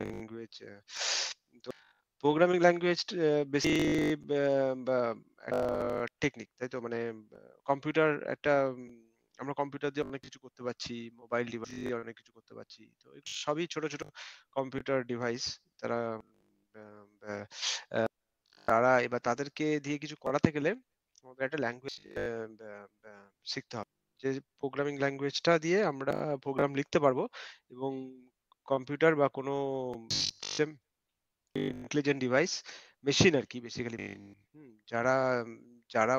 Language programming language বেশি technique তাই তো? মানে কম্পিউটার একটা আমরা কম্পিউটার দিয়ে অনেক কিছু করতে পারছি মোবাইল ডিভাইস দিয়ে অনেক কিছু করতে পারছি, তো সবই ছোট ছোট কম্পিউটার ডিভাইস তারা তারা এবার তাদেরকে দিয়ে কিছু করাতে গেলে আমাদের একটা ল্যাঙ্গুয়েজ শিখতে হবে। যে প্রোগ্রামিং ল্যাঙ্গুয়েজটা দিয়ে আমরা প্রোগ্রাম লিখতে পারব এবং কম্পিউটার বা কোনো সিস্টেম ইন্টেলিজেন্ট ডিভাইস মেশিন আর কি বেসিক্যালি যারা যারা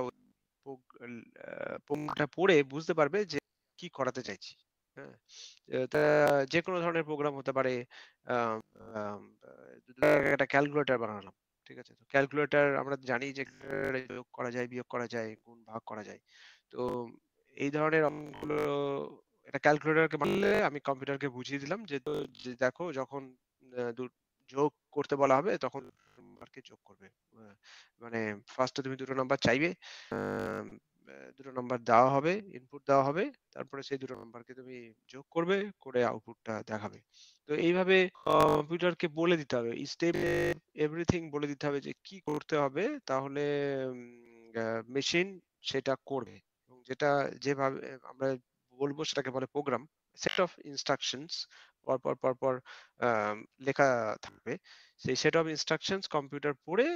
প্রোগ্রামটা পড়ে বুঝতে পারবে যে কি করাতে চাইছি। হ্যাঁ তা যে কোনো ধরনের প্রোগ্রাম হতে পারে একটা ক্যালকুলেটর বানালাম, ঠিক আছে? তো ক্যালকুলেটর আমরা জানি যে যোগ করা যায়, বিয়োগ করা যায়, গুণ ভাগ করা যায়। তো এই ধরনের অঙ্কগুলো এটা ক্যালকুলেটরকে বানালে আমি কম্পিউটারকে বুঝিয়ে দিলাম যে দেখো যখন যোগ করতে বলা হবে তখন নাম্বারকে যোগ করবে। মানে ফার্স্টে তুমি দুটো নাম্বার চাইবে দুটো নাম্বার দেওয়া হবে ইনপুট দেওয়া হবে, তারপরে সেই দুটো নাম্বারকে তুমি যোগ করবে, করে আউটপুটটা দেখাবে। তো এইভাবে কম্পিউটারকে বলে দিতে হবে স্টেপ এভরিথিং বলে দিতে হবে যে কি করতে হবে, তাহলে মেশিন সেটা করবে। এবং যেটা যেভাবে আমরা বলব সেটাকে বলে প্রোগ্রাম সেট অফ ইনস্ট্রাকশনস পর পর পর পর লেখা থাকবে। সেই সেট অফ ইনস্ট্রাকশনস কম্পিউটার পড়ে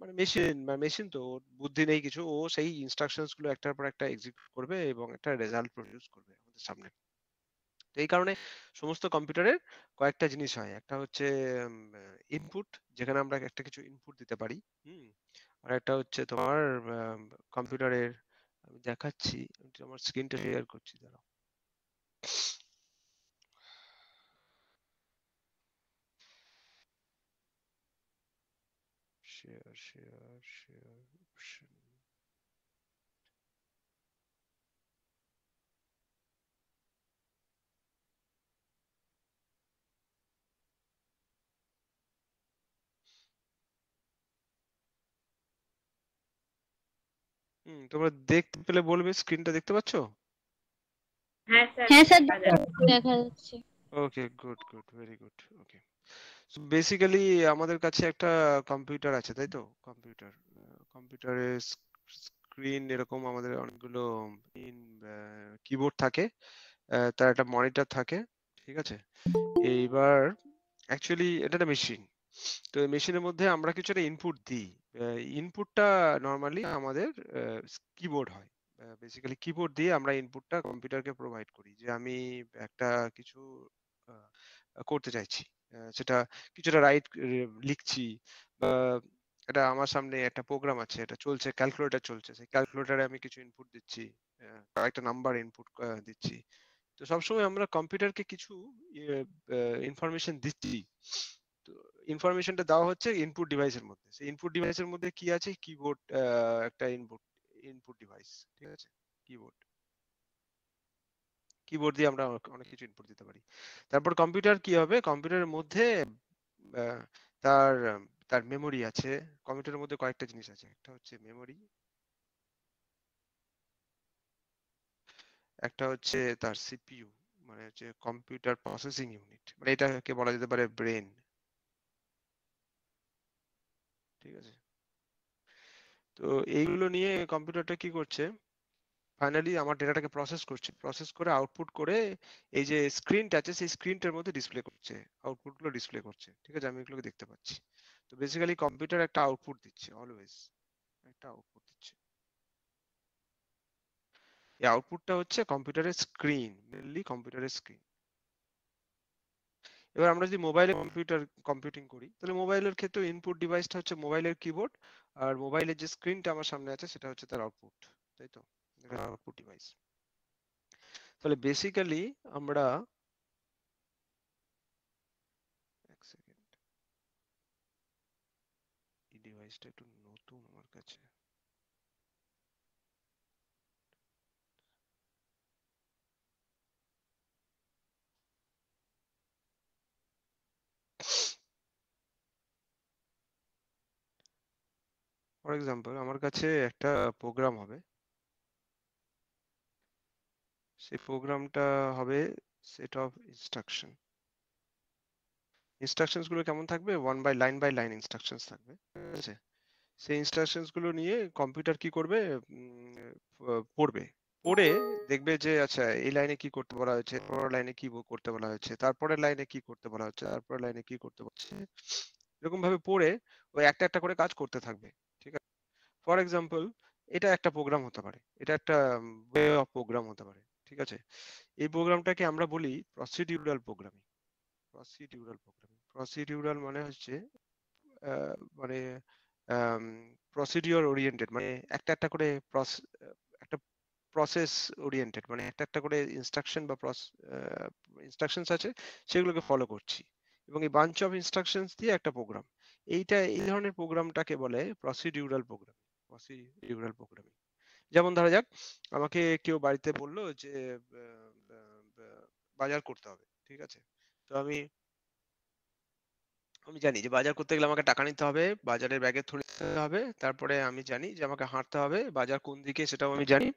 মানে মেশিন মেশিন তো বুদ্ধি নেই কিছু, ও সেই ইনস্ট্রাকশনসগুলো একটার পর একটা এক্সিকিউট করবে এবং একটা রেজাল্ট প্রডিউস করবে আমাদের সামনে। তো এই কারণে সমস্ত কম্পিউটারের কয়েকটা জিনিস হয়। একটা হচ্ছে ইনপুট যেখানে আমরা একটা কিছু ইনপুট দিতে পারি, হুম? আর একটা হচ্ছে তোমার কম্পিউটারের আমি দেখাচ্ছি আমার স্ক্রিনটা শেয়ার করছি দাঁড়াও। শেয়ার শেয়ার share হুম তোমরা দেখতে পেলে বলবে স্ক্রিনটা দেখতে পাচ্ছ? হ্যাঁ স্যার হ্যাঁ, দেখা যাচ্ছে। Okay good good very good okay basically আমাদের কাছে একটা কম্পিউটার আছে তাই তো? কম্পিউটার কম্পিউটারের স্ক্রিন এরকম আমাদের অনেকগুলো ইন কিবোর্ড থাকে তার একটা মনিটর থাকে ঠিক আছে? এইবার অ্যাকচুয়ালি এটা একটা মেশিন তো মেশিনের মধ্যে আমরা কিছু একটা ইনপুট দিই ইনপুটটা নর্মালি আমাদের কিবোর্ড হয়। বেসিক্যালি কিবোর্ড দিয়ে আমরা ইনপুটটা কম্পিউটারকে প্রোভাইড করি যে আমি একটা কিছু করতে চাইছি। সেটা কিছুটা রাইট লিখছি বা এটা আমার সামনে একটা প্রোগ্রাম আছে, এটা চলছে ক্যালকুলেটর চলছে। সেই ক্যালকুলেটরে আমি কিছু ইনপুট দিচ্ছি একটা নাম্বার ইনপুট দিচ্ছি। তো সবসময় আমরা কম্পিউটারকে কিছু ইনফরমেশন দিচ্ছি। তো ইনফরমেশনটা দেওয়া হচ্ছে ইনপুট ডিভাইসের মধ্যে। সেই ইনপুট ডিভাইসের মধ্যে কি আছে? কিবোর্ড একটা ইনপুট ইনপুট ডিভাইস ঠিক আছে? কিবোর্ড কিবোর্ড দিয়ে আমরা অনেক কিছু ইনপুট দিতে পারি। তারপর কম্পিউটার কি হবে? কম্পিউটারের মধ্যে তার তার মেমোরি আছে। কম্পিউটারের মধ্যে কয়েকটা জিনিস আছে। একটা হচ্ছে মেমোরি একটা হচ্ছে তার সিপিইউ মানে হচ্ছে কম্পিউটার প্রসেসিং ইউনিট মানে এটাকে বলা যেতে পারে ব্রেন ঠিক আছে? তো এইগুলো নিয়ে কম্পিউটারটা কি করছে? ফাইনালি আমার ডেটাটাকে প্রসেস করছে। প্রসেস করে আউটপুট করে এই যে স্ক্রিনটা আছে, সেই স্ক্রিনটার মধ্যে ডিসপ্লে করছে। আউটপুটগুলো ডিসপ্লে করছে। ঠিক আছে? আমি এগুলোকে দেখতে পাচ্ছি। তো বেসিক্যালি কম্পিউটার একটা আউটপুট দিচ্ছে অলওয়েজ একটা আউটপুট দিচ্ছে। এই আউটপুটটা হচ্ছে কম্পিউটারের স্ক্রিন মেনলি কম্পিউটারের স্ক্রিন এবার আমরা যদি মোবাইলে কম্পিউটার কম্পিউটিং করি, তাহলে মোবাইলের ক্ষেত্রে ইনপুট ডিভাইসটা হচ্ছে মোবাইলের কিবোর্ড আর মোবাইলের যে স্ক্রিনটা আমার সামনে আছে, সেটা হচ্ছে তার আউটপুট তাই তো? আউটপুট ডিভাইস তাহলে বেসিক্যালি আমরা এক সেকেন্ড এই ডিভাইসটা একটু নতুন আমার কাছে। ফর এক্সাম্পল আমার কাছে একটা প্রোগ্রাম হবে। সেই প্রোগ্রামটা হবে সেট অফ ইনস্ট্রাকশন ইনস্ট্রাকশনসগুলো কেমন থাকবে? One by line by line instructions থাকবে। ঠিক আছে? সেই ইনস্ট্রাকশনসগুলো নিয়ে কম্পিউটার কি করবে? পড়বে। পড়ে দেখবে যে আচ্ছা এই লাইনে কি করতে বলা হয়েছে? পরের লাইনে কি করতে বলা হয়েছে? তারপরের লাইনে কি করতে বলা হচ্ছে? তারপরের লাইনে কি করতে বলছে এরকম ভাবে পড়ে ওই একটা একটা করে কাজ করতে থাকবে। ফর এক্সাম্পল এটা একটা প্রোগ্রাম হতে পারে। এটা একটা ওয়ে অফ প্রোগ্রাম হতে পারে, ঠিক আছে? এই প্রোগ্রামটাকে আমরা বলি procedural programming procedural programming procedural মানে হচ্ছে মানে প্রসিডিওর ওরিয়েন্টেড মানে একটা একটা করে একটা প্রসেস ওরিয়েন্টেড মানে একটা একটা করে ইনস্ট্রাকশন বা ইনস্ট্রাকশনস আছে, সেগুলোকে ফলো করছি। এবং এই বাঞ্চ অফ ইনস্ট্রাকশনস দিয়ে একটা প্রোগ্রাম এইটা, এই ধরনের প্রোগ্রামটাকে বলে প্রসিডিউরাল প্রোগ্রাম প্রোগ্রামিং। যেমন ধরা যাক, আমাকে কেউ বাড়িতে বলল যে বাজার করতে হবে, ঠিক আছে? তো আমি আমি জানি যে বাজার করতে গেলে আমাকে টাকা নিতে হবে, বাজারের ব্যাগে থলে হবে, তারপরে আমি জানি যে আমাকে হাঁটতে হবে, বাজার কোন দিকে সেটাও আমি জানি।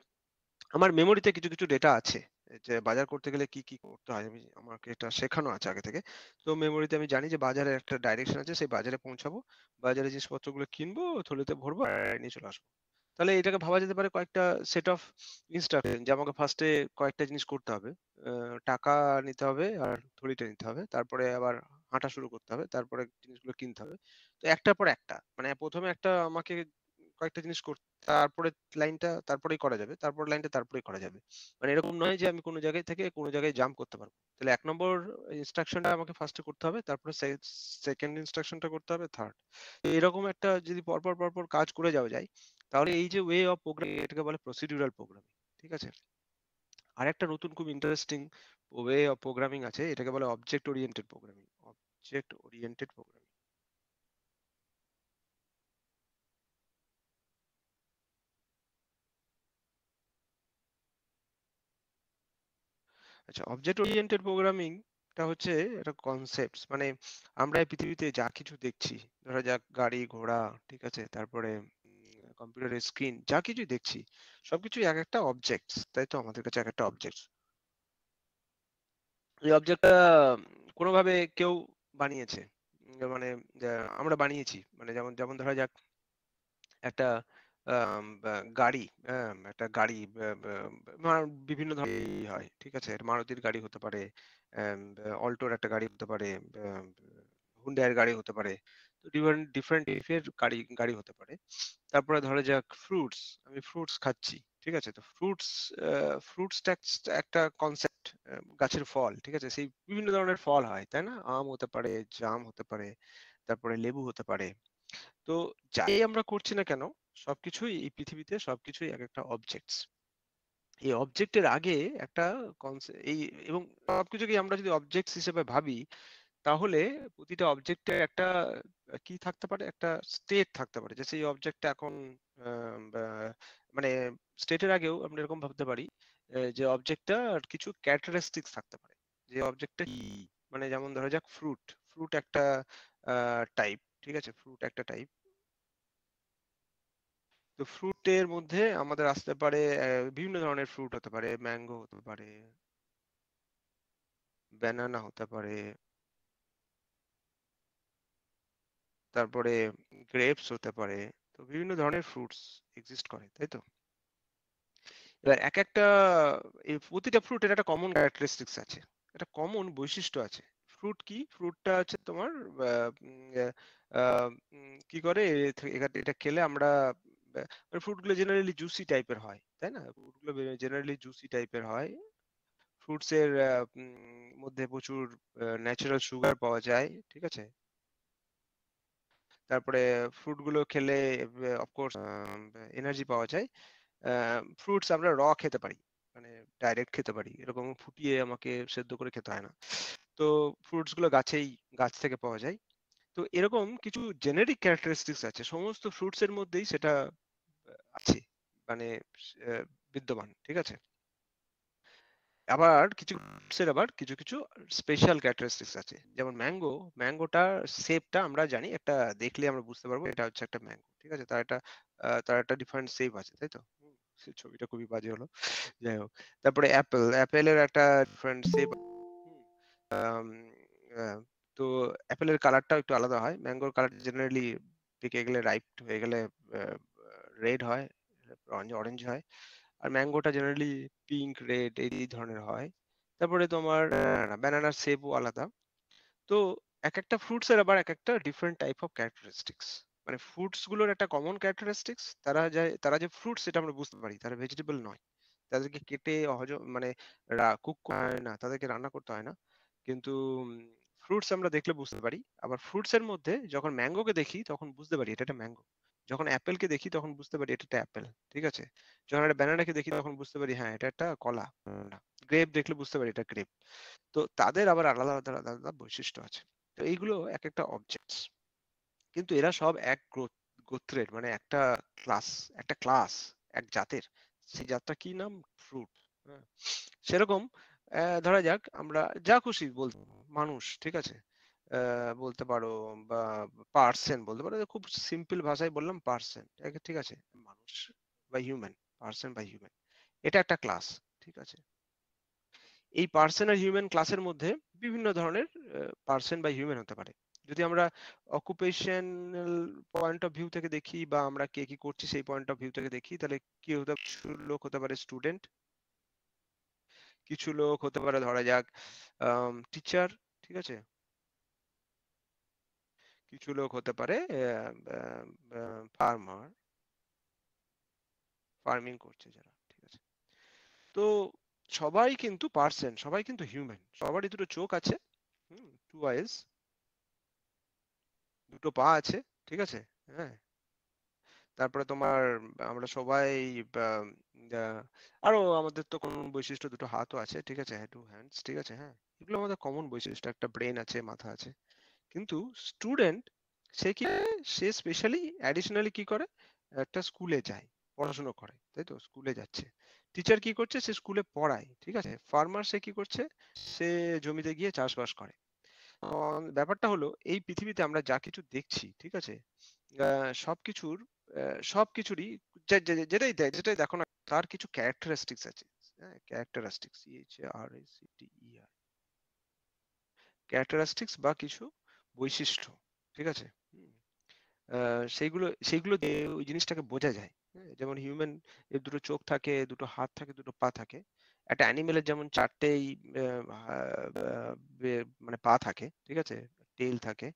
আমার মেমোরিতে কিছু কিছু ডেটা আছে। যে বাজার করতে গেলে কি কি করতে হয়? আমি, আমাকে এটা শেখানো আছে আগে থেকে। তো মেমোরিতে আমি জানি যে বাজারে একটা ডাইরেকশন আছে, সেই বাজারে পৌঁছাবো। বাজারে জিনিসপত্রগুলো কিনবো, থলিতে ভরবো, আর নিয়ে চলে আসব। তাহলে এটাকে ভাবা যেতে পারে কয়েকটা সেট অফ ইনস্ট্রাকশন যে আমাকে ফার্স্টে কয়েকটা জিনিস করতে হবে। টাকা নিতে হবে আর থলিটা নিতে হবে। তারপরে আবার হাঁটা শুরু করতে হবে। তারপরে জিনিসগুলো কিনতে হবে। তো একটার পর একটা। মানে প্রথমে একটা আমাকে কয়েকটা জিনিস করতে তারপরে লাইনটা তারপরেই করা যাবে, তারপর লাইনটা তারপরেই করা যাবে। মানে এরকম নয় যে আমি কোনো জায়গায় থেকে কোনো জায়গায় জাম্প করতে পারব। তাহলে এক নম্বর ইনস্ট্রাকশনটা আমাকে ফার্স্টে করতে হবে, তারপরে সেকেন্ড ইনস্ট্রাকশনটা করতে হবে থার্ড এরকম একটা যদি পরপর পরপর কাজ করে যাওয়া যায়, তাহলে এই যে ওয়ে অফ প্রোগ্রাম এটাকে বলে প্রসিডিউরাল প্রোগ্রামিং ঠিক আছে? আর একটা নতুন খুব ইন্টারেস্টিং ওয়ে অফ প্রোগ্রামিং আছে, এটাকে বলে object oriented programming object oriented programming আচ্ছা অবজেক্ট ওরিয়েন্টেড প্রোগ্রামিং টা হচ্ছে একটা কনসেপ্ট মানে আমরা এই পৃথিবীতে যা কিছু দেখছি, ধরা যাক গাড়ি, ঘোড়া, ঠিক আছে, তারপরে কম্পিউটারের স্ক্রিন যা কিছু দেখছি, সবকিছুই এক একটা অবজেক্ট তাই তো? আমাদের কাছে এক একটা অবজেক্ট এই অবজেক্টটা কোনোভাবে কেউ বানিয়েছে মানে আমরা বানিয়েছি মানে যেমন যেমন ধরা যাক একটা গাড়ি একটা গাড়ি বিভিন্ন ধরনের হয়, ঠিক আছে? মারুতির গাড়ি হতে পারে অল্টোর একটা গাড়ি হতে পারে হুন্ডাইয়ের গাড়ি হতে পারে ডিফারেন্ট ডিফারেন্ট টাইপের গাড়ি গাড়ি হতে পারে। তারপরে ধরা যাক ফ্রুটস আমি ফ্রুটস খাচ্ছি, ঠিক আছে? তো ফ্রুটস ফ্রুটসটা একটা কনসেপ্ট গাছের ফল, ঠিক আছে? সেই বিভিন্ন ধরনের ফল হয়, তাই না? আম হতে পারে, জাম হতে পারে, তারপরে লেবু হতে পারে। তো যাই আমরা করছি না কেন সবকিছুই এই পৃথিবীতে সবকিছুই এক একটা অবজেক্টস এই অবজেক্টের আগে একটা এই এবং সবকিছুকে আমরা যদি অবজেক্টস হিসেবে ভাবি তাহলে প্রতিটা অবজেক্টে একটা কি থাকতে পারে? একটা স্টেট থাকতে পারে। যে সেই অবজেক্টটা এখন মানে স্টেটের আগেও আমরা এরকম ভাবতে পারি যে অবজেক্টটা কিছু ক্যারেক্টারিস্টিক্স থাকতে পারে। যে অবজেক্টটা মানে যেমন ধরা যাক ফ্রুট ফ্রুট একটা টাইপ ঠিক আছে? ফ্রুট একটা টাইপ তো ফ্রুটের মধ্যে আমাদের আসতে পারে বিভিন্ন ধরনের ফ্রুট হতে পারে ম্যাঙ্গো হতে পারে ব্যানানা হতে পারে, তারপরে গ্রেপস হতে পারে, তো বিভিন্ন ধরনের ফ্রুটস এক্সিস্ট করে, তাই তো? এবার এক একটা, এই প্রতিটা ফ্রুটের একটা কমন ক্যারেক্টারিস্টিক্স আছে, একটা কমন বৈশিষ্ট্য আছে। ফ্রুট কি? ফ্রুটটা হচ্ছে তোমার কি করে? এটা খেলে আমরা ফ্রুটগুলো জেনারেলি জুসি টাইপের হয়, তাই না? ফ্রুটগুলো জেনারেলি জুসি টাইপের হয়। ফ্রুটস এর মধ্যে প্রচুর ন্যাচারাল সুগার পাওয়া যায়, ঠিক আছে? তারপরে ফ্রুটগুলো খেলে অফকোর্স এনার্জি পাওয়া যায়। ফ্রুটস আমরা র খেতে পারি মানে ডাইরেক্ট খেতে পারি। এরকম ফুটিয়ে আমাকে সেদ্ধ করে খেতে হয় না। তো ফ্রুটসগুলো গাছেই, গাছ থেকে পাওয়া যায়। তো এরকম কিছু জেনেরিক ক্যারেক্টারিস্টিক্স আছে। সমস্ত ফ্রুটস এর মধ্যেই সেটা আছে মানে বিদ্যমান, ঠিক আছে? আবার কিছু ফ্রুটসের আবার কিছু কিছু স্পেশাল ক্যারেক্টারিস্টিক্স আছে। যেমন ম্যাঙ্গো ম্যাঙ্গোটা শেপটা আমরা জানি, একটা দেখলে আমরা বুঝতে পারব এটা হচ্ছে একটা ম্যাঙ্গো ঠিক আছে? তার একটা তার একটা ডিফারেন্ট শেপ আছে, তাই তো? ছবিটা খুবই বাজে হলো, যাই হোক। তারপরে অ্যাপেল অ্যাপেলের একটা ডিফারেন্ট শেপ তো অ্যাপেলের কালারটাও একটু আলাদা হয়। ম্যাঙ্গোর কালার জেনারেলি পেকে গেলে রাইপ হয়ে গেলে রেড হয় অরেঞ্জ হয়, আর ম্যাঙ্গোটা জেনারেলি পিঙ্ক রেড এই ধরনের হয়। তারপরে তোমার ব্যানানার সেবও আলাদা। তো এক একটা ফ্রুটস এর আবার এক একটা ডিফারেন্ট টাইপ অফ ক্যারেক্টারিস্টিক্স মানে ফ্রুটসগুলোর একটা কমন ক্যারেক্টারিস্টিক্স তারা যায় তারা যে ফ্রুটস সেটা আমরা বুঝতে পারি, তারা ভেজিটেবল নয়। তাদেরকে কেটে হজম মানে কুক হয় না, তাদেরকে রান্না করতে হয় না। কিন্তু ফ্রুটস আমরা দেখলে বুঝতে পারি। আবার ফ্রুটস এর মধ্যে যখন ম্যাঙ্গোকে দেখি, তখন বুঝতে পারি এটা একটা ম্যাঙ্গো যখন অ্যাপেলকে দেখি তখন বুঝতে পারি এটা একটা অ্যাপেল ঠিক আছে? যখন একটা ব্যানানাকে দেখি তখন বুঝতে পারি হ্যাঁ এটা একটা কলা গ্রেপ দেখলে বুঝতে পারি এটা গ্রেপ তো তাদের আবার আলাদা আলাদা আলাদা বৈশিষ্ট্য আছে। তো এইগুলো এক একটা অবজেক্টস কিন্তু এরা সব এক গোত্রের মানে একটা ক্লাস একটা ক্লাস এক জাতের। সেই জাতটা কি নাম? ফ্রুট হ্যাঁ। সেরকম ধরা যাক, আমরা যা খুশি বলতে মানুষ, ঠিক আছে? বলতে পারো বা পার্সেন বলতে পারো, খুব সিম্পল ভাষায় বললাম পার্সেন ঠিক আছে? মানুষ বা হিউম্যান পার্সেন বা হিউম্যান। এটা একটা ক্লাস, ঠিক আছে? এই পার্সন আর হিউম্যান ক্লাসের মধ্যে বিভিন্ন ধরনের পার্সন বা হিউম্যান হতে পারে। যদি আমরা অকুপেশনাল পয়েন্ট অফ ভিউ থেকে দেখি বা আমরা কে কি করছি সেই পয়েন্ট অফ ভিউ থেকে দেখি, তাহলে কি হতে, কিছু লোক হতে পারে স্টুডেন্ট, কিছু লোক হতে পারে ধরা যাক টিচার, ঠিক আছে? কিছু লোক হতে পারে ফার্মার ফার্মিং করছে যারা, ঠিক আছে? তো সবাই কিন্তু পার্সন সবাই কিন্তু হিউম্যান সবারই দুটো চোখ আছে টু আইস দুটো পা আছে, ঠিক আছে? হ্যাঁ। তারপরে তোমার আমরা সবাই আরও আমাদের তো কোন বৈশিষ্ট্য, দুটো হাতও আছে, ঠিক আছে? টু হ্যান্ডস ঠিক আছে? হ্যাঁ। এগুলো আমাদের কমন বৈশিষ্ট্য, একটা ব্রেন আছে, মাথা আছে। কিন্তু স্টুডেন্ট সে কি সে স্পেশালি অ্যাডিশনালি কি করে? একটা স্কুলে যায়, পড়াশোনা করে, তাই তো? স্কুলে যাচ্ছে। টিচার কি করছে? সে স্কুলে পড়ায়, ঠিক আছে? ফার্মার সে কি করছে? সে জমিতে গিয়ে চাষবাস করে। ব্যাপারটা হলো, এই পৃথিবীতে আমরা যা কিছু দেখছি, ঠিক আছে? সবকিছুর সবকিছুরই যেটাই দেয় যেটাই দেখো না, তার কিছু ক্যারেক্টারিস্টিক্স আছে। Characteristics H R A C T E R characteristics বা কিছু বৈশিষ্ট্য ঠিক আছে? সেইগুলো সেইগুলো দিয়ে ওই জিনিসটাকে বোঝা যায়। হ্যাঁ, যেমন হিউম্যান দুটো চোখ থাকে দুটো হাত থাকে দুটো পা থাকে। একটা অ্যানিমেলের যেমন চারটেই মানে পা থাকে ঠিক আছে? টেল থাকে।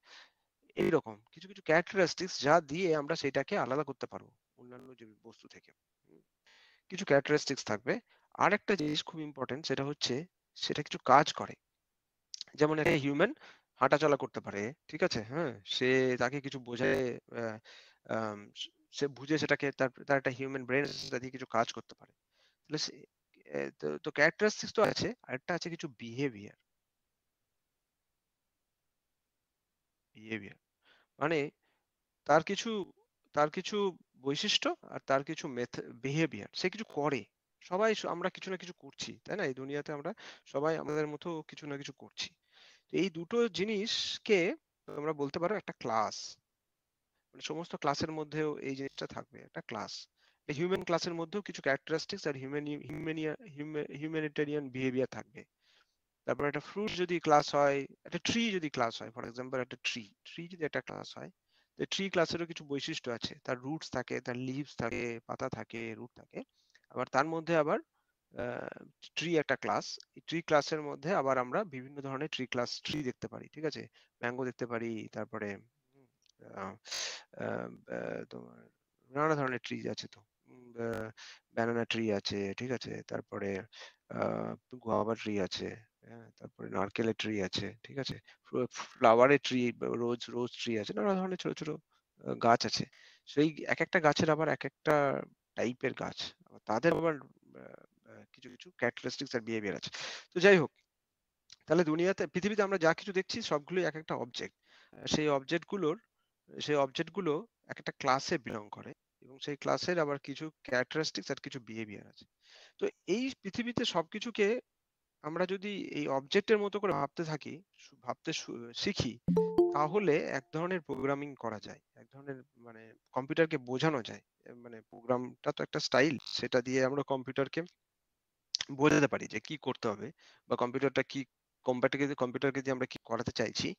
এইরকম কিছু কিছু ক্যারেক্টারিস্টিক্স যা দিয়ে আমরা সেটাকে আলাদা করতে পারব অন্যান্য যে বস্তু থেকে। কিছু ক্যারেক্টারিস্টিক্স থাকবে। আর একটা জিনিস খুব ইম্পর্টেন্ট সেটা হচ্ছে সেটা কিছু কাজ করে। যেমন একটা হিউম্যান হাঁটা চলা করতে পারে, ঠিক আছে? হ্যাঁ? সে তাকে কিছু বোঝায় সে বুঝে সেটাকে তার একটা হিউম্যান ব্রেন দিয়ে কিছু কাজ করতে পারে। তাহলে তো ক্যারেক্টারিস্টিক্স তো আছে, আরেকটা আছে কিছু বিহেভিয়ার বিহেভিয়ার মানে তার কিছু তার কিছু বৈশিষ্ট্য আর তার কিছু বিহেভিয়ার সে কিছু করে। সবাই আমরা কিছু না কিছু করছি, তাই না? এই দুনিয়াতে আমরা সবাই আমাদের মতো কিছু না কিছু করছি। এই দুটো জিনিসকে আমরা বলতে পারো একটা ক্লাস মানে সমস্ত ক্লাসের মধ্যেও এই জিনিসটা থাকবে, একটা ক্লাস হিউম্যান ক্লাসের মধ্যেও কিছু ক্যারেক্টারিস্টিক্স আর হিউম্যান হিউম্যানিটেরিয়ান বিহেভিয়ার থাকবে। তারপর একটা ফ্রুট যদি ক্লাস হয়, একটা ট্রি যদি ক্লাস হয় ফর এক্সাম্পল একটা ট্রি ট্রি যদি একটা ক্লাস হয়, তো ট্রি ক্লাসেরও কিছু বৈশিষ্ট্য আছে। তার রুটস থাকে, তার লিভস থাকে, পাতা থাকে রুট থাকে। আবার তার মধ্যে আবার ট্রি একটা ক্লাস ট্রি ক্লাসের মধ্যে আবার আমরা বিভিন্ন ধরনের ট্রি ক্লাস ট্রি দেখতে পারি, ঠিক আছে? ম্যাঙ্গো দেখতে পারি, তারপরে তোমার নানা ধরনের ট্রি আছে তো। ব্যানানা ট্রি আছে, ঠিক আছে? তারপরে গুয়াভা ট্রি আছে হ্যাঁ? তারপরে নারকেলের ট্রি আছে, ঠিক আছে? ফ্লাওয়ারের ট্রি রোজ রোজ ট্রি আছে, নানা ধরনের ছোট ছোট গাছ আছে। সেই এক একটা গাছের আবার এক একটা টাইপের গাছ। তাদের আবার কিছু কিছু ক্যারেক্টারিস্টিক্স আর বিহেভিয়ার আছে। তো যাই হোক, তাহলে দুনিয়াতে, পৃথিবীতে আমরা যা কিছু দেখছি সবগুলোই এক একটা অবজেক্ট সেই অবজেক্টগুলোর সেই অবজেক্টগুলো এক একটা ক্লাসে বিলং করে এবং সেই ক্লাসের আবার কিছু ক্যারেক্টারিস্টিক্স আর কিছু বিহেভিয়ার আছে। তো এই পৃথিবীতে সবকিছুকে আমরা যদি এই অবজেক্টের মতো করে ভাবতে থাকি ভাবতে শিখি, তাহলে এক ধরনের প্রোগ্রামিং করা যায়। এক ধরনের মানে কম্পিউটারকে বোঝানো যায়। মানে প্রোগ্রামটা তো একটা স্টাইল সেটা দিয়ে আমরা কম্পিউটারকে বোঝাতে পারি যে কি করতে হবে বা কম্পিউটারটা কি কম্পিউটারকে কম্পিউটারকে দিয়ে আমরা কি করাতে চাইছি।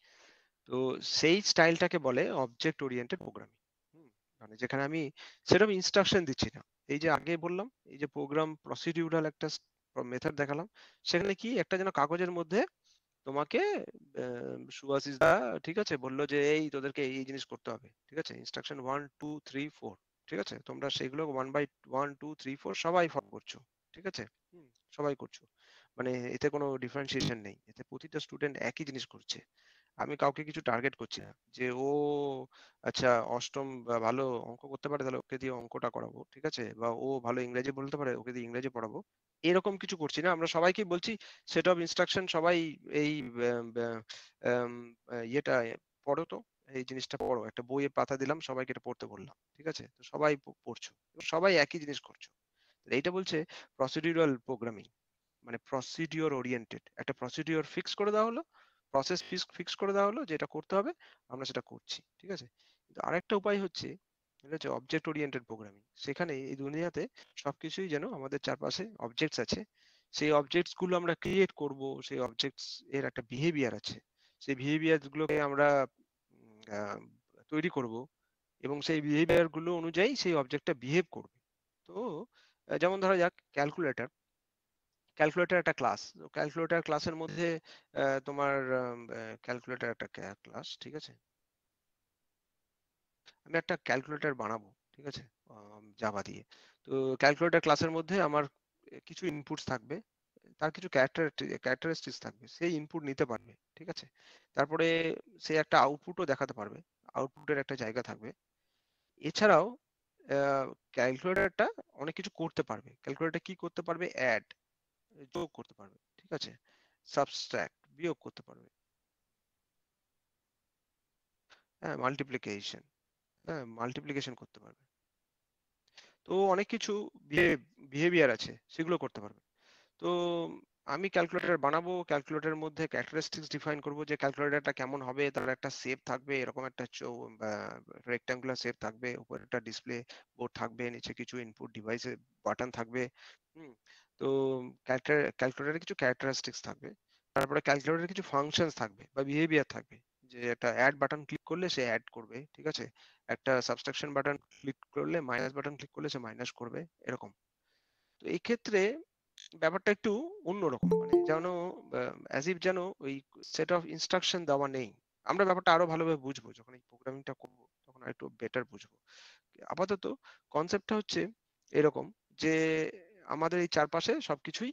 তো সেই স্টাইলটাকে বলে অবজেক্ট ওরিয়েন্টেড প্রোগ্রামিং মানে যেখানে আমি সেরকম ইনস্ট্রাকশন দিচ্ছি না। এই যে আগে বললাম, এই যে প্রোগ্রাম প্রসিডিউরাল একটা মেথড দেখালাম, সেখানে কি একটা যেন কাগজের মধ্যে তোমাকে সুভাষিস দা, ঠিক আছে, বলল যে এই তোদেরকে এই জিনিস করতে হবে, ঠিক আছে? Instruction one two three four ঠিক আছে? তোমরা সেগুলো one by one two three four সবাই ফলো করছ, ঠিক আছে? সবাই করছ। মানে এতে কোনো ডিফারেন্সিয়েশন নেই। এতে প্রতিটা স্টুডেন্ট একই জিনিস করছে। আমি কাউকে কিছু টার্গেট করছি না। যে ও আচ্ছা অষ্টম ভালো অঙ্ক করতে পারে, তাহলে ওকে দিয়ে অঙ্কটা করাবো, ঠিক আছে? বা ও ভালো ইংরেজি বলতে পারে, ওকে দিয়ে ইংরেজি পড়াবো। এরকম কিছু করছি না। আমরা সবাইকে বলছি সেট অফ ইনস্ট্রাকশন সবাই এই ইয়েটা পড়ো তো, এই জিনিসটা পড়ো। একটা বইয়ে পাতা দিলাম, সবাইকে এটা পড়তে বললাম, ঠিক আছে? তো সবাই পড়ছো। সবাই একই জিনিস করছ। এইটা বলছে প্রসিডিউরাল প্রোগ্রামিং মানে প্রসিডিওর ওরিয়েন্টেড একটা প্রসিডিওর ফিক্স করে দেওয়া হলো প্রসেস ফিক্স করে দেওয়া হলো যেটা করতে হবে, আমরা সেটা করছি, ঠিক আছে? কিন্তু আরেকটা উপায় হচ্ছে, এটা হচ্ছে অবজেক্ট ওরিয়েন্টেড প্রোগ্রামিং সেখানে এই দুনিয়াতে সবকিছুই যেন আমাদের চারপাশে অবজেক্টস আছে, সেই অবজেক্টসগুলো আমরা ক্রিয়েট করব, সেই অবজেক্টস এর একটা বিহেভিয়ার আছে, সেই বিহেভিয়ার গুলোকে আমরা তৈরি করব এবং সেই বিহেভিয়ারগুলো অনুযায়ী সেই অবজেক্টটা বিহেভ করবে। তো যেমন ধরা যাক ক্যালকুলেটর ক্যালকুলেটর একটা ক্লাস ক্যালকুলেটর ক্লাসের মধ্যে তোমার ক্যালকুলেটর একটা ক্লাস ঠিক আছে? আমি একটা ক্যালকুলেটর বানাবো, ঠিক আছে? জাভা দিয়ে। তো ক্যালকুলেটর ক্লাসের মধ্যে আমার কিছু ইনপুটস থাকবে, তার কিছু ক্যারেক্টার ক্যারেক্টারিস্টিক্স থাকবে, সেই ইনপুট নিতে পারবে, ঠিক আছে? তারপরে সে একটা আউটপুটও দেখাতে পারবে আউটপুটের একটা জায়গা থাকবে। এছাড়াও ক্যালকুলেটরটা অনেক কিছু করতে পারবে। ক্যালকুলেটর কি করতে পারবে? অ্যাড যোগ করতে পারবে, ঠিক আছে? সাবস্ট্রাক্ট বিয়োগ করতে পারবে। হ্যাঁ মাল্টিপ্লিকেশন হ্যাঁ মাল্টিপ্লিকেশন করতে পারবে। তো অনেক কিছু বিহেভিয়ার আছে, সেগুলো করতে পারবে। তো আমি ক্যালকুলেটর বানাবো ক্যালকুলেটরের মধ্যে ক্যারেক্টারিস্টিক্স ডিফাইন করব যে ক্যালকুলেটরটা কেমন হবে, তার একটা শেপ থাকবে, এরকম একটা রেক্ট্যাঙ্গুলার শেপ থাকবে উপরে একটা ডিসপ্লে বোর্ড থাকবে, নিচে কিছু ইনপুট ডিভাইসের বাটন থাকবে তো ক্যালকুলেটরে কিছু ক্যারেক্টারিস্টিক্স থাকবে, তারপরে ক্যালকুলেটরে কিছু ফাংশনস থাকবে, বা বিহেভিয়ার থাকবে, যে একটা অ্যাড বাটন ক্লিক করলে সে অ্যাড করবে, ঠিক আছে? একটা সাবস্ট্রাকশন বাটন ক্লিক করলে মাইনাস বাটন ক্লিক করলে সে মাইনাস করবে, এরকম। তো এই ক্ষেত্রে ব্যাপারটা একটু অন্যরকম। মানে যেন অ্যাজ ইফ যেন ওই সেট অফ ইনস্ট্রাকশন দেওয়া নেই। আমরা ব্যাপারটা আরও ভালোভাবে বুঝব। যখন এই প্রোগ্রামিংটা করব, তখন আরেকটু বেটার বুঝব। আপাতত কনসেপ্টটা হচ্ছে এরকম যে, আমাদের এই চারপাশে সবকিছুই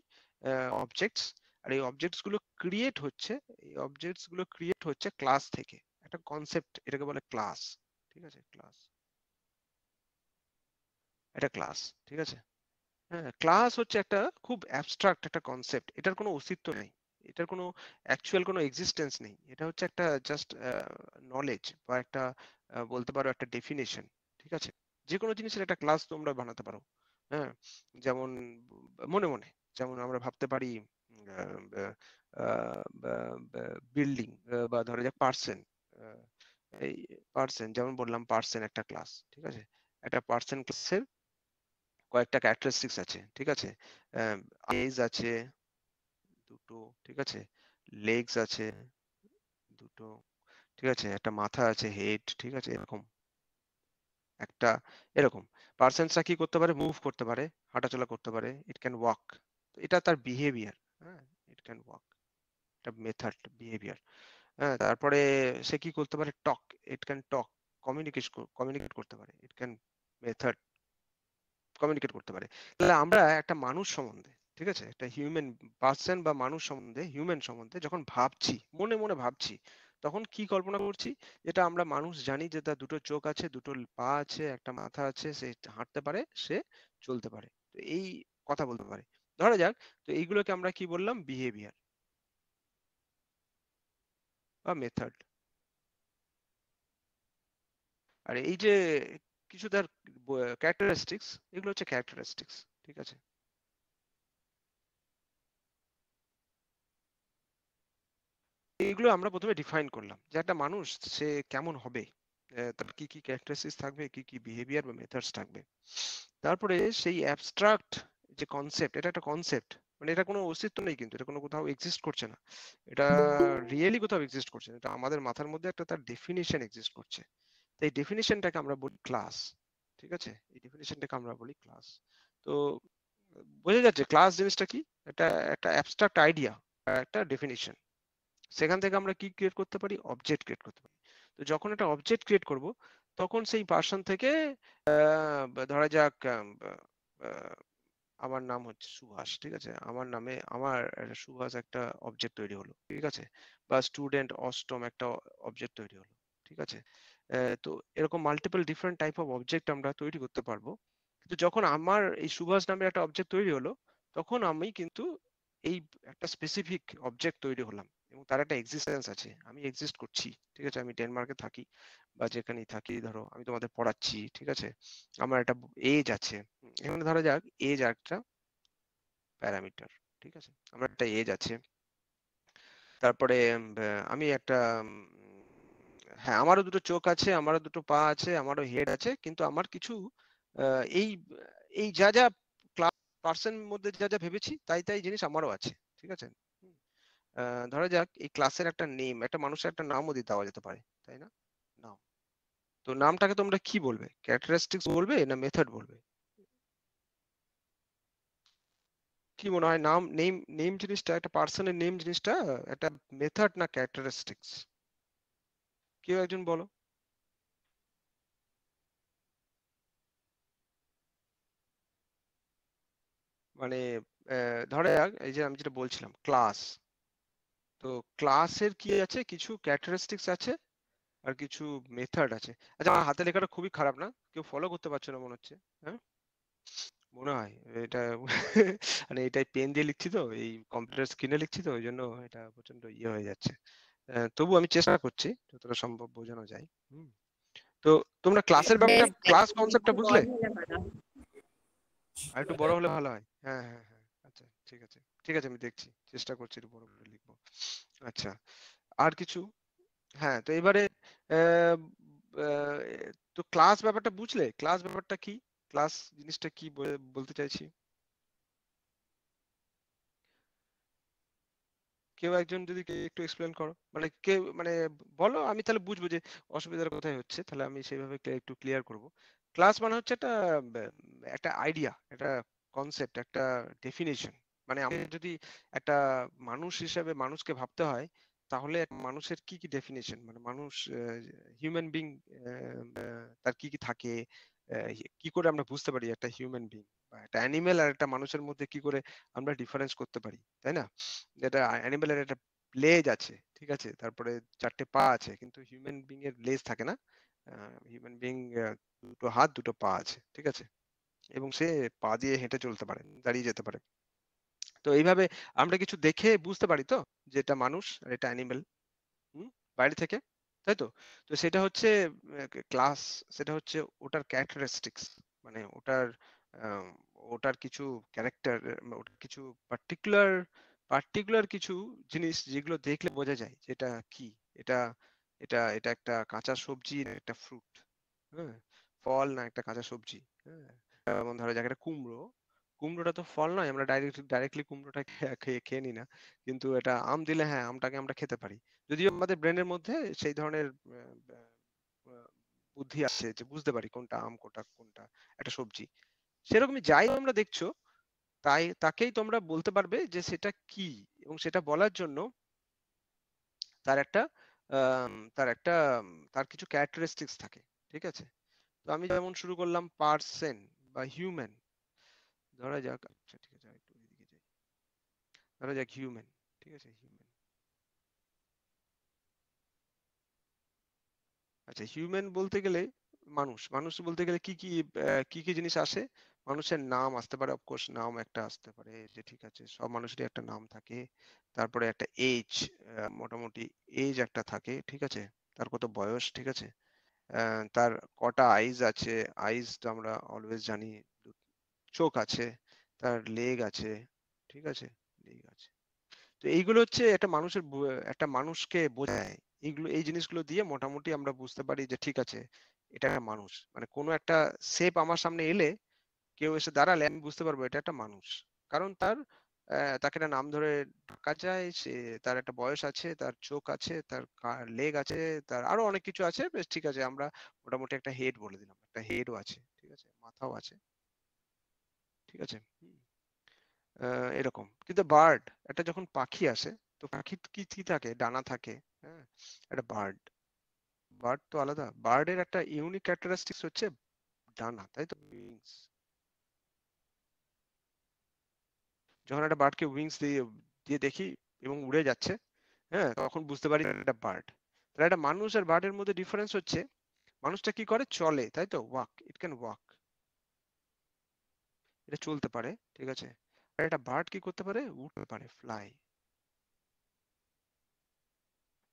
অবজেক্টস আর এই অবজেক্টসগুলো ক্রিয়েট হচ্ছে, এই অবজেক্টসগুলো ক্রিয়েট হচ্ছে ক্লাস থেকে। একটা কনসেপ্ট এটাকে বলে ক্লাস ঠিক আছে? ক্লাস এটা ক্লাস ঠিক আছে? হ্যাঁ ক্লাস হচ্ছে একটা খুব অ্যাবস্ট্রাক্ট একটা কনসেপ্ট এটার কোনো অস্তিত্ব নেই। এটার কোনো অ্যাকচুয়াল কোনো এক্সিস্টেন্স নেই। এটা হচ্ছে একটা জাস্ট নলেজ বা একটা বলতে পারো একটা ডেফিনেশন ঠিক আছে? যে কোনো জিনিসের একটা ক্লাস তোমরা বানাতে পারো হ্যাঁ? যেমন, মনে মনে, যেমন আমরা ভাবতে পারি বিল্ডিং বা ধরা যাক পার্সেন এই পার্সেন যেমন বললাম পার্সেন একটা ক্লাস ঠিক আছে? একটা পার্সেন ক্লাসের কয়েকটা ক্যারেক্টারিস্টিক্স আছে, ঠিক আছে? এজ আছে, দুটো, ঠিক আছে? লেগস আছে, দুটো, ঠিক আছে? একটা মাথা আছে হেড ঠিক আছে? এরকম। একটা, এরকম। পার্সনসটা কি করতে পারে? মুভ করতে পারে, হাঁটাচলা করতে পারে। ইট ক্যান ওয়াক এটা তার বিহেভিয়ার হ্যাঁ? ইট ক্যান ওয়াক এটা মেথড বিহেভিয়ার হ্যাঁ তারপরে সে কি করতে পারে? Talk it can talk communicate communicate করতে পারে। ইট ক্যান মেথড কমিউনিকেট করতে পারে। তাহলে আমরা একটা মানুষ সম্বন্ধে, ঠিক আছে? একটা হিউম্যান পার্সন বা মানুষ সম্বন্ধে হিউম্যান সম্বন্ধে যখন ভাবছি, মনে মনে ভাবছি, তখন কি কল্পনা করছি? যেটা আমরা মানুষ জানি যে তার দুটো চোখ আছে, দুটো পা আছে, একটা মাথা আছে, সে হাঁটতে পারে, সে চলতে পারে। তো এই কথা বলতে পারে। ধরা যাক, তো এইগুলোকে আমরা কি বললাম? বিহেভিয়ার বা মেথড আর এই যে কিছু তার ক্যারেক্টারিস্টিক্স এগুলো হচ্ছে ক্যারেক্টারিস্টিক্স ঠিক আছে? এগুলো আমরা প্রথমে ডিফাইন করলাম যে একটা মানুষ সে কেমন হবে তার কি কি ক্যারেক্টারিস্টিক্স থাকবে, কি কি বিহেভিয়ার বা মেথডস থাকবে। তারপরে সেই অ্যাবস্ট্রাক্ট যে কনসেপ্ট এটা একটা কনসেপ্ট মানে এটা কোনো অস্তিত্ব নেই কিন্তু, এটা কোনো কোথাও এক্সিস্ট করছে না। এটা রিয়েলি কোথাও এক্সিস্ট করছে না, এটা আমাদের মাথার মধ্যে একটা তার ডেফিনিশন এক্সিস্ট করছে। এই ডেফিনিশনটাকে আমরা বলি ক্লাস ঠিক আছে? এই ডেফিনিশনটাকে আমরা বলি ক্লাস তো বোঝা যাচ্ছে ক্লাস জিনিসটা কি? এটা একটা অ্যাবস্ট্রাক্ট আইডিয়া একটা ডেফিনিশন সেখান থেকে আমরা কি ক্রিয়েট করতে পারি? অবজেক্ট ক্রিয়েট করতে পারি। তো যখন একটা অবজেক্ট ক্রিয়েট করব, তখন সেই পার্সন থেকে ধরা যাক আমার নাম হচ্ছে সুভাষ, ঠিক আছে? আমার নামে আমার সুভাষ একটা অবজেক্ট তৈরি হলো, ঠিক আছে? বা স্টুডেন্ট অষ্টম একটা অবজেক্ট তৈরি হলো, ঠিক আছে? তো এরকম multiple different type of object আমরা তৈরি করতে পারব। কিন্তু যখন আমার এই সুভাষ নামের একটা অবজেক্ট তৈরি হলো, তখন আমি কিন্তু এই একটা স্পেসিফিক অবজেক্ট তৈরি হলাম এবং তার একটা এক্সিস্টেন্স আছে। আমি এক্সিস্ট করছি, ঠিক আছে? আমি ডেনমার্কে থাকি বা যেখানেই থাকি, ধরো, আমি তোমাদের পড়াচ্ছি, ঠিক আছে? আমার একটা এজ আছে। এখানে ধরা যাক এজ একটা প্যারামিটার ঠিক আছে? আমার একটা এজ আছে। তারপরে আমি একটা হ্যাঁ আমারও দুটো চোখ আছে, আমারও দুটো পা আছে, আমারও হেড আছে, কিন্তু আমার কিছু এই এই যা যা পার্সন মধ্যে যা যা ভেবেছি, তাই তাই জিনিস আমারও আছে, ঠিক আছে? ধরা যাক, এই ক্লাসের একটা নেম একটা মানুষের একটা নামও দিতে দেওয়া যেতে পারে, তাই না? তো নামটাকে তোমরা কি বলবে? ক্যারেক্টারিস্টিক্স বলবে না মেথড বলবে? কি মনে হয় নাম নেম নেম জিনিসটা, একটা পার্সনের নেম জিনিসটা, একটা মেথড না ক্যারেক্টারিস্টিক্স কেউ একজন বলো। মানে ধরে এই যে আমি যেটা বলছিলাম ক্লাস তো ক্লাসের কি আছে? কিছু ক্যারেক্টারিস্টিক্স আছে আর কিছু মেথড আছে। আচ্ছা আমার হাতে লেখাটা খুবই খারাপ না? কেউ ফলো করতে পারছ না মনে হচ্ছে হ্যাঁ? মনে হয়, এটা মানে এটাই পেন দিয়ে লিখছি তো, এই কম্পিউটার স্ক্রিনে লিখছি তো, ওই জন্য এটা প্রচণ্ড ইয়ে হয়ে যাচ্ছে। তবু আমি চেষ্টা করছি যতটা সম্ভব বোঝানো যায়। তো তোমরা ক্লাসের ব্যাপারটা ক্লাস কনসেপ্টটা বুঝলে? আর একটু বড় হলে ভালো হয়। হ্যাঁ হ্যাঁ হ্যাঁ। আচ্ছা ঠিক আছে। ঠিক আছে আমি দেখছি। চেষ্টা করছি একটু বড় করে লিখব। আচ্ছা আর কিছু? হ্যাঁ তো এবারে তো ক্লাস ব্যাপারটা বুঝলে? ক্লাস ব্যাপারটা কি? ক্লাস জিনিসটা কি বলতে চাইছি? কেউ একজন যদি একটু এক্সপ্লেন করো। মানে কে মানে বলো, আমি তাহলে বুঝব যে অসুবিধার কোথায় হচ্ছে। তাহলে আমি সেইভাবে একটু ক্লিয়ার করব। ক্লাস মানে হচ্ছে একটা একটা আইডিয়া একটা কনসেপ্ট একটা ডেফিনেশন মানে আমি যদি একটা মানুষ হিসেবে মানুষকে ভাবতে হয়, তাহলে মানুষের কি কি ডেফিনেশন মানে মানুষ হিউম্যান বিং তার কি কি থাকে? কি করে আমরা বুঝতে পারি একটা হিউম্যান বা একটা অ্যানিমেল আর একটা মানুষের মধ্যে কি করে আমরা ডিফারেন্স করতে পারি, তাই না? যেটা অ্যানিমেলের একটা লেজ আছে, ঠিক আছে? তারপরে চারটে পা আছে, কিন্তু হিউম্যান বিং এর লেজ থাকে না। হিউম্যান বিং দুটো হাত, দুটো পা আছে, ঠিক আছে? এবং সে পা দিয়ে হেঁটে চলতে পারে, দাঁড়িয়ে যেতে পারে। তো এইভাবে আমরা কিছু দেখে বুঝতে পারি তো যে এটা মানুষ আর এটা অ্যানিমেল হুম? বাইরে থেকে, তাই তো? তো সেটা হচ্ছে ক্লাস সেটা হচ্ছে ওটার ক্যারেক্টারিস্টিক্স মানে ওটার ওটার কিছু ক্যারেক্টার ওটার কিছু পার্টিকুলার পার্টিকুলার কিছু জিনিস যেগুলো দেখলে বোঝা যায় যেটা কি? এটা এটা এটা একটা কাঁচা সবজি না একটা ফ্রুট হ্যাঁ ফল না একটা কাঁচা সবজি? হ্যাঁ যেমন ধরো যাক কুমড়ো, কুমড়োটা তো ফল নয়, আমরা ডাইরেক্ট ডাইরেক্টলি কুমড়োটা খেয়ে খেয়ে নিই না কিন্তু এটা আম দিলে হ্যাঁ আমটাকে আমরা খেতে পারি। যদিও আমাদের ব্রেনের মধ্যে সেই ধরনের বুদ্ধি আছে যে বুঝতে পারি কোনটা আম, কোনটা কোনটা একটা সবজি। সেরকমই যাই আমরা দেখছ, তাই, তাকেই তোমরা বলতে পারবে যে সেটা কি এবং সেটা বলার জন্য তার একটা তার একটা, তার কিছু ক্যারেক্টারিস্টিক্স থাকে, ঠিক আছে? তো আমি যেমন শুরু করলাম পার্সন বা হিউম্যান ধরা যাক আচ্ছা ঠিক আছে একটু এদিকে যাই, ধরা যাক হিউম্যান ঠিক আছে হিউম্যান আচ্ছা হিউম্যান বলতে গেলে মানুষ মানুষ বলতে গেলে কি কি কি কি জিনিস আসে? মানুষের নাম আসতে পারে অফকোর্স নাম একটা আসতে পারে যে ঠিক আছে, সব মানুষেরই একটা নাম থাকে। তারপরে একটা এজ মোটামুটি এজ একটা থাকে, ঠিক আছে? তার কত বয়স, ঠিক আছে? তার কটা আইজ আছে আইজ তো আমরা অলওয়েজ জানি, চোখ আছে, তার লেগ আছে, ঠিক আছে? লেগ আছে। তো এইগুলো হচ্ছে একটা মানুষের একটা মানুষকে বোঝায়। এইগুলো, এই জিনিসগুলো দিয়ে মোটামুটি আমরা বুঝতে পারি যে ঠিক আছে, এটা মানুষ। মানে কোনো একটা শেপ আমার সামনে এলে কেউ এসে দাঁড়ালে আমি বুঝতে পারব এটা একটা মানুষ। কারণ তার তাকে একটা নাম ধরে ডাকা যায়, সে তার একটা বয়স আছে, তার চোখ আছে, তার লেগ আছে, তার আরও অনেক কিছু আছে। বেশ ঠিক আছে, আমরা মোটামুটি একটা হেড বলে দিলাম, একটা হেডও আছে, ঠিক আছে, মাথাও আছে। ঠিক আছে? এরকম। কিন্তু বার্ড একটা যখন পাখি আসে, তো পাখি কি কি থাকে? ডানা থাকে হ্যাঁ? একটা বার্ড বার্ড তো আলাদা। বার্ডের একটা ইউনিক ক্যারেক্টারিস্টিক্স হচ্ছে ডানা, তাই তো? উইংস যখন একটা বার্ডকে উইংস দিয়ে দিয়ে দেখি এবং উড়ে যাচ্ছে হ্যাঁ তখন বুঝতে পারি এটা বার্ড তাহলে একটা মানুষ আর বার্ডের মধ্যে ডিফারেন্স হচ্ছে মানুষটা কি করে? চলে তাই তো? ওয়াক ইট ক্যান ওয়াক এটা চলতে পারে ঠিক আছে? আর একটা বার্ড কি করতে পারে? উঠতে পারে ফ্লাই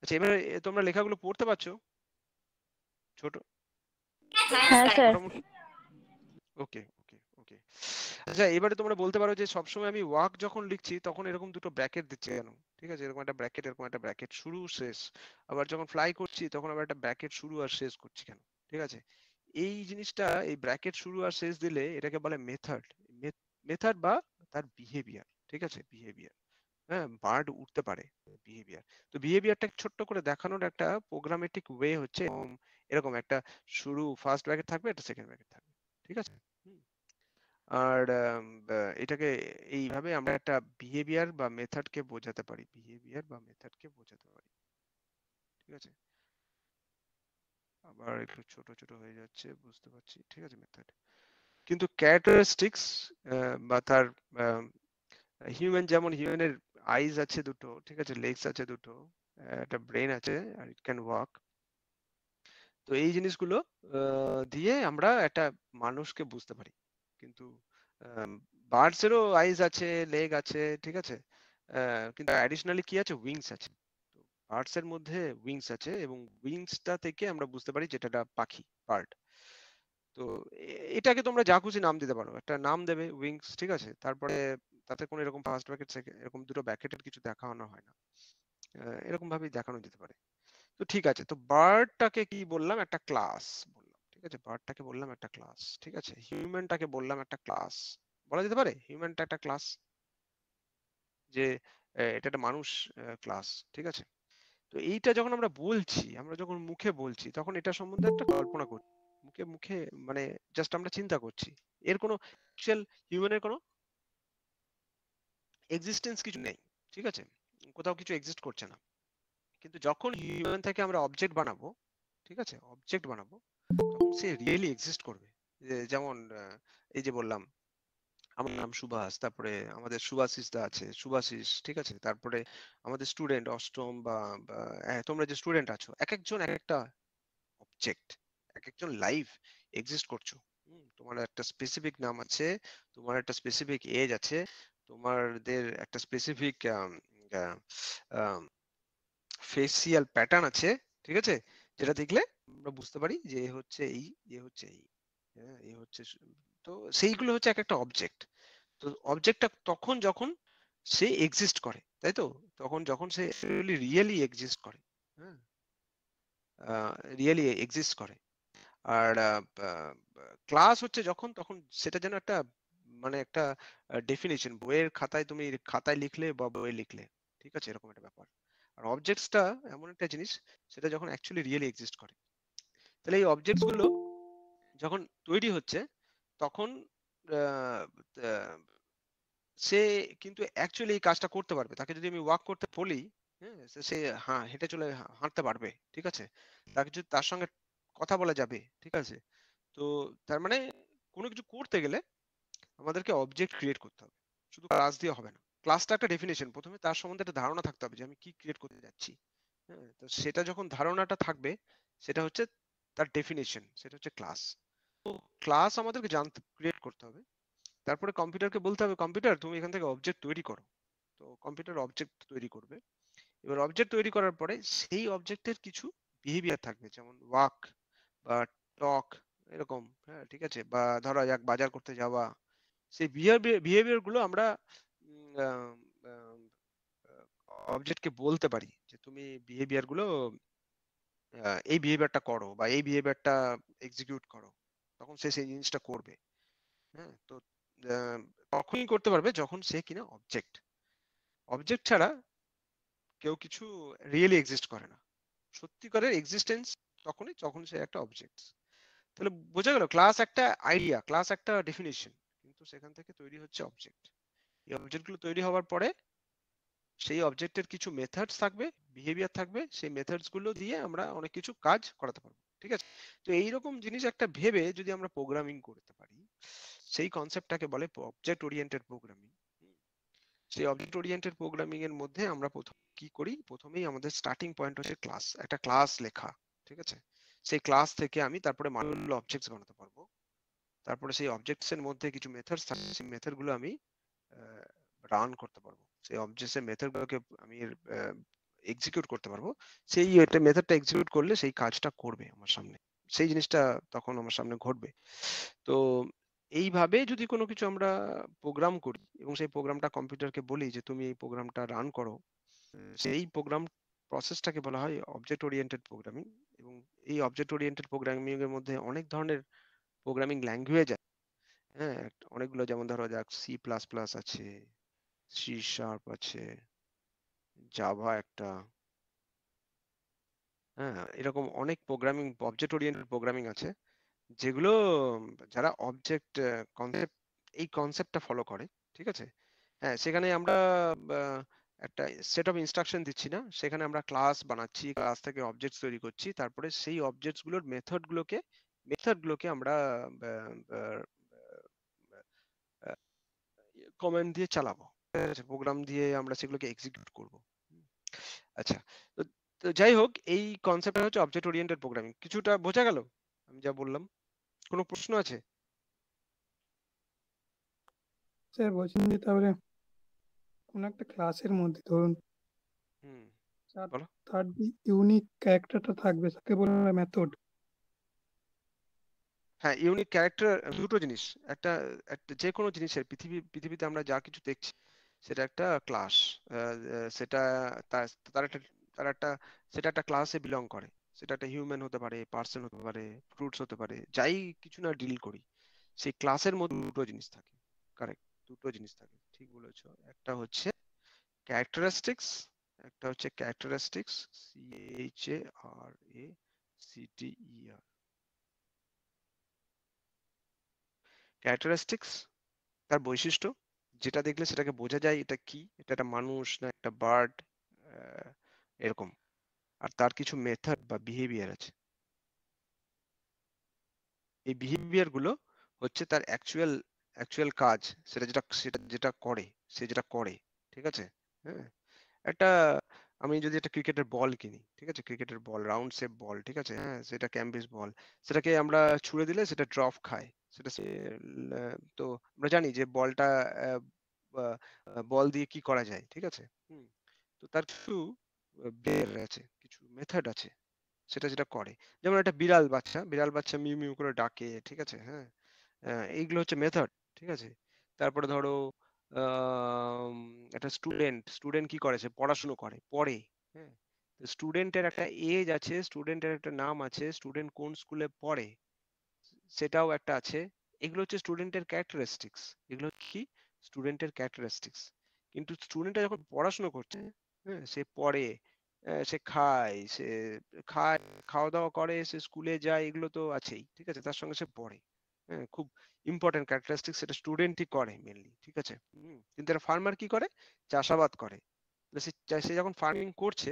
আচ্ছা এবারে তোমরা লেখাগুলো পড়তে পারছ? ছোট? হ্যাঁ স্যার। ওকে ওকে। আচ্ছা এবারে তোমরা বলতে পারো যে সবসময় আমি ওয়াক যখন লিখছি, তখন এরকম দুটো ব্র্যাকেট দিচ্ছি কেন? ঠিক আছে? এরকম একটা ব্র্যাকেট, এরকম একটা ব্র্যাকেট, শুরু, শেষ। আবার যখন ফ্লাই করছি, তখন আবার একটা ব্র্যাকেট, শুরু আর শেষ করছি কেন? ঠিক আছে? এই জিনিসটা, এই ব্র্যাকেট, শুরু আর শেষ দিলে এটাকে বলে মেথড মেথড বা তার বিহেভিয়ার ঠিক আছে? বিহেভিয়ার হ্যাঁ? বার্ড উঠতে পারে বিহেভিয়ার তো বিহেভিয়ারটা ছোট্ট করে দেখানোর একটা প্রোগ্রামেটিক ওয়ে হচ্ছে এরকম একটা শুরু ফার্স্ট ব্র্যাকেট থাকবে, একটা সেকেন্ড ব্র্যাকেট থাকবে। ঠিক আছে। আর এটাকে এইভাবে আমরা একটা বিহেভিয়ার বা মেথডকে বোঝাতে পারি বিহেভিয়ার বা মেথডকে বোঝাতে পারি। ঠিক আছে? আবার একটু ছোট ছোট হয়ে যাচ্ছে, বুঝতে পারছি। ঠিক আছে মেথড কিন্তু ক্যারেক্টারিস্টিক্স বা তার হিউম্যান যেমন হিউম্যানের আইজ আছে দুটো, ঠিক আছে লেগস আছে দুটো একটা ব্রেন আছে আর ইট ক্যান ওয়াক তো এই জিনিসগুলো দিয়ে আমরা একটা মানুষকে বুঝতে পারি। কিন্তু বার্ডস এরও আইজ আছে লেগ আছে, ঠিক আছে? কিন্তু অ্যাডিশনালি কি আছে? উইংস আছে। বার্ডস এর মধ্যে উইংস আছে এবং উইংসটা থেকে আমরা বুঝতে পারি যেটা পাখি বার্ড তো এটাকে তোমরা যা খুশি নাম দিতে পারো। একটা নাম দেবে উইংস ঠিক আছে? তারপরে তাতে কোনো এরকম ফার্স্ট ব্র্যাকেট এরকম দুটো ব্র্যাকেটের কিছু দেখানো হয় না। এরকম ভাবেই দেখানো যেতে পারে। তো ঠিক আছে, তো বার্ডটাকে কি বললাম? একটা ক্লাস ঠিক আছে? বার্ডটাকে বললাম একটা ক্লাস ঠিক আছে? হিউম্যানটাকে বললাম একটা ক্লাস বলা যেতে পারে? হিউম্যানটা একটা ক্লাস যে এটা একটা মানুষ ক্লাস ঠিক আছে? তো এইটা যখন আমরা বলছি, আমরা যখন মুখে বলছি, তখন এটা সম্বন্ধে একটা কল্পনা করছি মুখে মুখে মানে জাস্ট আমরা চিন্তা করছি। এর কোনো অ্যাকচুয়াল হিউম্যানের কোনো এক্সিস্টেন্স কিছু নেই, ঠিক আছে? কোথাও কিছু এক্সিস্ট করছে না। কিন্তু যখন হিউম্যান থেকে আমরা অবজেক্ট বানাবো, ঠিক আছে? অবজেক্ট বানাবো তখন সে রিয়েলি এক্সিস্ট করবে। যেমন এই যে বললাম আমার নাম সুভাষ তারপরে আমাদের সুভাষিস আছে সুভাষিস ঠিক আছে? তারপরে আমাদের স্টুডেন্ট অষ্টম বা হ্যাঁ, তোমরা যে স্টুডেন্ট আছো এক একজন এক একটা অবজেক্ট এক একজন লাইভ এক্সিস্ট করছ তোমার একটা স্পেসিফিক নাম আছে তোমার একটা স্পেসিফিক এজ আছে তোমাদের একটা স্পেসিফিক ফেসিয়াল প্যাটার্ন আছে ঠিক আছে? যেটা দেখলে আমরা বুঝতে পারি যে হচ্ছে এই, এ হচ্ছে এই হ্যাঁ এ হচ্ছে তো সেইগুলো হচ্ছে এক একটা অবজেক্ট তো অবজেক্টটা তখন যখন সে এক্সিস্ট করে, তাই তো? তখন যখন সে রিয়েলি এক্সিস্ট করে হ্যাঁ রিয়েলি এক্সিস্ট করে। আর ক্লাস হচ্ছে যখন, তখন সেটা যেন একটা মানে একটা ডেফিনেশন বইয়ের খাতায় তুমি খাতায় লিখলে বা বইয়ে লিখলে, ঠিক আছে? এরকম একটা ব্যাপার। আর অবজেক্টসটা এমন একটা জিনিস, সেটা যখন অ্যাকচুয়ালি রিয়েলি এক্সিস্ট করে। তাহলে এই অবজেক্টসগুলো যখন তৈরি হচ্ছে, তখন সে কিন্তু অ্যাকচুয়ালি এই কাজটা করতে পারবে। তাকে যদি আমি ওয়াক করতে বলি হ্যাঁ সে হ্যাঁ হেঁটে চলে হাঁটতে পারবে, ঠিক আছে? তাকে যদি তার সঙ্গে কথা বলা যাবে, ঠিক আছে? তো তার মানে কোনো কিছু করতে গেলে আমাদেরকে অবজেক্ট ক্রিয়েট করতে হবে। শুধু ক্লাস দিয়ে হবে না। ক্লাসটা একটা ডেফিনেশন প্রথমে তার সম্বন্ধে একটা ধারণা থাকতে হবে যে আমি কি ক্রিয়েট করতে যাচ্ছি। হ্যাঁ তো সেটা যখন ধারণাটা থাকবে, সেটা হচ্ছে তার ডেফিনেশন সেটা হচ্ছে ক্লাস তো ক্লাস আমাদেরকে জানতে ক্রিয়েট করতে হবে। তারপরে কম্পিউটারকে বলতে হবে কম্পিউটার তুমি এখান থেকে অবজেক্ট তৈরি করো। তো কম্পিউটার অবজেক্ট তৈরি করবে। এবার অবজেক্ট তৈরি করার পরে সেই অবজেক্টের কিছু বিহেভিয়ার থাকবে, যেমন ওয়াক বা টক এরকম হ্যাঁ ঠিক আছে? বা ধরা যাক বাজার করতে যাওয়া। সেই বিহেভিয়ার বিহেভিয়ারগুলো আমরা অবজেক্টকে বলতে পারি যে তুমি বিহেভিয়ারগুলো এই বিহেভিয়ারটা করো বা এই বিহেভিয়ারটা এক্সিকিউট করো, তখন সে সেই জিনিসটা করবে। হ্যাঁ তো তখনই করতে পারবে যখন সে কিনা অবজেক্ট অবজেক্ট ছাড়া কেউ কিছু রিয়েলি এক্সিস্ট করে না। সত্যিকারের এক্সিস্টেন্স তখনই, যখন সে একটা অবজেক্ট তাহলে বোঝা গেল ক্লাস একটা আইডিয়া ক্লাস একটা ডেফিনিশন কিন্তু সেখান থেকে তৈরি হচ্ছে অবজেক্ট এই অবজেক্টগুলো তৈরি হওয়ার পরে সেই অবজেক্টের কিছু মেথডস থাকবে বিহেভিয়ার থাকবে, সেই মেথডসগুলো দিয়ে আমরা অনেক কিছু কাজ করাতে পারব, ঠিক আছে? তো এইরকম জিনিস একটা ভেবে যদি আমরা প্রোগ্রামিং করতে পারি, সেই কনসেপ্টটাকে বলে অবজেক্ট ওরিয়েন্টেড প্রোগ্রামিং সেই অবজেক্ট ওরিয়েন্টেড প্রোগ্রামিং এর মধ্যে আমরা প্রথম কি করি? প্রথমেই আমাদের স্টার্টিং পয়েন্ট হচ্ছে ক্লাস একটা ক্লাস লেখা, ঠিক আছে? সেই ক্লাস থেকে আমি তারপরে মাল্টিপল অবজেক্টস বানাতে পারব। তারপরে সেই অবজেক্টস এর মধ্যে কিছু মেথডস থাকে সেই মেথডগুলো আমি রান করতে পারব। সেই অবজেক্টস এর মেথড গুলোকে আমি এক্সিকিউট করতে পারব। সেই এটা মেথডটা এক্সিকিউট করলে সেই কাজটা করবে আমার সামনে। সেই জিনিসটা তখন আমার সামনে ঘটবে। তো এইভাবে যদি কোনো কিছু আমরা প্রোগ্রাম করি এবং সেই প্রোগ্রামটা কম্পিউটারকে বলি যে, তুমি এই প্রোগ্রামটা রান করো। সেই প্রোগ্রাম প্রসেসটাকে বলা হয় অবজেক্ট ওরিয়েন্টেড প্রোগ্রামিং এবং এই অবজেক্ট ওরিয়েন্টেড প্রোগ্রামিং এর মধ্যে অনেক ধরনের প্রোগ্রামিং ল্যাঙ্গুয়েজ হ্যাঁ অনেকগুলো যেমন ধরো যাক সি প্লাস প্লাস আছে সি শার্প আছে জাভা একটা। হ্যাঁ এরকম অনেক প্রোগ্রামিং অবজেক্ট ওরিয়েন্টেড প্রোগ্রামিং আছে, যেগুলো যারা অবজেক্ট কনসেপ্ট এই কনসেপ্টটা ফলো করে, ঠিক আছে? হ্যাঁ সেখানে আমরা একটা সেট অফ ইনস্ট্রাকশন দিচ্ছি না, সেখানে আমরা ক্লাস বানাচ্ছি ক্লাস থেকে অবজেক্ট তৈরি করছি, তারপরে সেই অবজেক্টসগুলোর মেথড গুলোকে মেথড গুলোকে আমরা কমেন্ট দিয়ে চালাবো। প্রোগ্রাম দিয়ে আমরা সেগুলোকে এক্সিকিউট করব। আচ্ছা তো যাই হোক এই কনসেপ্টটা হচ্ছে অবজেক্ট ওরিয়েন্টেড প্রোগ্রামিং কিছুটা বোঝা গেল? আমি যা বললাম। কোনো প্রশ্ন আছে? স্যার বলছেন যে তাহলে কোন একটা ক্লাসের মধ্যে ধরুন হুম যে ইউনিক ক্যারেক্টারটা থাকবে তাকে বলা মেথড হ্যাঁ ইউনিক ক্যারেক্টার দুটো জিনিস। একটা একটা যে কোনো জিনিসের পৃথিবী, পৃথিবীতে আমরা যা কিছু দেখছি, সেটা একটা ক্লাস সেটা তার একটা তার একটা, সেটা একটা ক্লাসে বিলং করে। সেটা একটা হিউম্যান হতে পারে পার্সন হতে পারে ফ্রুটস হতে পারে, যাই কিছু না ডিল করি, সেই ক্লাসের মধ্যে দুটো জিনিস থাকে। কারেক্ট দুটো জিনিস থাকে, ঠিক বলেছ। একটা হচ্ছে ক্যারেক্টারিস্টিক্স একটা হচ্ছে characteristics C H A R A C T E R characteristics তার বৈশিষ্ট্য, যেটা দেখলে সেটাকে বোঝা যায় এটা কি, এটা একটা মানুষ না একটা বার্ড এরকম। আর তার কিছু মেথড বা বিহেভিয়ার আছে। এই বিহেভিয়ারগুলো হচ্ছে তার অ্যাকচুয়াল অ্যাকচুয়াল কাজ, সেটা যেটা সেটা যেটা করে, সে যেটা করে, ঠিক আছে? হ্যাঁ? একটা, আমি যদি একটা ক্রিকেটের বল কিনি, ঠিক আছে? ক্রিকেটের বল রাউন্ড শেপ বল ঠিক আছে? হ্যাঁ? সেটা ক্যাম্বিস বল সেটাকে আমরা ছুড়ে দিলে সেটা ড্রপ খায়। সেটা তো আমরা জানি যে বলটা বল দিয়ে কি করা যায়, ঠিক আছে? তো তার কিছু, বের আছে, কিছু মেথড আছে, সেটা যেটা করে। যেমন একটা বিড়াল বাচ্চা বিড়াল বাচ্চা মিউ মিউ করে ডাকে, ঠিক আছে? হ্যাঁ এইগুলো হচ্ছে মেথড ঠিক আছে? তারপরে ধরো একটা স্টুডেন্ট স্টুডেন্ট কি করে সে? পড়াশুনো করে, পড়ে হ্যাঁ? স্টুডেন্টের একটা এজ আছে স্টুডেন্টের একটা নাম আছে স্টুডেন্ট কোন স্কুলে পড়ে সেটাও একটা আছে। এগুলো হচ্ছে স্টুডেন্টের ক্যারেক্টারিস্টিক্স এগুলো কি? স্টুডেন্টের ক্যারেক্টারিস্টিক্স কিন্তু স্টুডেন্টটা যখন পড়াশোনা করছে হ্যাঁ সে পড়ে সে খায় সে খায় খাওয়া দাওয়া করে, সে স্কুলে যায়, এগুলো তো আছেই, ঠিক আছে? তার সঙ্গে সে পড়ে হ্যাঁ খুব ইম্পর্টেন্ট ক্যারেক্টারিস্টিক সেটা স্টুডেন্টই করে মেনলি ঠিক আছে? কিন্তু একটা ফার্মার কি করে? চাষাবাদ করে। সে যখন ফার্মিং করছে,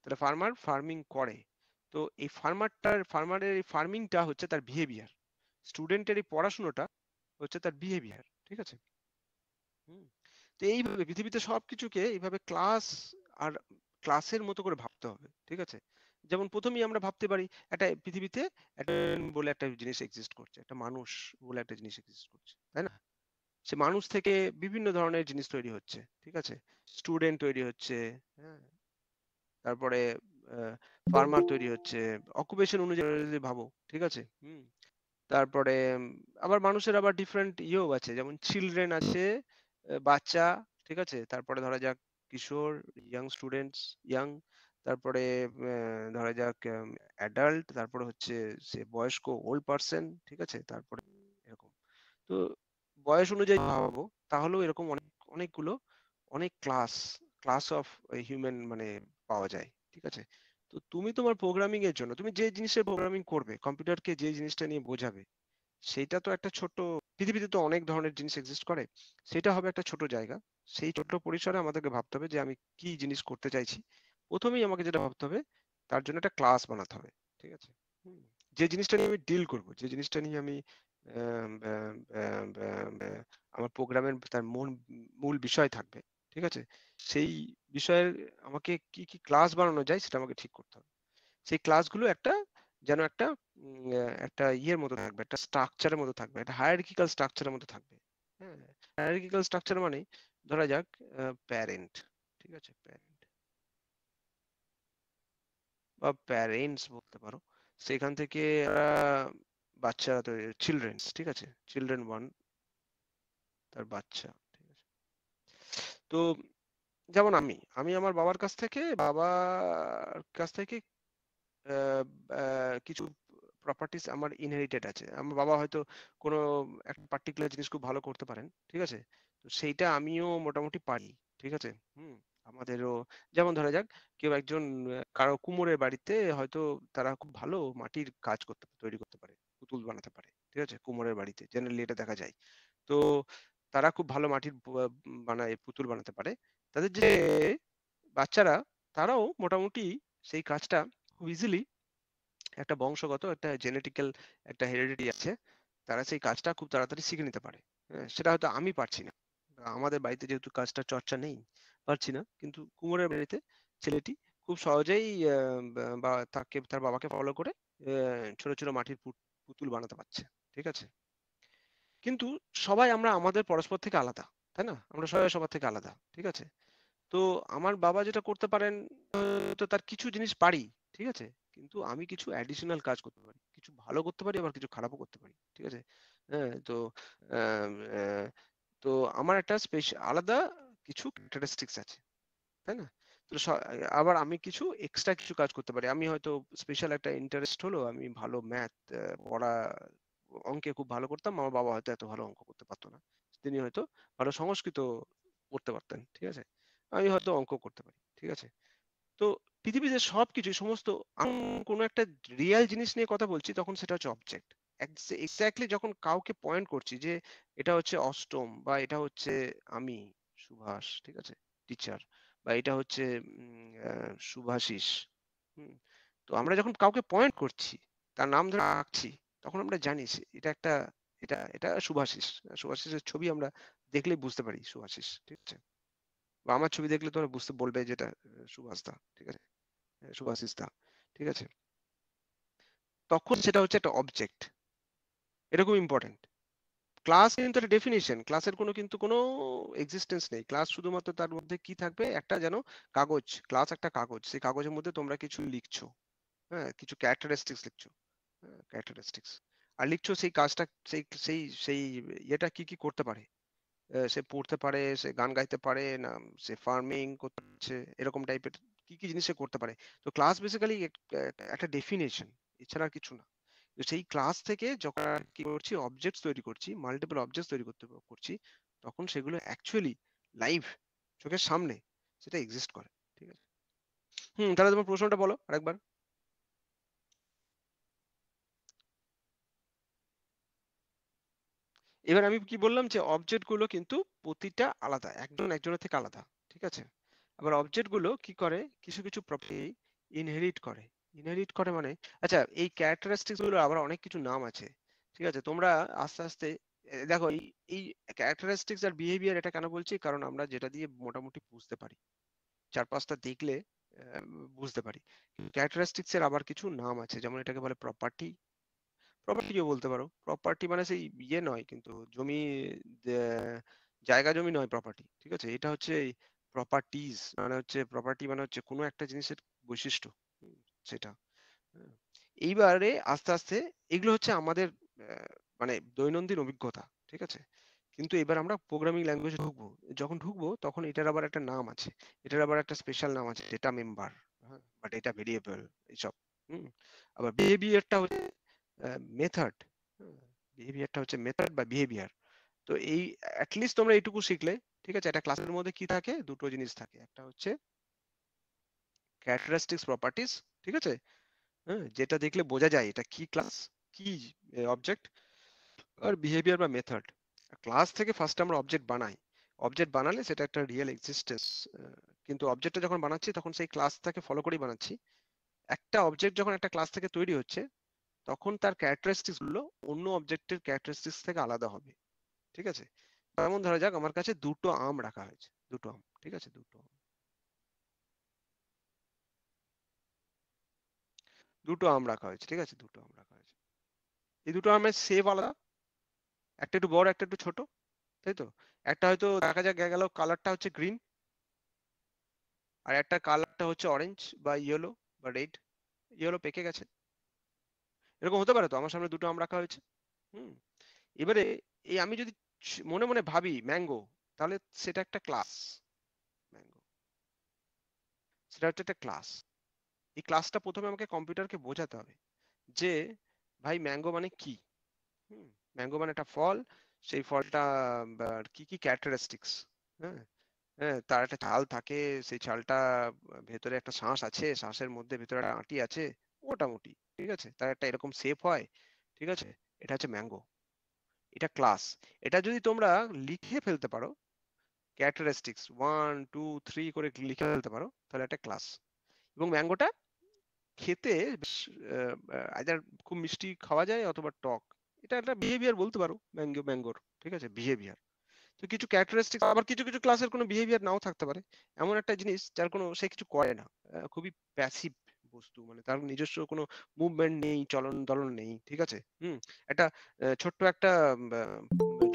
তাহলে ফার্মার ফার্মিং করে। তো এই ফার্মারটার ফার্মারের এই ফার্মিংটা হচ্ছে তার বিহেভিয়ার স্টুডেন্টের এই পড়াশোনাটা হচ্ছে তার বিহেভিয়ার ঠিক আছে? তো এইভাবে পৃথিবীতে সবকিছুকে এইভাবে ক্লাস আর ক্লাসের মতো করে ভাবতে হবে, ঠিক আছে? যেমন প্রথমেই আমরা ভাবতে পারি একটা পৃথিবীতে বলে একটা জিনিস এক্সিস্ট করছে, একটা মানুষ বলে একটা জিনিস এক্সিস্ট করছে, তাই না? সে মানুষ থেকে বিভিন্ন ধরনের জিনিস তৈরি হচ্ছে, ঠিক আছে? স্টুডেন্ট তৈরি হচ্ছে হ্যাঁ? তারপরে ফার্মার তৈরি হচ্ছে অকুপেশন অনুযায়ী ভাবো, ঠিক আছে? হুম তারপরে, আবার মানুষের আবার ডিফারেন্ট ইয়েও আছে। যেমন চিলড্রেন আছে বাচ্চা, ঠিক আছে? তারপরে ধরা যাক কিশোর ইয়াং স্টুডেন্টস ইয়াং তারপরে ধরা যাক অ্যাডাল্ট তারপরে হচ্ছে সে বয়স্ক ওল্ড পার্সন ঠিক আছে? তারপরে এরকম। তো বয়স অনুযায়ী ভাবো, তাহলেও এরকম অনেক, অনেকগুলো, অনেক ক্লাস ক্লাস অফ হিউম্যান মানে পাওয়া যায়, ঠিক আছে? তো তুমি তোমার প্রোগ্রামিং এর জন্য তুমি যে জিনিসের প্রোগ্রামিং করবে কম্পিউটারকে যে জিনিসটা নিয়ে বোঝাবে সেটা তো একটা ছোট পৃথিবীতে তো অনেক ধরনের জিনিস এক্সিস্ট করে সেটা হবে একটা ছোট জায়গা। সেই ছোট পরিসরে আমাদেরকে ভাবতে হবে যে আমি কি জিনিস করতে চাইছি। প্রথমেই আমাকে যেটা ভাবতে হবে তার জন্য একটা ক্লাস বানাতে হবে ঠিক আছে? যে জিনিসটা নিয়ে আমি ডিল করব যে জিনিসটা নিয়ে আমি আম, আম, আম, আম, আম, আমার প্রোগ্রামের তার মূল বিষয় থাকবে ঠিক আছে? সেই বিষয়ের আমাকে কি কি ক্লাস বানানো যায় সেটা আমাকে ঠিক করতে হবে। সেই ক্লাসগুলো একটা যেন একটা একটা ইয়ের মতো থাকবে, একটা স্ট্রাকচারের মতো থাকবে, একটা হায়ারার্কিক্যাল স্ট্রাকচারের মতো থাকবে। হ্যাঁ হায়ারার্কিক্যাল স্ট্রাকচার মানে ধরা যাক প্যারেন্ট ঠিক আছে? প্যারেন্ট বা প্যারেন্টস বলতে পারো। সেখান থেকে বাচ্চারা তৈরি চিলড্রেন্স ঠিক আছে? চিলড্রেন ওয়ান তার বাচ্চা। তো যেমন আমি আমি আমার বাবার কাছ থেকে, বাবার কাছ থেকে কিছু প্রপার্টিস আমার ইনহেরিটেড আছে। আমার বাবা হয়তো কোনো একটা পার্টিকুলার জিনিস খুব ভালো করতে পারেন, ঠিক আছে? তো সেইটা আমিও মোটামুটি পারি, ঠিক আছে? হুম, আমাদেরও, যেমন ধরা যাক, কেউ একজন কারও কুমোরের বাড়িতে হয়তো তারা খুব ভালো মাটির কাজ করতে, তৈরি করতে পারে, পুতুল বানাতে পারে, ঠিক আছে? কুমোরের বাড়িতে জেনারেলি এটা দেখা যায়। তো তারা খুব ভালো মাটির বানায় পুতুল বানাতে পারে। তাদের যে বাচ্চারা তারাও মোটামুটি সেই কাজটা খুব ইজিলি একটা বংশগত একটা জেনেটিক্যাল একটা হেরিডিটি আছে। তারা সেই কাজটা খুব তাড়াতাড়ি শিখে নিতে পারে। হ্যাঁ, সেটা হয়তো আমি পারছি না। আমাদের বাড়িতে যেহেতু কাজটা চর্চা নেই পারছি না। কিন্তু কুমোরের বাড়িতে ছেলেটি খুব সহজেই বা- তাকে তার বাবাকে ফলো করে ছোট ছোট মাটির পুত- পুতুল বানাতে পারছে। ঠিক আছে? কিন্তু সবাই আমরা আমাদের পরস্পর থেকে আলাদা, তাই না? আমরা সবাই সবার থেকে আলাদা, ঠিক আছে? তো আমার বাবা যেটা করতে পারেন তো তার কিছু জিনিস পারি, ঠিক আছে? কিন্তু আমি কিছু অ্যাডিশনাল কাজ করতে পারি, কিছু ভালো করতে পারি, আবার কিছু খারাপও করতে পারি, ঠিক আছে? হ্যাঁ তো তো আমার একটা স্পেশাল আলাদা কিছু ক্যারেক্টারিস্টিক্স আছে, তাই না? তো আবার আমি কিছু এক্সট্রা কিছু কাজ করতে পারি। আমি হয়তো স্পেশাল একটা ইন্টারেস্ট হলো, আমি ভালো ম্যাথ পড়া অঙ্কে খুব ভালো করতাম, আমার বাবা হয়তো এত ভালো অঙ্ক করতে পারতো না। তিনি হয়তো ভালো সংস্কৃত পড়তে পারতেন, ঠিক আছে? আমি হয়তো অঙ্ক করতে পারি, ঠিক আছে? তো পৃথিবীতে সবকিছু সমস্ত কোনো একটা রিয়েল জিনিস নিয়ে কথা বলছি, তখন সেটা হচ্ছে অবজেক্ট এক্স্যাক্টলি যখন কাউকে পয়েন্ট করছি যে এটা হচ্ছে অষ্টম বা এটা হচ্ছে আমি, সুভাষ, ঠিক আছে? টিচার বা এটা হচ্ছে হুম? তো আমরা যখন কাউকে পয়েন্ট করছি, তার নাম ধরে ডাকছি তখন আমরা জানি এটা একটা এটা এটা শুভাশিস শুভাশিসের ছবি আমরা দেখলেই বুঝতে পারি শুভাশিস ঠিক আছে? বা আমার ছবি দেখলে তোমরা বুঝতে বলবে যেটা আহ, সুভাষ ঠিক আছে? আহ, শুভাশিস দা ঠিক আছে? তখন সেটা হচ্ছে একটা অবজেক্ট খুব ইম্পর্টেন্ট ক্লাস কিন্তু একটা ডেফিনিশন ক্লাসের কোনো কিন্তু কোনো এক্সিস্টেন্স নেই। ক্লাস শুধুমাত্র তার মধ্যে কি থাকবে? একটা যেন কাগজ ক্লাস একটা কাগজ। সেই কাগজের মধ্যে তোমরা কিছু লিখছো হ্যাঁ? কিছু ক্যারেক্টারিস্টিক্স লিখছো। ক্যারেক্টারিস্টিক্স আর লিখছো সেই কাজটা, সেই সেই সেই ইয়েটা কি কি করতে পারে? সে পড়তে পারে, সে গান গাইতে পারে না, সে ফার্মিং এরকম টাইপের কি কি জিনিস সে করতে পারে? তো ক্লাস বেসিক্যালি একটা ডেফিনেশন এছাড়া কিছু না। তো সেই ক্লাস থেকে যখন কি করছি অবজেক্টস তৈরি করছি মাল্টিপল অবজেক্টস তৈরি করতে করছি, তখন সেগুলো অ্যাকচুয়ালি লাইভ চোখের সামনে, সেটা এক্সিস্ট করে, ঠিক আছে? হুম, তাহলে তোমার প্রশ্নটা বলো আরেকবার। এবার আমি কি বললাম যে অবজেক্টগুলো কিন্তু প্রতিটা আলাদা, একজন একজনের থেকে আলাদা, ঠিক আছে? আবার অবজেক্টগুলো কি করে? কিছু কিছু প্রপার্টি ইনহেরিট করে। ইনহেরিট করে মানে আচ্ছা এই ক্যারেক্টারিস্টিক্সগুলো আবার অনেক কিছু নাম আছে, ঠিক আছে? তোমরা আস্তে আস্তে দেখো, এই ক্যারেক্টারিস্টিক্স আর বিহেভিয়ার এটা কেন বলছি? কারণ আমরা যেটা দিয়ে মোটামুটি বুঝতে পারি। চার পাঁচটা দেখলে বুঝতে পারি। ক্যারেক্টারিস্টিক্স এর আবার কিছু নাম আছে, যেমন এটাকে বলে প্রপার্টি প্রপার্টিও বলতে পারো। প্রপার্টি মানে সেই ইয়ে নয় কিন্তু জমি জায়গা জমি নয় প্রপার্টি ঠিক আছে? এটা হচ্ছে প্রপার্টিজ মানে হচ্ছে প্রপার্টি মানে হচ্ছে কোনো একটা জিনিসের বৈশিষ্ট্য সেটা। এইবারে আস্তে আস্তে এগুলো হচ্ছে আমাদের মানে দৈনন্দিন অভিজ্ঞতা, ঠিক আছে? কিন্তু এবার আমরা প্রোগ্রামিং ল্যাঙ্গুয়েজে ঢুকবো। যখন ঢুকবো তখন এটার আবার একটা নাম আছে। এটার আবার একটা স্পেশাল নাম আছে ডেটা মেম্বার হ্যাঁ বা ডেটা ভেরিয়েবল এইসব, হুম। আবার বিহেভিয়ারটা হচ্ছে মেথড বিহেভিয়ারটা হচ্ছে মেথড বা বিহেভিয়ার তো এই অ্যাটলিস্ট তোমরা এইটুকু শিখলে, ঠিক আছে? একটা ক্লাসের মধ্যে কি থাকে? দুটো জিনিস থাকে। একটা হচ্ছে ক্যারেক্টারিস্টিক্স প্রপার্টিস ঠিক আছে? হ্যাঁ যেটা দেখলে বোঝা যায় এটা কি ক্লাস কি অবজেক্ট আর বিহেভিয়ার বা মেথড ক্লাস থেকে ফার্স্ট আমরা অবজেক্ট বানাই। অবজেক্ট বানালে সেটা একটা রিয়েল এক্সিস্টেন্স কিন্তু অবজেক্টটা যখন বানাচ্ছি, তখন সেই ক্লাসটাকে ফলো করেই বানাচ্ছি। একটা অবজেক্ট যখন একটা ক্লাস থেকে তৈরি হচ্ছে তখন তার ক্যারেক্টারিস্টিক্সগুলো অন্য অবজেক্টের ক্যারেক্টারিস্টিক্স থেকে আলাদা হবে। ঠিক আছে? যেমন ধরা যাক, আমার কাছে দুটো আম রাখা হয়েছে। দুটো আম, ঠিক আছে? দুটো আম। দুটো আম রাখা হয়েছে, ঠিক আছে? দুটো আম রাখা হয়েছে। এই দুটো আমের শেপ আলাদা। একটা একটু বড়, একটা একটু ছোট, তাই তো? একটা হয়তো দেখা যাক গেল কালারটা হচ্ছে গ্রিন আর একটা কালারটা হচ্ছে অরেঞ্জ বা ইয়েলো বা রেড ইয়েলো পেকে গেছে। এরকম হতে পারে তো? আমার সামনে দুটো আম রাখা হয়েছে। হুম। এবারে এই আমি যদি মনে মনে ভাবি ম্যাঙ্গো, তাহলে সেটা একটা ক্লাস। ম্যাঙ্গো। সেটা হচ্ছে একটা ক্লাস। এই ক্লাসটা প্রথমে আমাকে কম্পিউটারকে বোঝাতে হবে যে, ভাই, ম্যাঙ্গো মানে কি? হুম। ম্যাঙ্গো মানে একটা ফল, সেই ফলটা কি কি ক্যারেক্টারিস্টিক্স হ্যাঁ। হ্যাঁ তার একটা ছাল থাকে, সেই ছালটা ভেতরে একটা শ্বাস আছে শ্বাসের মধ্যে ভেতরে একটা আঁটি আছে। মোটামুটি, ঠিক আছে? তার একটা এরকম শেপ হয়, ঠিক আছে? এটা হচ্ছে ম্যাঙ্গো এটা ক্লাস এটা যদি তোমরা লিখে ফেলতে পারো ক্যারেক্টারিস্টিক্স ওয়ান টু থ্রি করে লিখে ফেলতে পারো, তাহলে একটা ক্লাস এবং ম্যাঙ্গোটা খেতে আইদার খুব মিষ্টি খাওয়া যায় অথবা টক। এটা একটা বিহেভিয়ার বলতে পারো ম্যাঙ্গো ম্যাঙ্গোর ঠিক আছে? বিহেভিয়ার তো কিছু ক্যারেক্টারিস্টিক্স আবার কিছু কিছু ক্লাসের কোনো বিহেভিয়ার নাও থাকতে পারে। এমন একটা জিনিস যার কোনো, সে কিছু করে না। খুবই প্যাসিভ বস্তু মানে তার নিজস্ব কোনো মুভমেন্ট নেই চলন দলন নেই, ঠিক আছে? হুম? একটা ছোট্ট একটা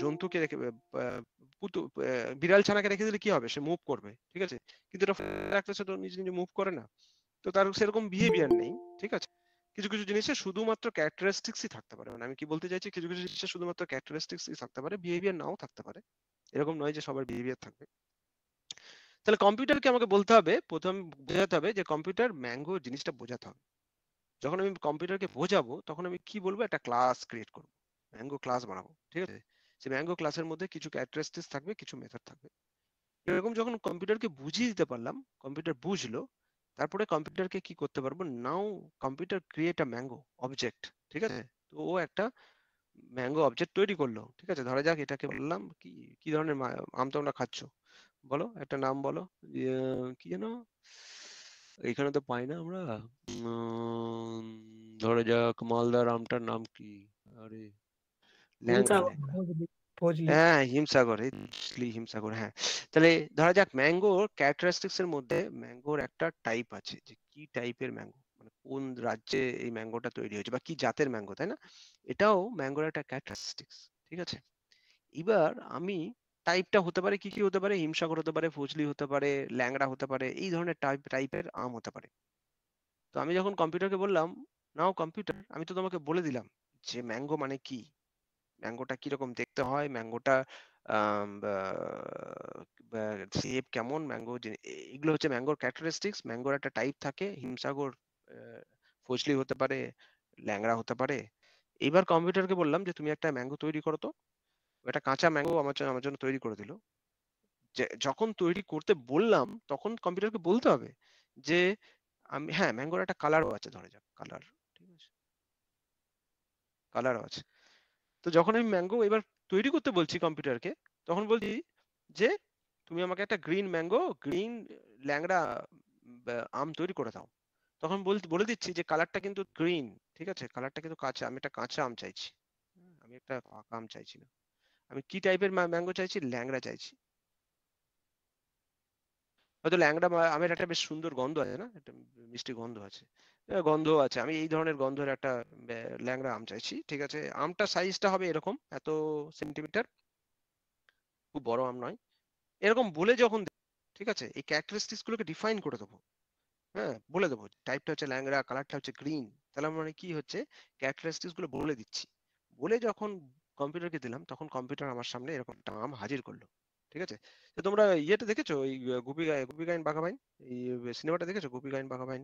জন্তুকে রেখে পুতু বিড়াল ছানাকে রেখে দিলে কি হবে? সে মুভ করবে, ঠিক আছে? কিন্তু এটা রাখতেছে তো নিজে নিজে মুভ করে না। তো তার সেরকম বিহেভিয়ার নেই, ঠিক আছে? কিছু কিছু জিনিসে শুধুমাত্র ক্যারেক্টারিস্টিক্সই থাকতে পারে। মানে আমি কি বলতে চাইছি? কিছু কিছু জিনিসে শুধুমাত্র ক্যারেক্টারিস্টিক্সই থাকতে পারে বিহেভিয়ার নাও থাকতে পারে। এরকম নয় যে সবার বিহেভিয়ার থাকবে। তাহলে কম্পিউটারকে আমাকে বলতে হবে, প্রথম বোঝাতে হবে যে কম্পিউটার ম্যাঙ্গো জিনিসটা বোঝাতে হবে। যখন আমি কম্পিউটারকে বোঝাবো, তখন আমি কি বলব? একটা ক্লাস ক্রিয়েট করব। ম্যাঙ্গো ক্লাস বানাবো, ঠিক আছে? সে ম্যাঙ্গো ক্লাসের মধ্যে কিছু ক্যারেক্টারিস্টিক্স থাকবে, কিছু মেথড থাকবে। এরকম যখন কম্পিউটারকে বুঝিয়ে দিতে পারলাম, কম্পিউটার বুঝলো, তারপরে কম্পিউটারকে কি করতে পারব? Now computer create a mango object, ঠিক আছে? তো ও একটা ম্যাঙ্গো অবজেক্ট তৈরি করল, ঠিক আছে? ধরা যাক এটাকে বললাম, কি কি ধরনের আম তোমরা খাচ্ছ? বলো একটা নাম বলো। ইয়ে, কি যেন? এখানে তো পাই না আমরা। ধরা যাক মালদার আমটার নাম কি? আরে হ্যাঁ হিমসাগর হিমসাগর হ্যাঁ। তাহলে ধরা যাক ম্যাঙ্গোর ক্যারেক্টারিস্টিক্স এর মধ্যে ম্যাঙ্গোর একটা টাইপ আছে যে কি টাইপের ম্যাঙ্গো? মানে কোন রাজ্যে এই ম্যাঙ্গোটা তৈরি হয়েছে বা কি জাতের ম্যাঙ্গো তাই না? এটাও ম্যাঙ্গোর একটা ক্যারেক্টারিস্টিক্স ঠিক আছে? এবার আমি টাইপটা হতে পারে কি কি হতে পারে? হিমসাগর হতে পারে ফজলি হতে পারে, ল্যাংড়া হতে পারে, এই ধরনের টাইপ টাইপের আম হতে পারে। তো আমি যখন কম্পিউটারকে বললাম, নাও কম্পিউটার আমি তো তোমাকে বলে দিলাম যে ম্যাঙ্গো মানে কি? ম্যাঙ্গোটা কীরকম দেখতে হয়? ম্যাঙ্গোটা শেপ কেমন? ম্যাঙ্গো এগুলো হচ্ছে ম্যাঙ্গোর ক্যারেক্টারিস্টিক্স ম্যাঙ্গোর একটা টাইপ থাকে, হিমসাগর ফজলি হতে পারে, ল্যাংড়া হতে পারে। এবার কম্পিউটারকে বললাম যে, তুমি একটা ম্যাঙ্গো তৈরি করো তো। একটা কাঁচা ম্যাঙ্গো আমার জন্য আমার জন্য তৈরি করে দিল। যখন তৈরি করতে বললাম, তখন কম্পিউটারকে বলতে হবে যে, আমি হ্যাঁ ম্যাঙ্গোর একটা কালারও আছে, ধরে যাক কালার ঠিক আছে? কালারও আছে। তো যখন আমি ম্যাঙ্গো এবার তৈরি করতে বলছি কম্পিউটারকে, তখন বলছি যে, তুমি আমাকে একটা গ্রিন ম্যাঙ্গো গ্রিন ল্যাংড়া আম তৈরি করে দাও। তখন বল দিচ্ছি যে কালারটা কিন্তু গ্রিন ঠিক আছে? কালারটা কিন্তু কাঁচা, আমি একটা কাঁচা আম চাইছি। আমি একটা পাকা আম চাইছি না। আমি কি টাইপের ম্যাঙ্গো চাইছি? ল্যাংড়া চাইছি। হয়তো ল্যাংড়া আমের একটা বেশ সুন্দর গন্ধ আছে না? একটা মিষ্টি গন্ধ আছে। গন্ধ আছে। আমি এই ধরনের গন্ধের একটা ল্যাংড়া আম চাইছি। ঠিক আছে? আমটা সাইজটা হবে এরকম, এত সেন্টিমিটার খুব বড় আম নয়। এরকম বলে যখন ঠিক আছে? এই ক্যারেক্টারিস্টিক্স গুলোকে ডিফাইন করে দেবো। হ্যাঁ? বলে দেবো। টাইপটা হচ্ছে ল্যাংড়া কালারটা হচ্ছে গ্রিন তাহলে মানে কি হচ্ছে? ক্যারেক্টারিস্টিক্সগুলো বলে দিচ্ছি। বলে যখন কম্পিউটারকে দিলাম তখন কম্পিউটার আমার সামনে এরকম আম হাজির করল ঠিক আছে? তো তোমরা ইয়েটা দেখেছ? আহ, গুপি গুপি গাইন বাঘা বাইন? এই সিনেমাটা দেখেছ? গুপি গাইন বাঘা বাইন?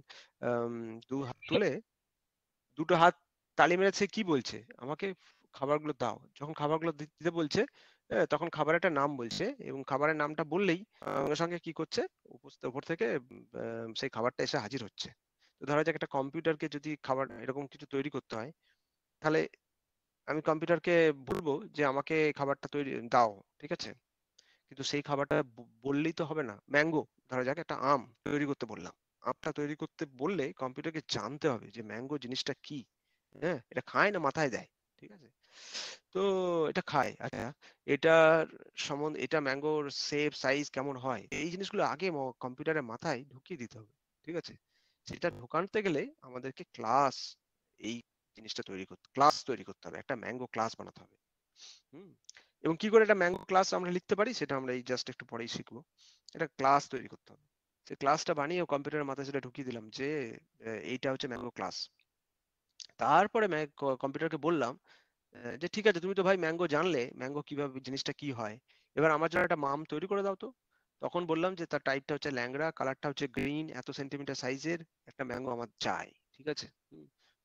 দু হাত তুলে দুটো হাত তালি মেরেছে কি বলছে? আমাকে খাবারগুলো দাও। যখন খাবারগুলো দিতে বলছে তখন খাবারের একটা নাম বলছে এবং খাবারের নামটা বললেই সঙ্গে সঙ্গে কি করছে? উপর থেকে সেই খাবারটা এসে হাজির হচ্ছে। তো ধরা যাক একটা কম্পিউটারকে যদি খাবার এরকম কিছু তৈরি করতে হয় তাহলে আমি কম্পিউটারকে বলব যে, আমাকে খাবারটা তৈরি, দাও। ঠিক আছে? কিন্তু সেই খাবারটা বললেই তো হবে না। ম্যাঙ্গো, ধরা যাক একটা আম তৈরি করতে বললাম। আমটা তৈরি করতে বললে কম্পিউটারকে জানতে হবে যে, ম্যাঙ্গো জিনিসটা কি? হ্যাঁ? এটা খায় না মাথায় দেয়। ঠিক আছে? তো এটা খায়। আচ্ছা এটার সম্বন্ধে, এটা ম্যাঙ্গোর শেপ সাইজ কেমন হয়? এই জিনিসগুলো আগে কম্পিউটারের মাথায় ঢুকিয়ে দিতে হবে। ঠিক আছে? সেটা ঢোকানতে গেলে আমাদেরকে ক্লাস এই জিনিসটা তৈরি করতে ক্লাস তৈরি করতে হবে, একটা ম্যাঙ্গো ক্লাস বানাতে হবে। হুম? এবং কি করে একটা ম্যাঙ্গো ক্লাস আমরা লিখতে পারি, সেটা আমরা এই জাস্ট একটু পরেই শিখব। একটা ক্লাস তৈরি করতে হবে। সেই ক্লাসটা বানিয়ে কম্পিউটারের মাথায় সেটা ঢুকিয়ে দিলাম যে এইটা হচ্ছে ম্যাঙ্গো ক্লাস তারপরে কম্পিউটারকে বললাম যে ঠিক আছে, তুমি তো ভাই ম্যাঙ্গো জানলে ম্যাঙ্গো কীভাবে জিনিসটা কি হয়? এবার আমার জন্য একটা মাম তৈরি করে দাও তো। তখন বললাম যে, তার টাইপটা হচ্ছে ল্যাংড়া কালারটা হচ্ছে গ্রিন এত সেন্টিমিটার সাইজের একটা ম্যাঙ্গো আমার চাই, ঠিক আছে?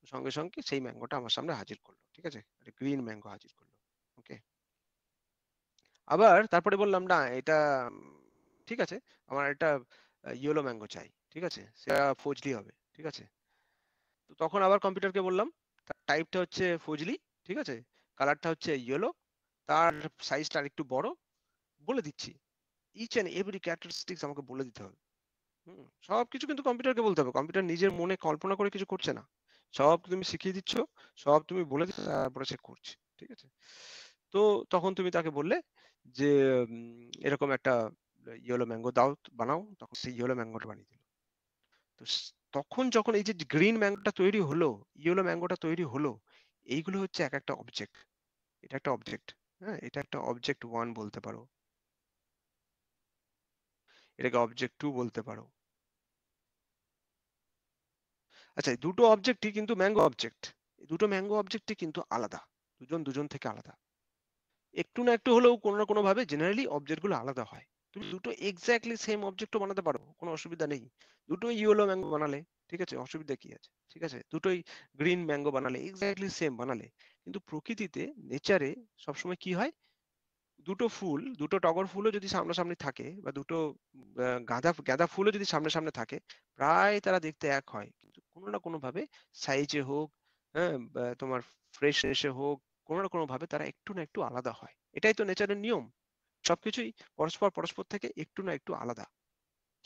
সঙ্গে সঙ্গে সেই ম্যাঙ্গোটা আমার সামনে হাজির করল, ঠিক আছে? গ্রিন ম্যাঙ্গো হাজির করল ওকে আবার তারপরে বললাম, না, এটা, ঠিক আছে, আমার একটা ইয়েলো ম্যাঙ্গো চাই, ঠিক আছে? সেটা ফজলি হবে, ঠিক আছে? তো তখন আবার কম্পিউটারকে বললাম টাইপটা হচ্ছে ফজলি, ঠিক আছে? কালারটা হচ্ছে ইয়েলো তার সাইজটা আরেকটু বড়। বলে দিচ্ছি। ইচ অ্যান্ড এভরি ক্যারেক্টারিস্টিক্স আমাকে বলে দিতে হবে। হুম সব কিছু কিন্তু কম্পিউটারকে বলতে হবে। কম্পিউটার নিজের মনে কল্পনা করে কিছু করছে না। সব তুমি শিখিয়ে দিচ্ছ সব তুমি বলে দিচ্ছ তারপরে সে করছে ঠিক আছে? তো তখন তুমি তাকে বললে যে এরকম একটা ইয়েলো ম্যাঙ্গো দাও বানাও তখন সেই ইয়েলো ম্যাঙ্গোটা বানিয়ে দিল। তো তখন যখন এই যে গ্রিন ম্যাঙ্গোটা তৈরি হলো ইয়েলো ম্যাঙ্গোটা তৈরি হলো এইগুলো হচ্ছে এক একটা অবজেক্ট এটা একটা অবজেক্ট হ্যাঁ? এটা একটা অবজেক্ট ওয়ান বলতে পারো। এটাকে অবজেক্ট টু বলতে পারো। আচ্ছা দুটো অবজেক্টই কিন্তু ম্যাঙ্গো অবজেক্ট দুটো ম্যাঙ্গো অবজেক্টই কিন্তু আলাদা। দুজন দুজন থেকে আলাদা। একটু না একটু হলেও কোনো না কোনো ভাবে জেনারেলি অবজেক্টগুলো আলাদা হয়। তুমি দুটো এক্স্যাক্টলি সেম অবজেক্টও বানাতে পারো, কোনো অসুবিধা নেই। দুটোই ইয়েলো ম্যাঙ্গো বানালে, ঠিক আছে? অসুবিধা কি আছে? ঠিক আছে? দুটোই গ্রিন ম্যাঙ্গো বানালে এক্স্যাক্টলি সেম বানালে। কিন্তু প্রকৃতিতে নেচারে সবসময় কি হয়? দুটো ফুল, দুটো টগর ফুলও যদি সামনাসামনি থাকে বা দুটো গাঁদা গাঁদা ফুলও যদি সামনে সামনে থাকে, প্রায় তারা দেখতে এক হয়। কোনো না কোনো ভাবে সাইজে হোক হ্যাঁ তোমার তোমার ফ্রেশনেসে হোক, কোনো না কোনো ভাবে তারা একটু না একটু আলাদা হয়। এটাই তো নেচারের নিয়ম। সবকিছুই পরস্পর পরস্পর থেকে একটু না একটু আলাদা।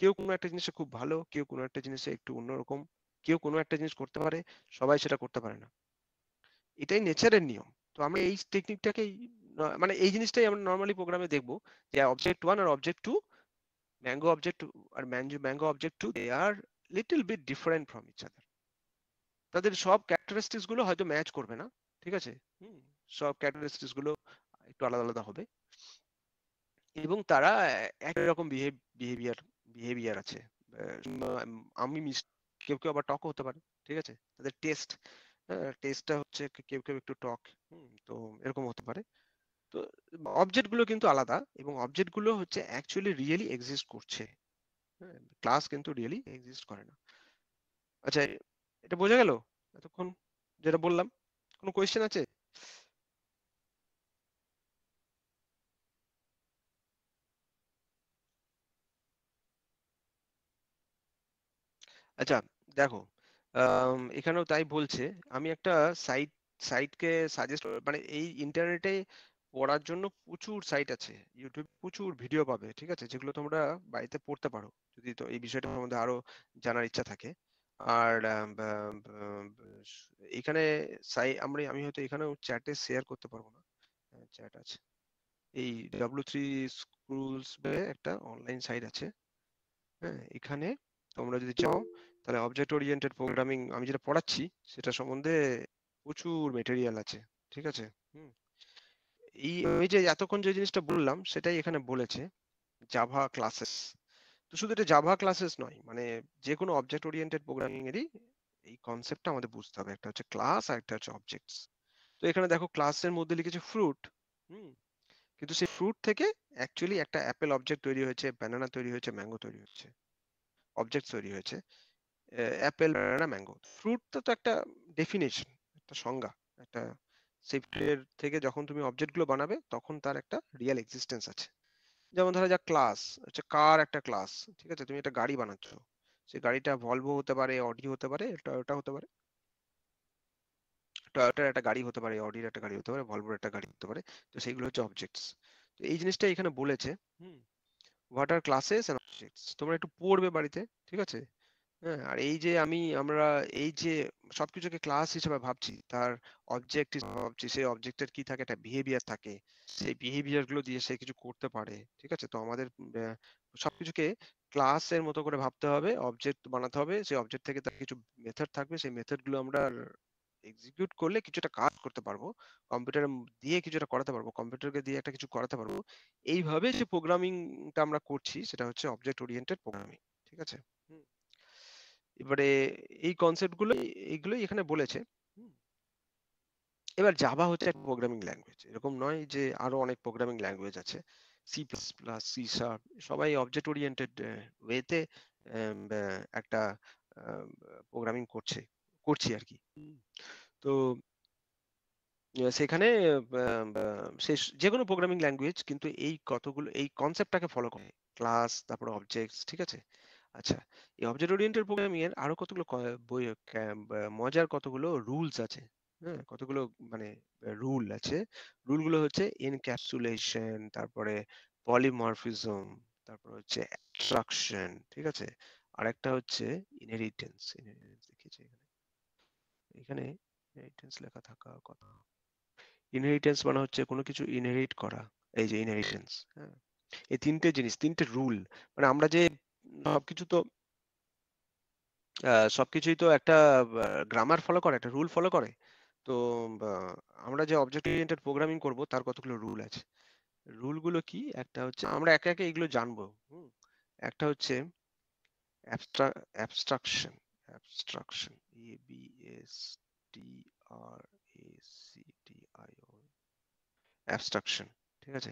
কেউ কোনো একটা জিনিসে খুব ভালো, কেউ কোনো একটা জিনিসে একটু অন্যরকম, কেউ কোনো একটা জিনিস করতে পারে, সবাই সেটা করতে পারে না। এটাই নেচারের নিয়ম। তো আমি এই টেকনিকটাকেই মানে এই জিনিসটাই আমরা নর্মালি প্রোগ্রামে দেখব যে অবজেক্ট ওয়ান আর object two mango object R mango object two they are little bit different from each other তাদের সব ক্যারেক্টারিস্টিক্সগুলো হয়তো ম্যাচ করবে না ঠিক আছে? সব ক্যারেক্টারিস্টিক্সগুলো একটু আলাদা আলাদা হবে। এবং তারা একই রকম বিহেভিয়ার বিহেভিয়ার আছে। আমি মিস- কেউ কেউ আবার টক হতে পারে ঠিক আছে? তাদের টেস্ট টেস্টটা হচ্ছে কেউ কেউ একটু টক হুম তো এরকম হতে পারে। তো অবজেক্টগুলো কিন্তু আলাদা এবং অবজেক্টগুলো হচ্ছে অ্যাকচুয়ালি রিয়েলি এক্সিস্ট করছে। হ্যাঁ ক্লাস কিন্তু রিয়েলি এক্সিস্ট করে না। আচ্ছা এটা বোঝা গেল? এতক্ষণ যেটা বললাম, কোনো কোয়েশ্চেন আছে? আচ্ছা দেখো এখানেও তাই বলছে, আমি একটা সাইট সাইটকে সাজেস্ট মানে এই ইন্টারনেটে পড়ার জন্য প্রচুর সাইট আছে ইউটিউব প্রচুর ভিডিও পাবে, ঠিক আছে? যেগুলো তোমরা বাড়িতে পড়তে পারো, যদি তো এই বিষয়টার মধ্যে আরও জানার ইচ্ছা থাকে। আর এখানে সাই, আমরা, আমি হয়তো এখানেও চ্যাটে শেয়ার করতে পারব না। চ্যাট আছে। এই ডাব্লিউ থ্রি স্কুলস একটা অনলাইন সাইট আছে। হ্যাঁ এখানে তোমরা যদি চাও, তাহলে অবজেক্ট ওরিয়েন্টেড প্রোগ্রামিং আমি যেটা পড়াচ্ছি, সেটা সম্বন্ধে প্রচুর মেটেরিয়াল আছে। ঠিক আছে? হুম। এই, আমি যে এতক্ষণ যে জিনিসটা বললাম, সেটাই এখানে বলেছে জাভা ক্লাসেস তো শুধু এটা জাভা ক্লাসেস নয় মানে যে কোনো অবজেক্ট ওরিয়েন্টেড প্রোগ্রামিং এরই এই কনসেপ্টটা আমাদের বুঝতে হবে। একটা হচ্ছে ক্লাস আর একটা হচ্ছে অবজেক্টস তো এখানে দেখো ক্লাসের মধ্যে লিখেছে ফ্রুট হুম? কিন্তু সেই ফ্রুট থেকে অ্যাকচুয়ালি একটা অ্যাপেল অবজেক্ট তৈরি হয়েছে ব্যানানা তৈরি হয়েছে ম্যাঙ্গো তৈরি হয়েছে অবজেক্ট তৈরি হয়েছে অ্যাপেল ব্যানানা ম্যাঙ্গো ফ্রুটটা তো একটা ডেফিনেশন একটা সংজ্ঞা, একটা field থেকে যখন তুমি অবজেক্টগুলো বানাবে, তখন তার একটা রিয়েল এক্সিস্টেন্স আছে। যেমন ধরা যাক ক্লাস হচ্ছে কার একটা ক্লাস ঠিক আছে? তুমি একটা গাড়ি বানাচ্ছ। সেই গাড়িটা ভলভো হতে পারে অডি হতে পারে টয়োটা হতে পারে। টয়োটার একটা গাড়ি হতে পারে অডির একটা গাড়ি হতে পারে ভলভোর একটা গাড়ি হতে পারে। তো সেইগুলো হচ্ছে অবজেক্টস তো এই জিনিসটা এখানে বলেছে। হুম। What are classes and objects তোমরা একটু পড়বে বাড়িতে ঠিক আছে? হ্যাঁ আর এই যে আমি আমরা এই যে সবকিছুকে ক্লাস হিসেবে ভাবছি তার অবজেক্ট ভাবছি সেই অবজেক্টের কি থাকে একটা বিহেভিয়ার থাকে। সেই বিহেভিয়ারগুলো দিয়ে সে কিছু করতে পারে ঠিক আছে? তো আমাদের আহ, সবকিছুকে ক্লাসের মতো করে ভাবতে হবে অবজেক্ট বানাতে হবে সেই অবজেক্ট থেকে তার কিছু মেথড থাকবে সেই মেথডগুলো আমরা এক্সিকিউট করলে কিছুটা কাজ করতে পারব কম্পিউটার দিয়ে কিছুটা করাতে পারব কম্পিউটারকে দিয়ে একটা কিছু করাতে পারব। এইভাবে যে প্রোগ্রামিংটা আমরা করছি সেটা হচ্ছে অবজেক্ট ওরিয়েন্টেড প্রোগ্রামিং ঠিক আছে। এবারে এই কনসেপ্টগুলো এইগুলোই এখানে বলেছে। এবার জাভা হচ্ছে একটা প্রোগ্রামিং ল্যাঙ্গুয়েজ এরকম নয় যে আরও অনেক প্রোগ্রামিং ল্যাঙ্গুয়েজ আছে। C plus plus C sharp সবাই অবজেক্ট ওরিয়েন্টেড ওয়েতে একটা প্রোগ্রামিং করছে, করছি আর কি। তো সেখানে সে যে কোনো প্রোগ্রামিং ল্যাঙ্গুয়েজ কিন্তু এই কতগুলো, এই কনসেপ্টটাকে ফলো করে। ক্লাস তারপর অবজেক্টস ঠিক আছে? আচ্ছা এই অবজেক্ট ওরিয়েন্টেড প্রোগ্রামিং এর আরও কতগুলো বই মজার কতগুলো রুলস আছে? হ্যাঁ কতগুলো মানে রুল আছে? রুলগুলো হচ্ছে এনক্যাপসুলেশন তারপরে পলিমরফিজম তারপর হচ্ছে অ্যাবস্ট্রাকশন ঠিক আছে? আর একটা হচ্ছে ইনহেরিটেন্স ইনহেরিটেন্স দেখিয়েছে এখানে। এখানে ইনহেরিটেন্স লেখা থাকা কথা। ইনহেরিটেন্স মানে হচ্ছে কোনো কিছু ইনহেরিট করা, এই যে ইনহেরিটেন্স হ্যাঁ? এই তিনটে জিনিস, তিনটে রুল মানে আমরা যে সবকিছু তো সবকিছুই তো একটা গ্রামার ফলো করে, একটা রুল ফলো করে। তো আমরা যে অবজেক্ট ওরিয়েন্টেড প্রোগ্রামিং করব, তার কতগুলো রুল আছে? রুলগুলো কি? একটা হচ্ছে, আমরা একে একে এগুলো জানব, হুম? একটা হচ্ছে abstraction abstraction A B S T R A C T I O abstraction ঠিক আছে?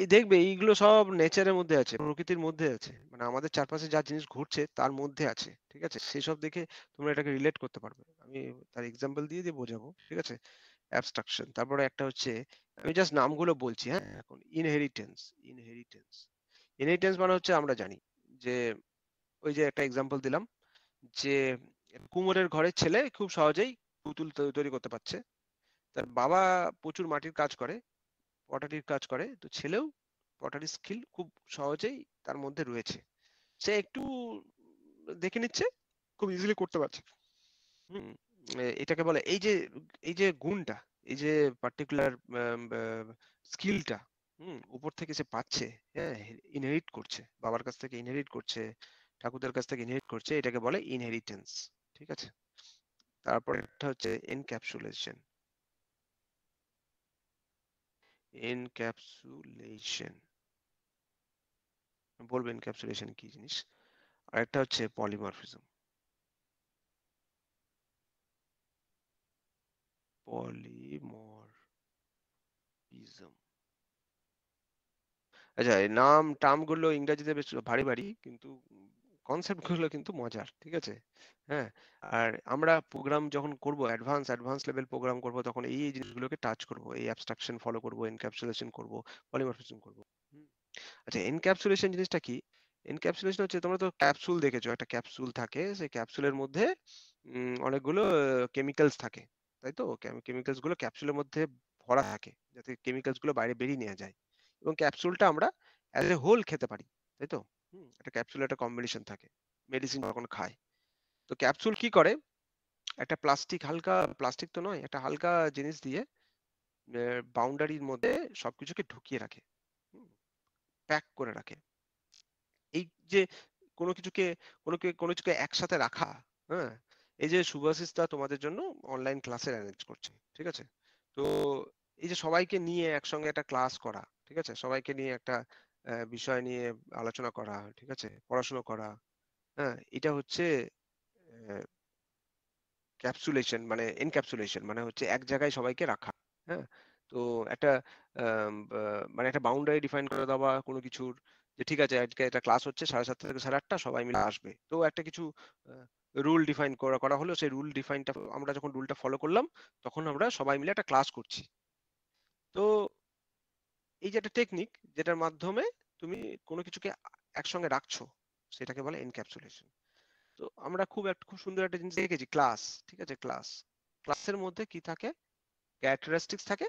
এই দেখবে এইগুলো সব নেচারের মধ্যে আছে, প্রকৃতির মধ্যে আছে। মানে আমাদের চারপাশে যা জিনিস ঘটছে তার মধ্যে আছে, ঠিক আছে? সেসব দেখে তোমরা এটাকে রিলেট করতে পারবে। আমি তার এক্সাম্পল দিয়ে দিয়ে বোঝাবো, ঠিক আছে? অ্যাবস্ট্রাকশন তারপরে একটা হচ্ছে, আমি জাস্ট নামগুলো বলছি হ্যাঁ? এখন ইনহেরিটেন্স ইনহেরিটেন্স ইনহেরিটেন্স মানে হচ্ছে আমরা জানি যে, ওই যে একটা এক্সাম্পল দিলাম যে, কুমোরের ঘরের ছেলে খুব সহজেই পুতুল তৈরি করতে পারছে। তার বাবা প্রচুর মাটির কাজ করে পটারির কাজ করে, তো ছেলেও পটারি স্কিল খুব সহজেই তার মধ্যে রয়েছে। সে একটু দেখে নিচ্ছে, খুব ইজিলি করতে পারছে। এটাকে বলে এই যে এই যে গুণটা, এই যে পার্টিকুলার স্কিলটা হুম, উপর থেকে সে পাচ্ছে হ্যাঁ ইনহেরিট করছে, বাবার কাছ থেকে ইনহেরিট করছে, ঠাকুরদার কাছ থেকে ইনহেরিট করছে, এটাকে বলে ইনহেরিটেন্স ঠিক আছে? তারপর একটা হচ্ছে এনক্যাপসুলেশন এনক্যাপসুলেশন বলব কি জিনিস? আর একটা হচ্ছে আচ্ছা নাম টার্মগুলো ইংরেজিতে বেশ ভারী ভারী, কিন্তু কনসেপ্টগুলো কিন্তু মজার, ঠিক আছে? হ্যাঁ আর আমরা প্রোগ্রাম যখন করব অ্যাডভান্স অ্যাডভান্স লেভেল প্রোগ্রাম করব, তখন এই এই জিনিসগুলোকে টাচ করব, এই অ্যাবস্ট্রাকশন ফলো করব এনক্যাপসুলেশন করব পলিমরফিজম করব। আচ্ছা এনক্যাপসুলেশন জিনিসটা কি? এনক্যাপসুলেশন হচ্ছে তোমরা তো ক্যাপসুল দেখেছ, একটা ক্যাপসুল থাকে, সেই ক্যাপসুলের মধ্যে অনেকগুলো কেমিক্যালস থাকে, তাই তো? কেমিক্যালসগুলো ক্যাপসুলের মধ্যে ভরা থাকে, যাতে কেমিক্যালসগুলো বাইরে বেরিয়ে নেওয়া যায়। এবং ক্যাপসুলটা আমরা অ্যাজ এ হোল খেতে পারি, তাই তো? একটা ক্যাপসুল একটা কম্বিনেশন থাকে মেডিসিন যখন খায়। তো ক্যাপসুল কি করে? একটা প্লাস্টিক হালকা প্লাস্টিক তো নয়, একটা হালকা জিনিস দিয়ে বাউন্ডারির মধ্যে সবকিছুকে ঢুকিয়ে রাখে প্যাক করে রাখে। এই যে কোনো কিছুকে, কোনো কোনো কিছুকে একসাথে রাখা হ্যাঁ এই যে শুভাশিসটা তোমাদের জন্য অনলাইন ক্লাসের অ্যারেঞ্জ করছে, ঠিক আছে? তো এই যে সবাইকে নিয়ে একসঙ্গে একটা ক্লাস করা, ঠিক আছে? সবাইকে নিয়ে একটা বিষয় নিয়ে আলোচনা করা, ঠিক আছে? পড়াশোনা করা হ্যাঁ? এটা হচ্ছে ক্যাপসুলেশন মানে এনক্যাপসুলেশন মানে হচ্ছে এক জায়গায় সবাইকে রাখা হ্যাঁ? তো একটা মানে একটা বাউন্ডারি ডিফাইন করে দেওয়া কোনো কিছুর, যে ঠিক আছে, আজকে একটা ক্লাস হচ্ছে, সাড়ে সাতটা থেকে সাড়ে আটটা, সবাই মিলে আসবে। তো একটা কিছু রুল ডিফাইন করা করা হলো, সেই রুল ডিফাইনটা আমরা যখন রুলটা ফলো করলাম, তখন আমরা সবাই মিলে একটা ক্লাস করছি। তো এই যে একটা টেকনিক যেটার মাধ্যমে তুমি কোনো কিছুকে একসঙ্গে রাখছো, সেটাকে বলে এনক্যাপসুলেশন তো আমরা খুব একটা খুব সুন্দর একটা জিনিস দেখেছি ক্লাস ঠিক আছে ক্লাস ক্লাসের মধ্যে কি থাকে? ক্যারেক্টারিস্টিক্স থাকে।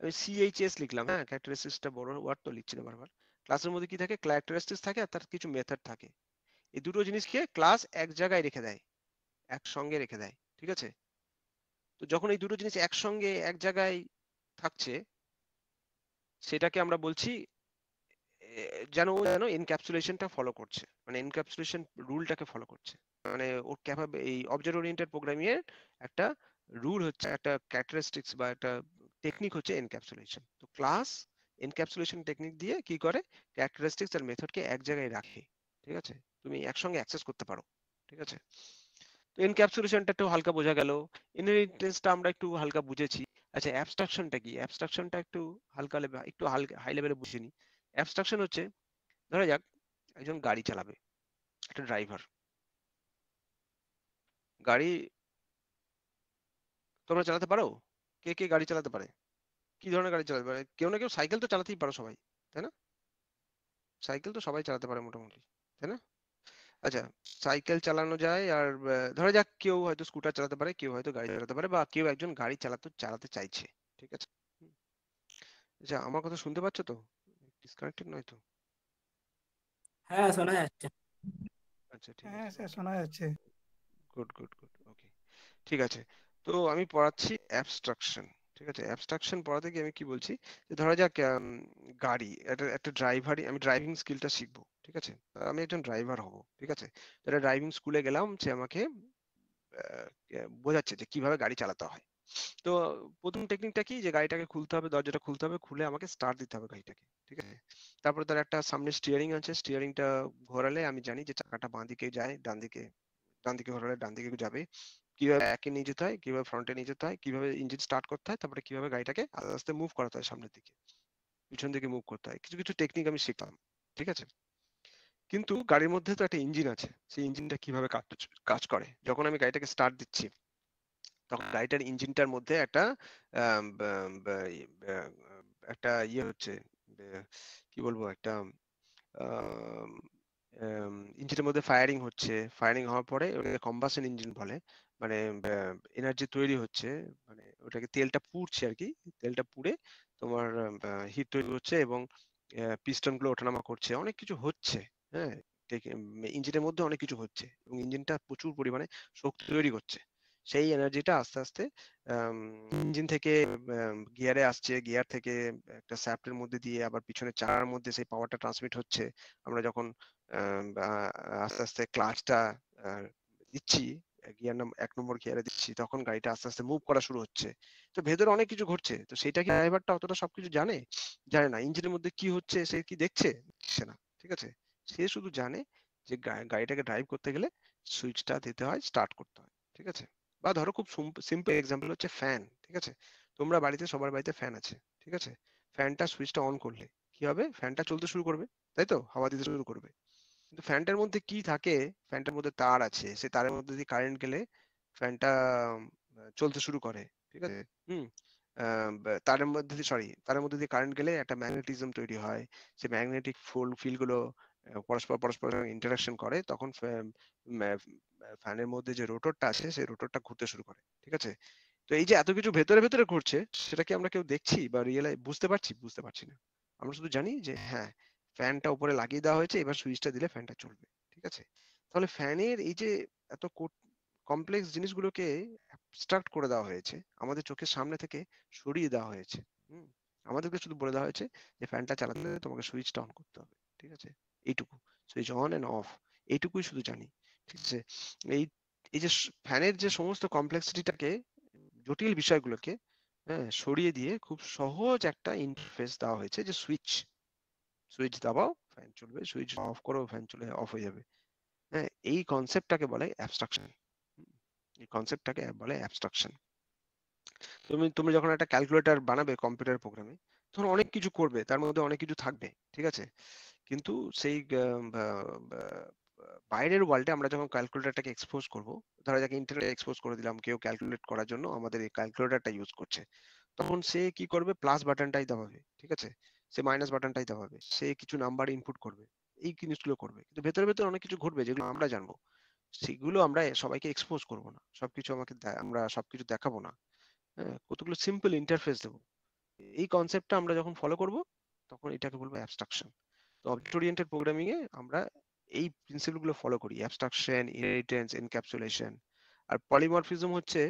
আমি সিএইচএস লিখলাম হ্যাঁ ক্যারেক্টারিস্টিক্সটা বড় ওয়ার্ড তো লিখছি না বারবার। ক্লাসের মধ্যে কি থাকে? ক্যারেক্টারিস্টিক্স থাকে আর তার কিছু মেথড থাকে। এই দুটো জিনিসকে ক্লাস এক জায়গায় রেখে দেয়, একসঙ্গে রেখে দেয়, ঠিক আছে? তো যখন এই দুটো জিনিস একসঙ্গে, এক জায়গায় থাকছে, সেটাকে আমরা বলছি যেন ও যেন এনক্যাপসুলেশনটা ফলো করছে। মানে এনক্যাপসুলেশন রুলটাকে ফলো করছে। মানে ওর ক্যাপাব এই অবজেক্ট ওরিয়েন্টেড প্রোগ্রামিং একটা রুল হচ্ছে, একটা ক্যারেক্টারিস্টিক্স বা একটা টেকনিক হচ্ছে এনক্যাপসুলেশন তো ক্লাস এনক্যাপসুলেশন টেকনিক দিয়ে কি করে? ক্যারেক্টারিস্টিক্স আর মেথডকে এক জায়গায় রাখে। ঠিক আছে? তুমি একসঙ্গে অ্যাক্সেস করতে পারো। ঠিক আছে? তো এনক্যাপসুলেশনটা একটু হালকা বোঝা গেল। ইনহেরিটেন্সটা আমরা একটু হালকা বুঝেছি। আচ্ছা অ্যাবস্ট্রাকশনটা কি? অ্যাবস্ট্রাকশনটা একটু হালকা লেভেল একটু হালকা হাই লেভেলে বুঝে নি অ্যাবস্ট্রাকশন হচ্ছে, ধরা যাক, একজন গাড়ি চালাবে, একটা ড্রাইভার গাড়ি তোমরা চালাতে পারো? কে কে গাড়ি চালাতে পারে? কি ধরনের গাড়ি চালাতে পারে? কেউ না কেউ সাইকেল তো চালাতেই পারো সবাই, তাই না? সাইকেল তো সবাই চালাতে পারে মোটামুটি, তাই না? আচ্ছা সাইকেল চালানো যায় আর ধরা যাক কেউ হয়তো স্কুটার চালাতে পারে কেউ হয়তো গাড়ি চালাতে পারে বা কেউ একজন গাড়ি চালাতে চালাতে চাইছে ঠিক আছে? আচ্ছা আমার কথা শুনতে পাচ্ছ তো? ডিসকানেক্টেড নয় তো? হ্যাঁ শোনা যাচ্ছে। আচ্ছা ঠিক হ্যাঁ আছে। স্যার শোনা যাচ্ছে। গুড গুড গুড ওকে ঠিক আছে তো আমি পড়াচ্ছি অ্যাবস্ট্রাকশন ঠিক আছে? অ্যাবস্ট্রাকশন পড়াতে গিয়ে আমি কি বলছি? যে ধরা যাক গাড়ি একটা একটা ড্রাইভারই আমি ড্রাইভিং স্কিলটা শিখব। ঠিক আছে? আমি একজন ড্রাইভার হব, ঠিক আছে? তো ড্রাইভিং স্কুলে গেলাম, সে আমাকে বোঝাচ্ছে যে কীভাবে গাড়ি চালাতে হয়। তো প্রথম টেকনিকটা কি? যে গাড়িটাকে খুলতে হবে, দরজাটা খুলতে হবে, খুলে আমাকে স্টার্ট দিতে হবে গাড়িটাকে, ঠিক আছে? তারপরে তার একটা সামনে স্টিয়ারিং আছে স্টিয়ারিংটা ঘোরালে আমি জানি যে চাকাটা বাঁ দিকে যায়, ডান দিকে ডান দিকে ঘোরালে ডান দিকে যাবে। কীভাবে একে নিয়ে যেতে হয়, কীভাবে ফ্রন্টে নিয়ে যেতে হয়, কীভাবে ইঞ্জিন স্টার্ট করতে হয়, তারপরে কীভাবে গাড়িটাকে আস্তে আস্তে মুভ করাতে হয় সামনের দিকে, পিছন দিকে মুভ করতে হয়। কিছু কিছু টেকনিক আমি শিখলাম, ঠিক আছে? কিন্তু গাড়ির মধ্যে তো একটা ইঞ্জিন আছে। সেই ইঞ্জিনটা কীভাবে কাজ করে? যখন আমি গাড়িটাকে স্টার্ট দিচ্ছি, তখন গাড়িটার ইঞ্জিনটার মধ্যে একটা একটা ইয়ে হচ্ছে কি বলব, একটা ইঞ্জিনের মধ্যে ফায়ারিং হচ্ছে। ফায়ারিং হওয়ার পরে ওটাকে কম্বাসন ইঞ্জিন বলে। মানে এনার্জি তৈরি হচ্ছে। মানে ওটাকে তেলটা পুড়ছে আর কি। তেলটা পুড়ে তোমার হিট তৈরি হচ্ছে এবং পিস্টনগুলো ওঠানামা করছে। অনেক কিছু হচ্ছে। হ্যাঁ ইঞ্জিনের মধ্যে অনেক কিছু হচ্ছে এবং ইঞ্জিনটা প্রচুর পরিমাণে শক্তি তৈরি করছে। সেই এনার্জিটা আস্তে আস্তে ইঞ্জিন থেকে গিয়ারে আসছে, গিয়ার থেকে একটা শ্যাফটের মধ্যে দিয়ে আবার পিছনে চাকার মধ্যে সেই পাওয়ারটা ট্রান্সমিট হচ্ছে। আমরা যখন আস্তে আস্তে ক্লাচটা দিচ্ছি, গিয়ার নাম, এক নম্বর গিয়ারে দিচ্ছি, তখন গাড়িটা আস্তে আস্তে মুভ করা শুরু হচ্ছে। তো ভেতরে অনেক কিছু ঘটছে, তো সেটা কি ড্রাইভারটা অতটা সবকিছু জানে? জানে না। ইঞ্জিনের মধ্যে কি হচ্ছে, সে কি দেখছে? দেখছে না, ঠিক আছে? সে শুধু জানে যে গাড়িটাকে ড্রাইভ করতে গেলে সুইচটা দিতে হয় স্টার্ট করতে হয়, ঠিক আছে? বা ধরো খুব সিম্পল এক্সাম্পল হচ্ছে ফ্যান ঠিক আছে? তোমরা বাড়িতে, সবার বাড়িতে ফ্যান আছে, ঠিক আছে? ফ্যানটা সুইচটা অন করলে কি হবে? ফ্যানটা চলতে শুরু করবে, তাই তো? হাওয়া দিতে শুরু করবে। কিন্তু ফ্যানটার মধ্যে কি থাকে? ফ্যানটার মধ্যে তার আছে, সে তারের মধ্যে দিয়ে কারেন্ট গেলে ফ্যানটা চলতে শুরু করে, ঠিক আছে? হুম তারের মধ্যে দিয়ে সরি তারের মধ্যে দিয়ে কারেন্ট গেলে একটা ম্যাগনেটিজম তৈরি হয়, সে ম্যাগনেটিক ফোল ফিলগুলো পরস্পর পরস্পর ইন্টারাকশন করে, তখন ফ্যানের মধ্যে যে রোটরটা আছে, সেই রোটরটা ঘুরতে শুরু করে, ঠিক আছে? তো এই যে এত কিছু ভেতরে ভেতরে ঘুরছে, সেটা কি আমরা কেউ দেখছি বা রিয়েলাই বুঝতে পারছি? বুঝতে পারছি না। আমরা শুধু জানি যে হ্যাঁ ফ্যানটা উপরে লাগিয়ে দেওয়া হয়েছে, এবার সুইচটা দিলে ফ্যানটা চলবে, ঠিক আছে? তাহলে ফ্যানের এই যে এত কমপ্লেক্স জিনিসগুলোকে অ্যাবস্ট্রাক্ট করে দেওয়া হয়েছে, আমাদের চোখের সামনে থেকে সরিয়ে দেওয়া হয়েছে, হুম? আমাদেরকে শুধু বলে দেওয়া হয়েছে যে ফ্যানটা চালাতে তোমাকে সুইচটা অন করতে হবে, ঠিক আছে? এইটুকু। সুইচ অন এন্ড অফ এইটুকুই শুধু জানি। ঠিক আছে? এই এই যে ফ্যানের যে সমস্ত কমপ্লেক্সিটিটাকে জটিল বিষয়গুলোকে হ্যাঁ সরিয়ে দিয়ে খুব সহজ একটা ইন্টারফেস দেওয়া হয়েছে যে সুইচ সুইচ দাবাও ফ্যান চলবে। সুইচ অফ করো ফ্যান চলে অফ হয়ে যাবে। হ্যাঁ এই কনসেপ্টটাকে বলে অ্যাবস্ট্রাকশন এই কনসেপ্টটাকে বলে অ্যাবস্ট্রাকশন তুমি তুমি যখন একটা ক্যালকুলেটর বানাবে কম্পিউটার প্রোগ্রামে তখন অনেক কিছু করবে, তার মধ্যে অনেক কিছু থাকবে। ঠিক আছে? কিন্তু সেই বাইরের ওয়ার্ল্ডে আমরা যখন ক্যালকুলেটরটাকে এক্সপোজ করব, ধরা যাক ইন্টারনেট এক্সপোজ করে দিলাম, কেউ ক্যালকুলেট করার জন্য আমাদের এই ক্যালকুলেটরটা ইউজ করছে, তখন সে কি করবে? প্লাস বাটনটাই দাবাবে, ঠিক আছে? সে মাইনাস বাটনটাই দাবাবে, সে কিছু নাম্বার ইনপুট করবে, এই জিনিসগুলো করবে। কিন্তু ভেতরে ভেতরে অনেক কিছু ঘটবে যেগুলো আমরা জানব। সেগুলো আমরা সবাইকে এক্সপোজ করব না, সবকিছু আমাকে আমরা সবকিছু দেখাবো না। হ্যাঁ কতগুলো সিম্পল ইন্টারফেস দেবো। এই কনসেপ্টটা আমরা যখন ফলো করব, তখন এটাকে বলব অ্যাবস্ট্রাকশন অবজেক্ট ওরিয়েন্টেড প্রোগ্রামিং এ আমরা এই প্রিন্সিপালগুলো ফলো করি। অ্যাবস্ট্রাকশন ইনহেরিটেন্স এনক্যাপসুলেশন আর পলিমরফিজম হচ্ছে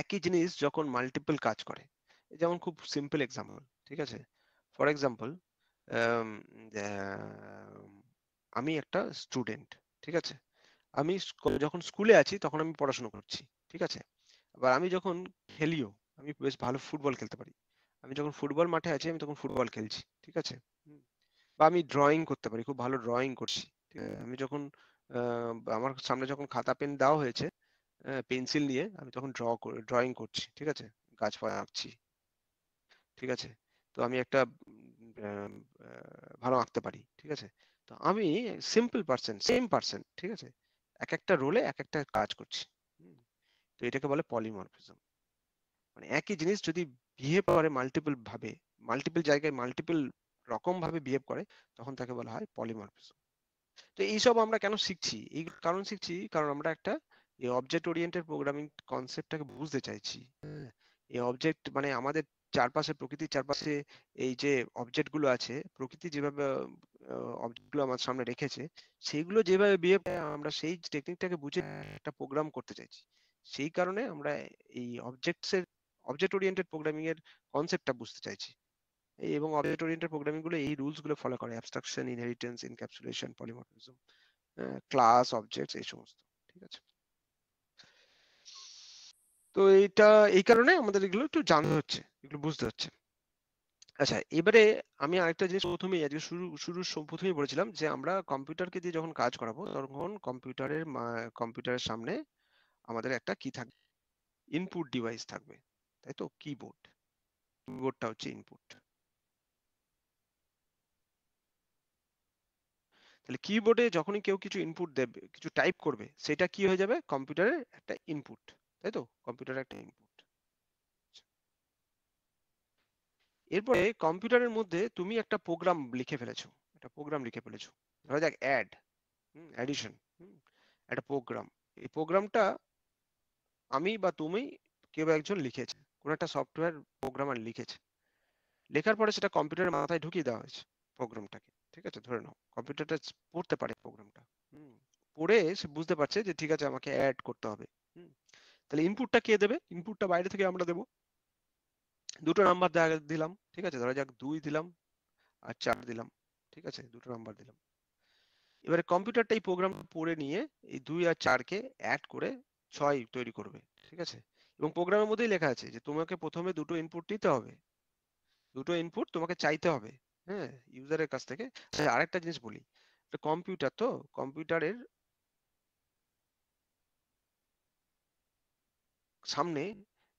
একই জিনিস যখন মাল্টিপল কাজ করে। যেমন খুব সিম্পল এক্সাম্পল ঠিক আছে? ফর এক্সাম্পল আমি একটা স্টুডেন্ট ঠিক আছে? আমি যখন স্কুলে আছি তখন আমি পড়াশোনা করছি, ঠিক আছে? আবার আমি যখন খেলিও, আমি বেশ ভালো ফুটবল খেলতে পারি। আমি যখন ফুটবল মাঠে আছি, আমি তখন ফুটবল খেলছি, ঠিক আছে। বা আমি ড্রয়িং করতে পারি খুব ভালো ড্রয়িং করছি। আমি যখন আমার সামনে যখন খাতা পেন দেওয়া হয়েছে পেন্সিল নিয়ে আমি তখন ড্র ড্রয়িং করছি ঠিক আছে? গাছপালা আঁকছি। ঠিক আছে? তো আমি একটা ভালো আঁকতে পারি ঠিক আছে? তো আমি সিম্পল পার্সন সেম পার্সন ঠিক আছে? এক একটা রোলে এক একটা কাজ করছি হুম। তো এটাকে বলে পলিমরফিজম মানে একই জিনিস যদি বিহেভ করে মাল্টিপল ভাবে মাল্টিপল জায়গায় মাল্টিপল রকম ভাবে বিহেভ করে তখন তাকে বলা হয় পলিমরফিজম তো এইসব আমরা কেন শিখছি? এই কারণ শিখছি কারণ আমরা একটা এই অবজেক্ট ওরিয়েন্টেড প্রোগ্রামিং কনসেপ্টটাকে বুঝতে চাইছি। হ্যাঁ, এই অবজেক্ট মানে আমাদের চারপাশে প্রকৃতির চারপাশে এই যে অবজেক্টগুলো আছে প্রকৃতি যেভাবে অবজেক্টগুলো আমার সামনে রেখেছে সেইগুলো যেভাবে বিহেভ আমরা সেই টেকনিকটাকে বুঝে একটা প্রোগ্রাম করতে চাইছি। সেই কারণে আমরা এই অবজেক্টস এর অবজেক্ট ওরিয়েন্টেড প্রোগ্রামিং এর কনসেপ্টটা বুঝতে চাইছি। এবং অবজেক্ট ওরিয়েন্টেড প্রোগ্রামিংগুলো এই রুলসগুলো ফলো করে। Abstraction inheritance encapsulation polymorphism class objects এই সমস্ত, ঠিক আছে? তো এইটা, এই কারণে আমাদের এগুলো একটু জানতে হচ্ছে, এগুলো বুঝতে হচ্ছে। আচ্ছা এবারে আমি আরেকটা জিনিস প্রথমেই আজকে শুরু, শুরুর প্রথমেই বলেছিলাম যে আমরা কম্পিউটারকে দিয়ে যখন কাজ করাবো, তখন কম্পিউটারের কম্পিউটারের সামনে আমাদের একটা কি থাকবে ইনপুট ডিভাইস থাকবে, তাই তো? কিবোর্ড কিবোর্ডটা হচ্ছে ইনপুট তাহলে কিবোর্ডে যখনই কেউ কিছু ইনপুট দেবে, কিছু টাইপ করবে, সেটা কি হয়ে যাবে? কম্পিউটারের একটা ইনপুট তাই তো কম্পিউটারের একটা ইনপুট এরপরে কম্পিউটারের মধ্যে তুমি একটা প্রোগ্রাম লিখে ফেলেছো, একটা প্রোগ্রাম লিখে ফেলেছো। ধরা যাক অ্যাড অ্যাডিশন একটা প্রোগ্রাম এই প্রোগ্রামটা আমি বা তুমি কেউ একজন লিখেছে, কোনো একটা সফটওয়্যার প্রোগ্রামার লিখেছে। লেখার পরে সেটা কম্পিউটারের মাথায় ঢুকিয়ে দেওয়া হয়েছে প্রোগ্রামটাকে ঠিক আছে? ধরে নাও কম্পিউটারটা পড়তে পারে প্রোগ্রামটা হুম, পড়ে সে বুঝতে পারছে যে ঠিক আছে, আমাকে অ্যাড করতে হবে। হুম, তাহলে ইনপুটটা কে দেবে? ইনপুটটা বাইরে থেকে আমরা দেবো। দুটো নাম্বার দিলাম, ঠিক আছে? ধরা যাক দুই দিলাম আর চার দিলাম, ঠিক আছে? দুটো নাম্বার দিলাম। এবারে কম্পিউটারটা এই প্রোগ্রাম পড়ে নিয়ে এই দুই আর চারকে অ্যাড করে ছয় তৈরি করবে, ঠিক আছে? এবং প্রোগ্রামের মধ্যেই লেখা আছে যে তোমাকে প্রথমে দুটো ইনপুট দিতে হবে। দুটো ইনপুট তোমাকে চাইতে হবে। হ্যাঁ ইউজারের কাছ থেকে। আচ্ছা, আরেকটা জিনিস বলি। কম্পিউটার তো কম্পিউটারের সামনে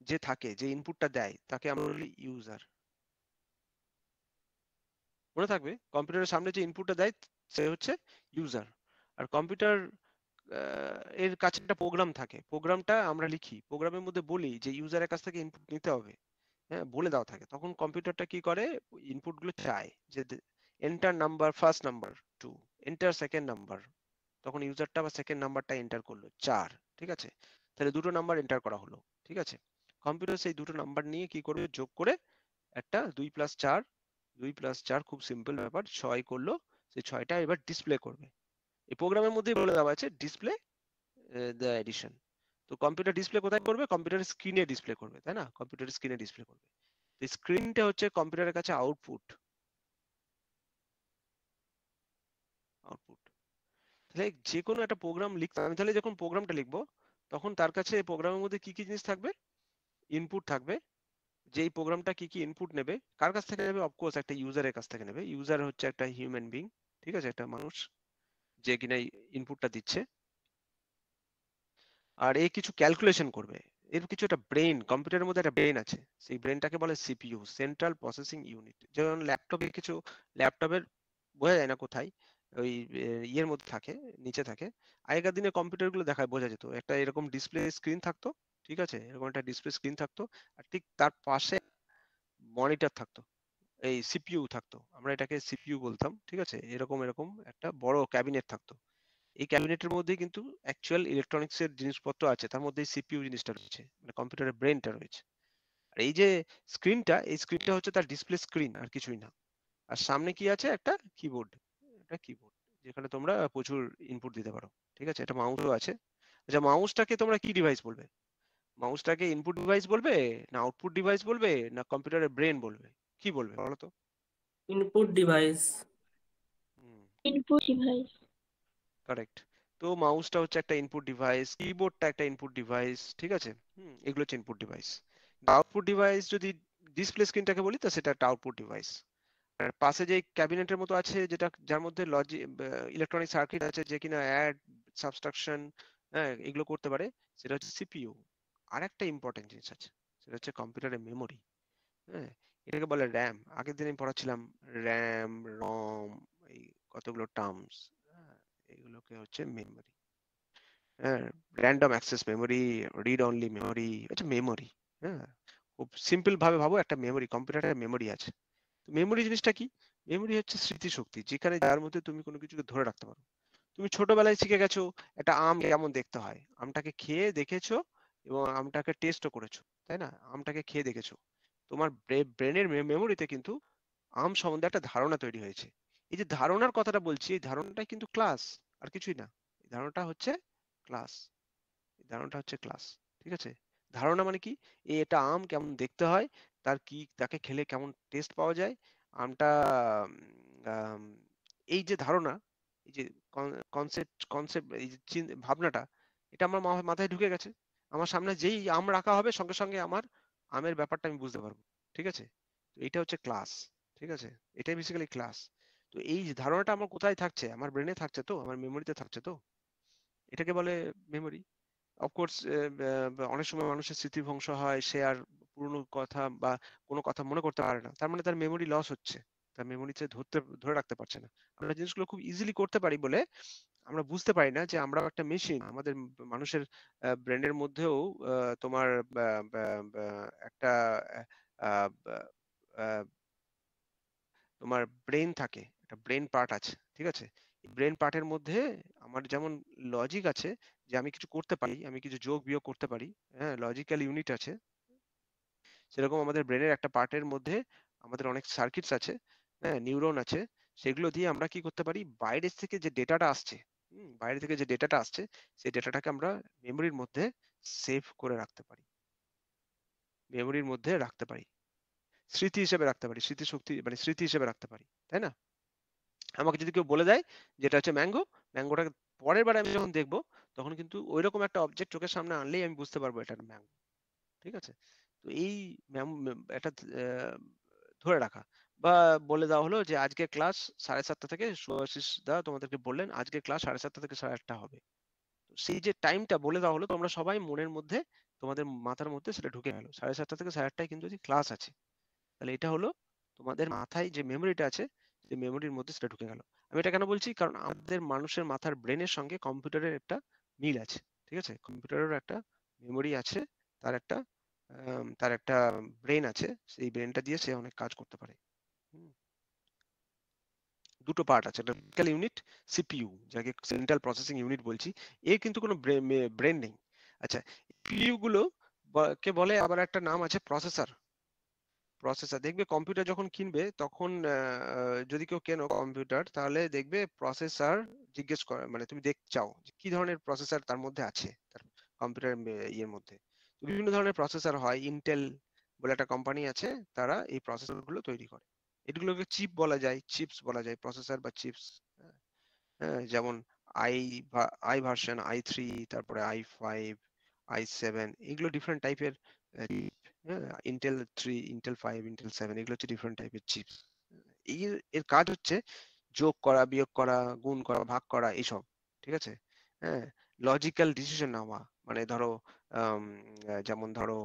যে থাকে যে ইনপুটটা দেয় তাকে আমরা বলি ইউজার। মনে থাকবে? কম্পিউটারের সামনে যে ইনপুটটা দেয় সে হচ্ছে ইউজার। আর কম্পিউটার এর কাছে একটা প্রোগ্রাম থাকে। প্রোগ্রামটা আমরা লিখি। প্রোগ্রামের মধ্যে বলি যে ইউজারের কাছ থেকে ইনপুট নিতে হবে। হ্যাঁ বলে দেওয়া থাকে। তখন কম্পিউটারটা কি করে? ইনপুটগুলো চায় যে enter number first number two enter second number তখন ইউজারটা বা সেকেন্ড নাম্বারটা এন্টার করল, চার, ঠিক আছে? তাহলে দুটো নাম্বার এন্টার করা হলো, ঠিক আছে? কম্পিউটার সেই দুটো নাম্বার নিয়ে কি করবে? যোগ করে একটা দুই প্লাস চার, দুই প্লাস চার খুব সিম্পল ব্যাপার, ছয় করল সেই ছয়টা এবার ডিসপ্লে করবে। এই প্রোগ্রামের মধ্যেই বলে দেওয়া আছে ডিসপ্লে দ্য এডিশন তো কম্পিউটার ডিসপ্লে কোথায় করবে? কম্পিউটারের স্ক্রিনে ডিসপ্লে করবে, তাই না? কম্পিউটারের স্ক্রিনে ডিসপ্লে করবে। স্ক্রিনটা হচ্ছে কম্পিউটারের কাছে আউটপুট আউটপুট তাহলে যে কোনো একটা প্রোগ্রাম লিখতে, আমি তাহলে যখন প্রোগ্রামটা লিখব, তখন তার কাছে প্রোগ্রামের মধ্যে কি কি জিনিস থাকবে? ইনপুট থাকবে। যে এই প্রোগ্রামটা কি কি ইনপুট নেবে? কার কাছ থেকে নেবে? অফকোর্স একটা ইউজারের কাছ থেকে নেবে। ইউজার হচ্ছে একটা হিউম্যান বিং ঠিক আছে? একটা মানুষ, যে কিনা ইনপুটটা দিচ্ছে। আর এ কিছু ক্যালকুলেশন করবে। এর কিছু একটা ব্রেন কম্পিউটারের মধ্যে একটা ব্রেন আছে। সেই ব্রেনটাকে বলে সিপিইউ সেন্ট্রাল প্রসেসিং ইউনিট যেমন ল্যাপটপে কিছু ল্যাপটপের বোঝা যায় না কোথায়, ওই ইয়ের মধ্যে থাকে, নিচে থাকে। আগেকার দিনে কম্পিউটারগুলো দেখায়, বোঝা যেত। একটা এরকম ডিসপ্লে স্ক্রিন থাকতো, ঠিক আছে? এরকম একটা ডিসপ্লে স্ক্রিন থাকতো, আর ঠিক তার পাশে মনিটর থাকতো। এই সিপিইউ থাকতো। আমরা এটাকে সিপিইউ বলতাম, ঠিক আছে? এরকম এরকম একটা বড় ক্যাবিনেট থাকতো। এই ক্যাবিনেটের মধ্যে কিন্তু অ্যাকচুয়াল ইলেকট্রনিক্স এর জিনিসপত্র আছে তার মধ্যে সিপিইউ জিনিসটা রয়েছে মানে কম্পিউটারের ব্রেনটা রয়েছে। আর এই যে স্ক্রিনটা এই স্ক্রিনটা হচ্ছে তার ডিসপ্লে স্ক্রিন আর কিছুই না। আর সামনে কি আছে? একটা কিবোর্ড একটা কিবোর্ড যেখানে তোমরা প্রচুর ইনপুট দিতে পারো ঠিক আছে? এটা মাউসও আছে। আচ্ছা মাউসটাকে তোমরা কি ডিভাইস বলবে? মাউসটাকে ইনপুট ডিভাইস বলবে না আউটপুট ডিভাইস বলবে না কম্পিউটারের ব্রেন বলবে? কি বলবে বলো তো? Input device input device correct তো মাউসটা হচ্ছে একটা ইনপুট ডিভাইস কিবোর্ডটা একটা ইনপুট ডিভাইস ঠিক আছে? হুম, এগুলো হচ্ছে ইনপুট ডিভাইস আউটপুট ডিভাইস যদি ডিসপ্লে স্ক্রিনটাকে বলি, তো সেটা একটা আউটপুট ডিভাইস আর পাশে যে ক্যাবিনেটের মতো আছে, যেটা, যার মধ্যে লজিক ইলেকট্রনিক সার্কিট আছে, যে কিনা অ্যাড সাবস্ট্রাকশন হ্যাঁ এগুলো করতে পারে, সেটা হচ্ছে সিপিইউ আর একটা ইম্পর্টেন্ট জিনিস আছে, সেটা হচ্ছে কম্পিউটারের মেমোরি হ্যাঁ? এটাকে বলে র্যাম আগের দিনে পড়াচ্ছিলাম র্যাম রম এই কতগুলো টার্মস এগুলোকে হচ্ছে মেমোরি হ্যাঁ random access memory read only memory হচ্ছে মেমোরি হ্যাঁ। খুব সিম্পল ভাবে ভাবো, একটা মেমোরি কম্পিউটারের মেমোরি আছে। মেমোরি জিনিসটা কি? মেমোরি হচ্ছে স্মৃতিশক্তি, যেখানে যার মধ্যে তুমি কোনো কিছুকে ধরে রাখতে পারো। তুমি ছোটবেলায় শিখে গেছো, একটা আম কেমন দেখতে হয়? আমটাকে খেয়ে দেখেছ এবং আমটাকে টেস্টও করেছ, তাই না? আমটাকে খেয়ে দেখেছ। তোমার ব্রেনের মেমোরিতে কিন্তু আম সম্বন্ধে একটা ধারণা তৈরি হয়েছে। এই যে ধারণার কথাটা বলছি এই ধারণাটা কিন্তু ক্লাস আর কিছুই না। এই ধারণাটা হচ্ছে ক্লাস এই ধারণাটা হচ্ছে ক্লাস ঠিক আছে? ধারণা মানে কি? এটা আম কেমন দেখতে হয় তার কি তাকে খেলে কেমন টেস্ট পাওয়া যায়? আমটা আম, এই যে ধারণা এই যে কনসেপ্ট কনসেপ্ট এই যে ভাবনাটা এটা আমার মাথায় ঢুকে গেছে। আমার সামনে যেই আম রাখা হবে সঙ্গে সঙ্গে আমার আমের ব্যাপারটা আমি বুঝতে পারব ঠিক আছে? এটা হচ্ছে ক্লাস ঠিক আছে? এটাই বেসিক্যালি ক্লাস তো এই ধারণাটা আমার কোথায় থাকছে? আমার ব্রেনে থাকছে তো, আমার মেমোরিতে থাকছে তো। এটাকে বলে মেমোরি অফকোর্স অনেক সময় মানুষের স্মৃতি স্মৃতিভ্রংশ হয়, সে আর পুরনো কথা বা কোনো কথা মনে করতে পারে না। তার মানে তার মেমোরি লস হচ্ছে। তার মেমোরিতে ধরতে, ধরে রাখতে পারছে না। আমরা জিনিসগুলো খুব ইজিলি করতে পারি বলে আমরা বুঝতে পারি না যে আমরা একটা মেশিন আমাদের মানুষের ব্রেনের মধ্যেও তোমার একটা তোমার ব্রেন থাকে। একটা ব্রেন পার্ট আছে, ঠিক আছে? ব্রেন পার্টের মধ্যে আমার যেমন লজিক আছে যে আমি কিছু করতে পারি, আমি কিছু যোগ বিয়োগ করতে পারি হ্যাঁ লজিক্যাল ইউনিট আছে। সেরকম আমাদের ব্রেনের একটা পার্টের মধ্যে আমাদের অনেক সার্কিটস আছে হ্যাঁ নিউরন আছে। সেগুলো দিয়ে আমরা কি করতে পারি? বাইরের থেকে যে ডেটাটা আসছে বাইরে থেকে যে ডেটাটা আসছে, সেই ডেটাটাকে আমরা মেমোরির মধ্যে সেভ করে রাখতে পারি। মেমোরির মধ্যে রাখতে পারি। স্মৃতি হিসেবে রাখতে পারি স্মৃতি শক্তি মানে স্মৃতি হিসেবে রাখতে পারি, তাই না? আমাকে যদি কেউ বলে দেয় যেটা হচ্ছে ম্যাঙ্গো ম্যাঙ্গোটাকে পরের বার আমি যখন দেখব, তখন কিন্তু ওইরকম একটা অবজেক্ট চোখের সামনে আনলেই আমি বুঝতে পারব এটা ম্যাঙ্গো ঠিক আছে? তো এই এটা ধরে রাখা। বা বলে দেওয়া হলো যে আজকে ক্লাস সাড়ে সাতটা থেকে সুভাষিস দা তোমাদেরকে বললেন আজকে ক্লাস সাড়ে সাতটা থেকে সাড়ে আটটা হবে। সেই যে টাইমটা বলে দেওয়া হলো, তোমরা সবাই মনের মধ্যে, তোমাদের মাথার মধ্যে সেটা ঢুকে গেল। সাড়ে সাতটা থেকে সাড়ে আটটায় কিন্তু ক্লাস আছে। তাহলে এটা হলো তোমাদের মাথায় যে মেমোরিটা আছে সেই মেমোরির মধ্যে সেটা ঢুকে গেল। আমি এটা কেন বলছি? কারণ আমাদের মানুষের মাথার ব্রেনের সঙ্গে কম্পিউটারের একটা মিল আছে, ঠিক আছে? কম্পিউটারেরও একটা মেমোরি আছে, তার একটা তার একটা ব্রেন আছে, সেই ব্রেনটা দিয়ে সে অনেক কাজ করতে পারে। দুটো পার্ট আছে, একটা ইউনিট সিপিইউ যাকে সেন্ট্রাল প্রসেসিং ইউনিট বলছি, এর কিন্তু কোনো ব্রেন নেই। আচ্ছা সিপিইউ গুলো কে বলে? আবার একটা নাম আছে প্রসেসর প্রসেসর দেখবে কম্পিউটার যখন কিনবে, তখন যদি কেউ কেনো কম্পিউটার তাহলে দেখবে প্রসেসর জিজ্ঞেস করে মানে তুমি দেখ, চাও কি ধরনের প্রসেসর তার মধ্যে আছে, তার কম্পিউটার ইয়ের মধ্যে। বিভিন্ন ধরনের প্রসেসর হয় ইন্টেল বলে একটা কোম্পানি আছে, তারা এই প্রসেসরগুলো তৈরি করে। এগুলোকে চিপ বলা যায় চিপস বলা যায় প্রসেসর বা চিপস হ্যাঁ যেমন I I version I three তারপরে আই ফাইভ আই সেভেন এগুলো ডিফারেন্ট টাইপের হ্যাঁ Intel three Intel five Intel seven এগুলো হচ্ছে ডিফারেন্ট টাইপের চিপস এর এর কাজ হচ্ছে যোগ করা, বিয়োগ করা, গুণ করা, ভাগ করা এইসব ঠিক আছে? হ্যাঁ লজিক্যাল ডিসিশন নেওয়া মানে ধরো যেমন ধরো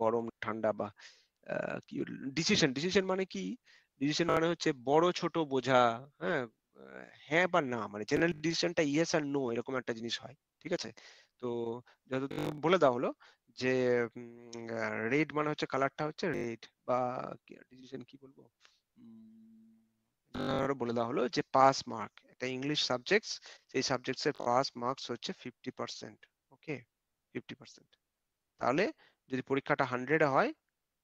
গরম, ঠান্ডা বা কি ডিসিশন ডিসিশন মানে কি? ডিসিশন মানে হচ্ছে বড়, ছোট বোঝা হ্যাঁ হ্যাঁ বা না মানে জেনারেল ডিসিশনটা ইয়েস আর নো এরকম একটা জিনিস হয়, ঠিক আছে? তো যত বলে দেওয়া হলো যে রেড মানে হচ্ছে কালারটা হচ্ছে রেড বা ডিসিশন কি বলব? বলে দেওয়া হলো যে পাস মার্ক একটা ইংলিশ সাবজেক্টস সেই সাবজেক্টস এর পাস মার্কস হচ্ছে fifty percent okay fifty percent তাহলে যদি পরীক্ষাটা হান্ড্রেডে হয়,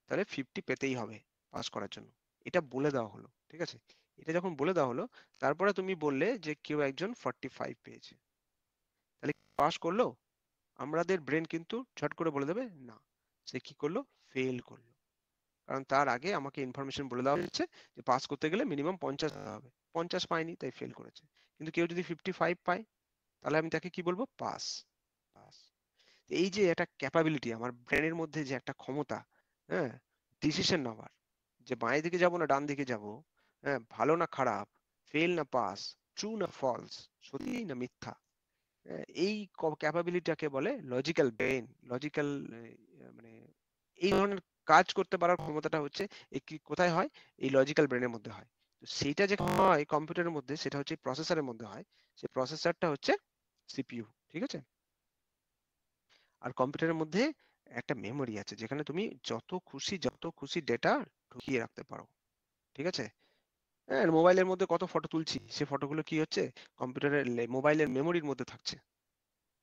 তাহলে ফিফটি পেতেই হবে পাস করার জন্য। এটা বলে দেওয়া হলো, ঠিক আছে? এটা যখন বলে দেওয়া হলো, তারপরে তুমি বললে যে কেউ একজন ফর্টি ফাইভ পেয়েছে। তাহলে পাস করল? আমাদের ব্রেন কিন্তু ছট করে বলে দেবে, না। সে কি করল? ফেল করল। কারণ তার আগে আমাকে ইনফরমেশন বলে দেওয়া হচ্ছে যে পাস করতে গেলে মিনিমাম পঞ্চাশ হবে। পঞ্চাশ পায়নি, তাই ফেল করেছে। কিন্তু কেউ যদি ফিফটি ফাইভ পায়, তাহলে আমি তাকে কি বলব? পাস পাস এই যে একটা ক্যাপাবিলিটি আমার ব্রেনের মধ্যে যে একটা ক্ষমতা হ্যাঁ ডিসিশন নেওয়ার, যে বাঁয়ে দিকে যাব না ডান দিকে যাব হ্যাঁ ভালো না খারাপ ফেল না পাস ট্রু না ফলস সত্যি না মিথ্যা এই ক্যাপাবিলিটিটাকে বলে লজিক্যাল ব্রেন লজিক্যাল মানে এই ধরনের কাজ করতে পারার ক্ষমতাটা হচ্ছে কোথায় হয়? এই লজিক্যাল ব্রেনের মধ্যে হয়। তো সেইটা যে হয় কম্পিউটারের মধ্যে, সেটা হচ্ছে প্রসেসরের মধ্যে হয়। সেই প্রসেসরটা হচ্ছে সিপিইউ ঠিক আছে? আর কম্পিউটারের মধ্যে একটা মেমোরি আছে, যেখানে তুমি যত খুশি যত খুশি ডেটা ঢুকিয়ে রাখতে পারো, ঠিক আছে? হ্যাঁ মোবাইলের মধ্যে কত ফটো তুলছি? সে ফটোগুলো কি হচ্ছে? কম্পিউটারের মোবাইলের মেমোরির মধ্যে থাকছে।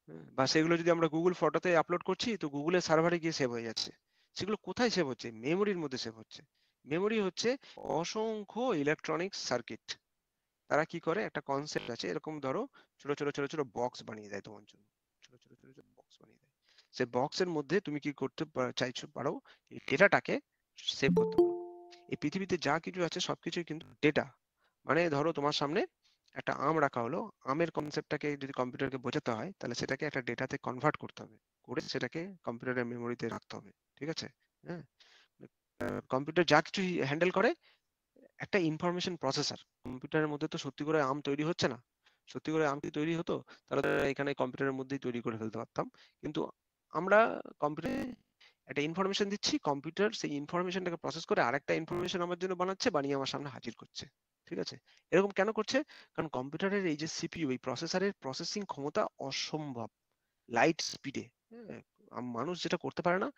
হ্যাঁ, বা সেগুলো যদি আমরা গুগল ফটোতে আপলোড করছি তো গুগলের সার্ভারে গিয়ে সেভ হয়ে যাচ্ছে। সেগুলো কোথায় সেভ হচ্ছে? মেমোরির মধ্যে সেভ হচ্ছে। মেমোরি হচ্ছে অসংখ্য ইলেকট্রনিক সার্কিট তারা কি করে? একটা কনসেপ্ট আছে। এরকম ধরো ছোট ছোট ছোট ছোট বক্স বানিয়ে দেয় তোমার জন্য। ছোট ছোট ছোট ছোট বক্স বানিয়ে দেয়। সে বক্সের মধ্যে তুমি কি করতে চাইছো পারো এই ডেটাটাকে সেভ করতে পারো। এই পৃথিবীতে যা কিছু আছে সবকিছুই কিন্তু ডেটা মানে ধরো তোমার সামনে একটা আম রাখা হলো, আমের কনসেপ্টটাকে যদি কম্পিউটারকে বোঝাতে হয়, তাহলে সেটাকে একটা ডেটাতে কনভার্ট করতে হবে। করে সেটাকে কম্পিউটারের মেমোরিতে রাখতে হবে, ঠিক আছে? হ্যাঁ? কম্পিউটার যা কিছু হ্যান্ডেল করে, একটা ইনফরমেশন প্রসেসর কম্পিউটারের মধ্যে তো সত্যি করে আম তৈরি হচ্ছে না। সত্যি করে আম তৈরি হতো, তাহলে এখানে কম্পিউটারের মধ্যেই তৈরি করে ফেলতে পারতাম। কিন্তু আমরা কম্পিউটারে একটা ইনফরমেশন দিচ্ছি কম্পিউটার সেই ইনফরমেশনটাকে প্রসেস করে আরেকটা ইনফরমেশন আমার জন্য বানাচ্ছে, বানিয়ে আমার সামনে হাজির করছে। ঠিক আছে? এরকম কেন করছে? কারণ কম্পিউটারের এই যে সিপিইউ এই প্রসেসরের প্রসেসিং ক্ষমতা অসম্ভব লাইট স্পিডে মানুষ যেটা করতে পারে না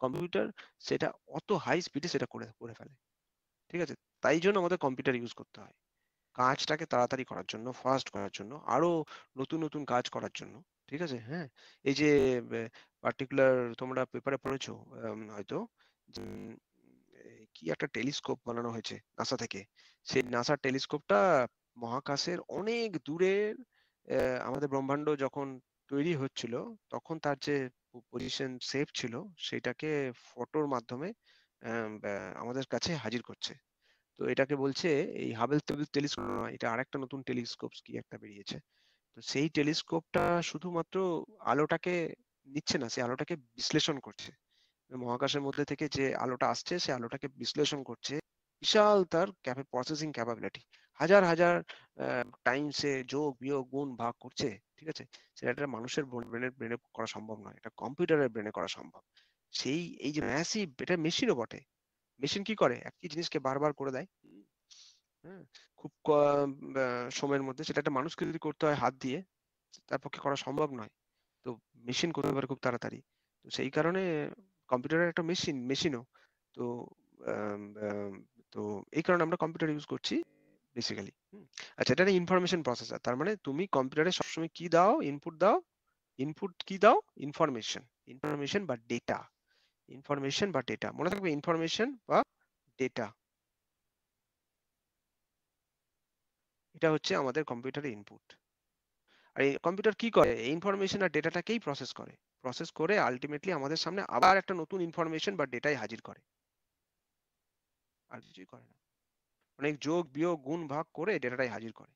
কম্পিউটার সেটা অত হাই স্পিডে সেটা করে করে ফেলে। ঠিক আছে? তাই জন্য আমাদের কম্পিউটার ইউজ করতে হয়। কাজটাকে তাড়াতাড়ি করার জন্য ফাস্ট করার জন্য, আরও নতুন নতুন কাজ করার জন্য। ঠিক আছে? হ্যাঁ? এই যে পার্টিকুলার তোমরা পেপারে পড়েছো হয়তো কি একটা টেলিস্কোপ বানানো হয়েছে নাসা থেকে। সেই নাসার টেলিস্কোপটা মহাকাশের অনেক দূরের আমাদের ব্রহ্মাণ্ড যখন তৈরি হচ্ছিল, তখন তার যে পজিশন সেফ ছিল, সেটাকে ফটোর মাধ্যমে আমাদের কাছে হাজির করছে। তো এটাকে বলছে এই হাবেল টেলিস্কোপ এটা আরেকটা নতুন টেলিস্কোপ কি একটা বেরিয়েছে। তো সেই টেলিস্কোপটা শুধুমাত্র আলোটাকে নিচ্ছে না সেই আলোটাকে বিশ্লেষণ করছে। মহাকাশের মধ্যে থেকে যে আলোটা আসছে, সে আলোটাকে বিশ্লেষণ করছে। বিশাল তার প্রসেসিং ক্যাপাবিলিটি হাজার হাজার টাইম সে যোগ, বিয়োগ, গুণ, ভাগ করছে, ঠিক আছে? সেটা একটা মানুষের ব্রেনের ব্রেনে করা সম্ভব নয়, এটা কম্পিউটারের ব্রেনে করা সম্ভব। সেই, এই যে ম্যাসিভ এটা মেশিনও বটে। মেশিন কি করে? একই জিনিসকে বারবার করে দেয়। হ্যাঁ খুব সময়ের মধ্যে সেটা একটা মানুষকে যদি করতে হয় হাত দিয়ে, তার পক্ষে করা সম্ভব নয়। তো মেশিন করতে পারে খুব তাড়াতাড়ি। তো সেই কারণে কম্পিউটারের একটা মেশিন মেশিনও তো তো এই কারণে আমরা কম্পিউটার ইউজ করছি বেসিক্যালি আচ্ছা এটা একটা ইনফরমেশন প্রসেসর তার মানে তুমি কম্পিউটারে সবসময় কি দাও? ইনপুট দাও। ইনপুট কি দাও? ইনফরমেশন ইনফরমেশন বা ডেটা ইনফরমেশন বা ডেটা মনে থাকবে ইনফরমেশন বা ডেটা এটা হচ্ছে আমাদের কম্পিউটারের ইনপুট আর এই কম্পিউটার কি করে? ইনফরমেশন আর ডেটাটাকেই প্রসেস করে। প্রসেস করে আলটিমেটলি আমাদের সামনে আবার একটা নতুন ইনফরমেশন বা ডেটাই হাজির করে। আর কিছুই করে না। অনেক যোগ, বিয়োগ, গুণ, ভাগ করে ডেটাটাই হাজির করে।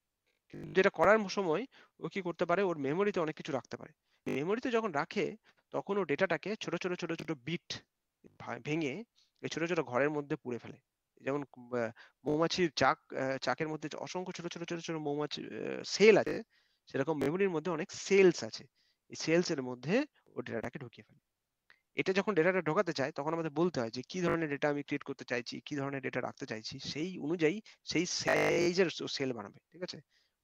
কিন্তু যেটা করার সময় ও কি করতে পারে? ওর মেমোরিতে অনেক কিছু রাখতে পারে। মেমোরিতে যখন রাখে, তখন ও ডেটাটাকে ছোট ছোট ছোট ছোট বিট ভেঙে এই ছোট ছোট ঘরের মধ্যে পুড়ে ফেলে। যেমন মৌমাছির চাক চাকের মধ্যে অসংখ্য ছোট ছোট ছোট ছোট মৌমাছি সেল আছে, সেরকম মেমোরির মধ্যে অনেক সেলস আছে। এই সেলস এর মধ্যে ও ডেটাটাকে ঢুকিয়ে ফেলে। এটা যখন ডেটাটা ঢোকাতে চায়, তখন আমাদের বলতে হয় যে, কি ধরনের ডেটা আমি ক্রিয়েট করতে চাইছি? কি ধরনের ডেটা রাখতে চাইছি? সেই অনুযায়ী সেই সাইজের সেল বানাবে, ঠিক আছে?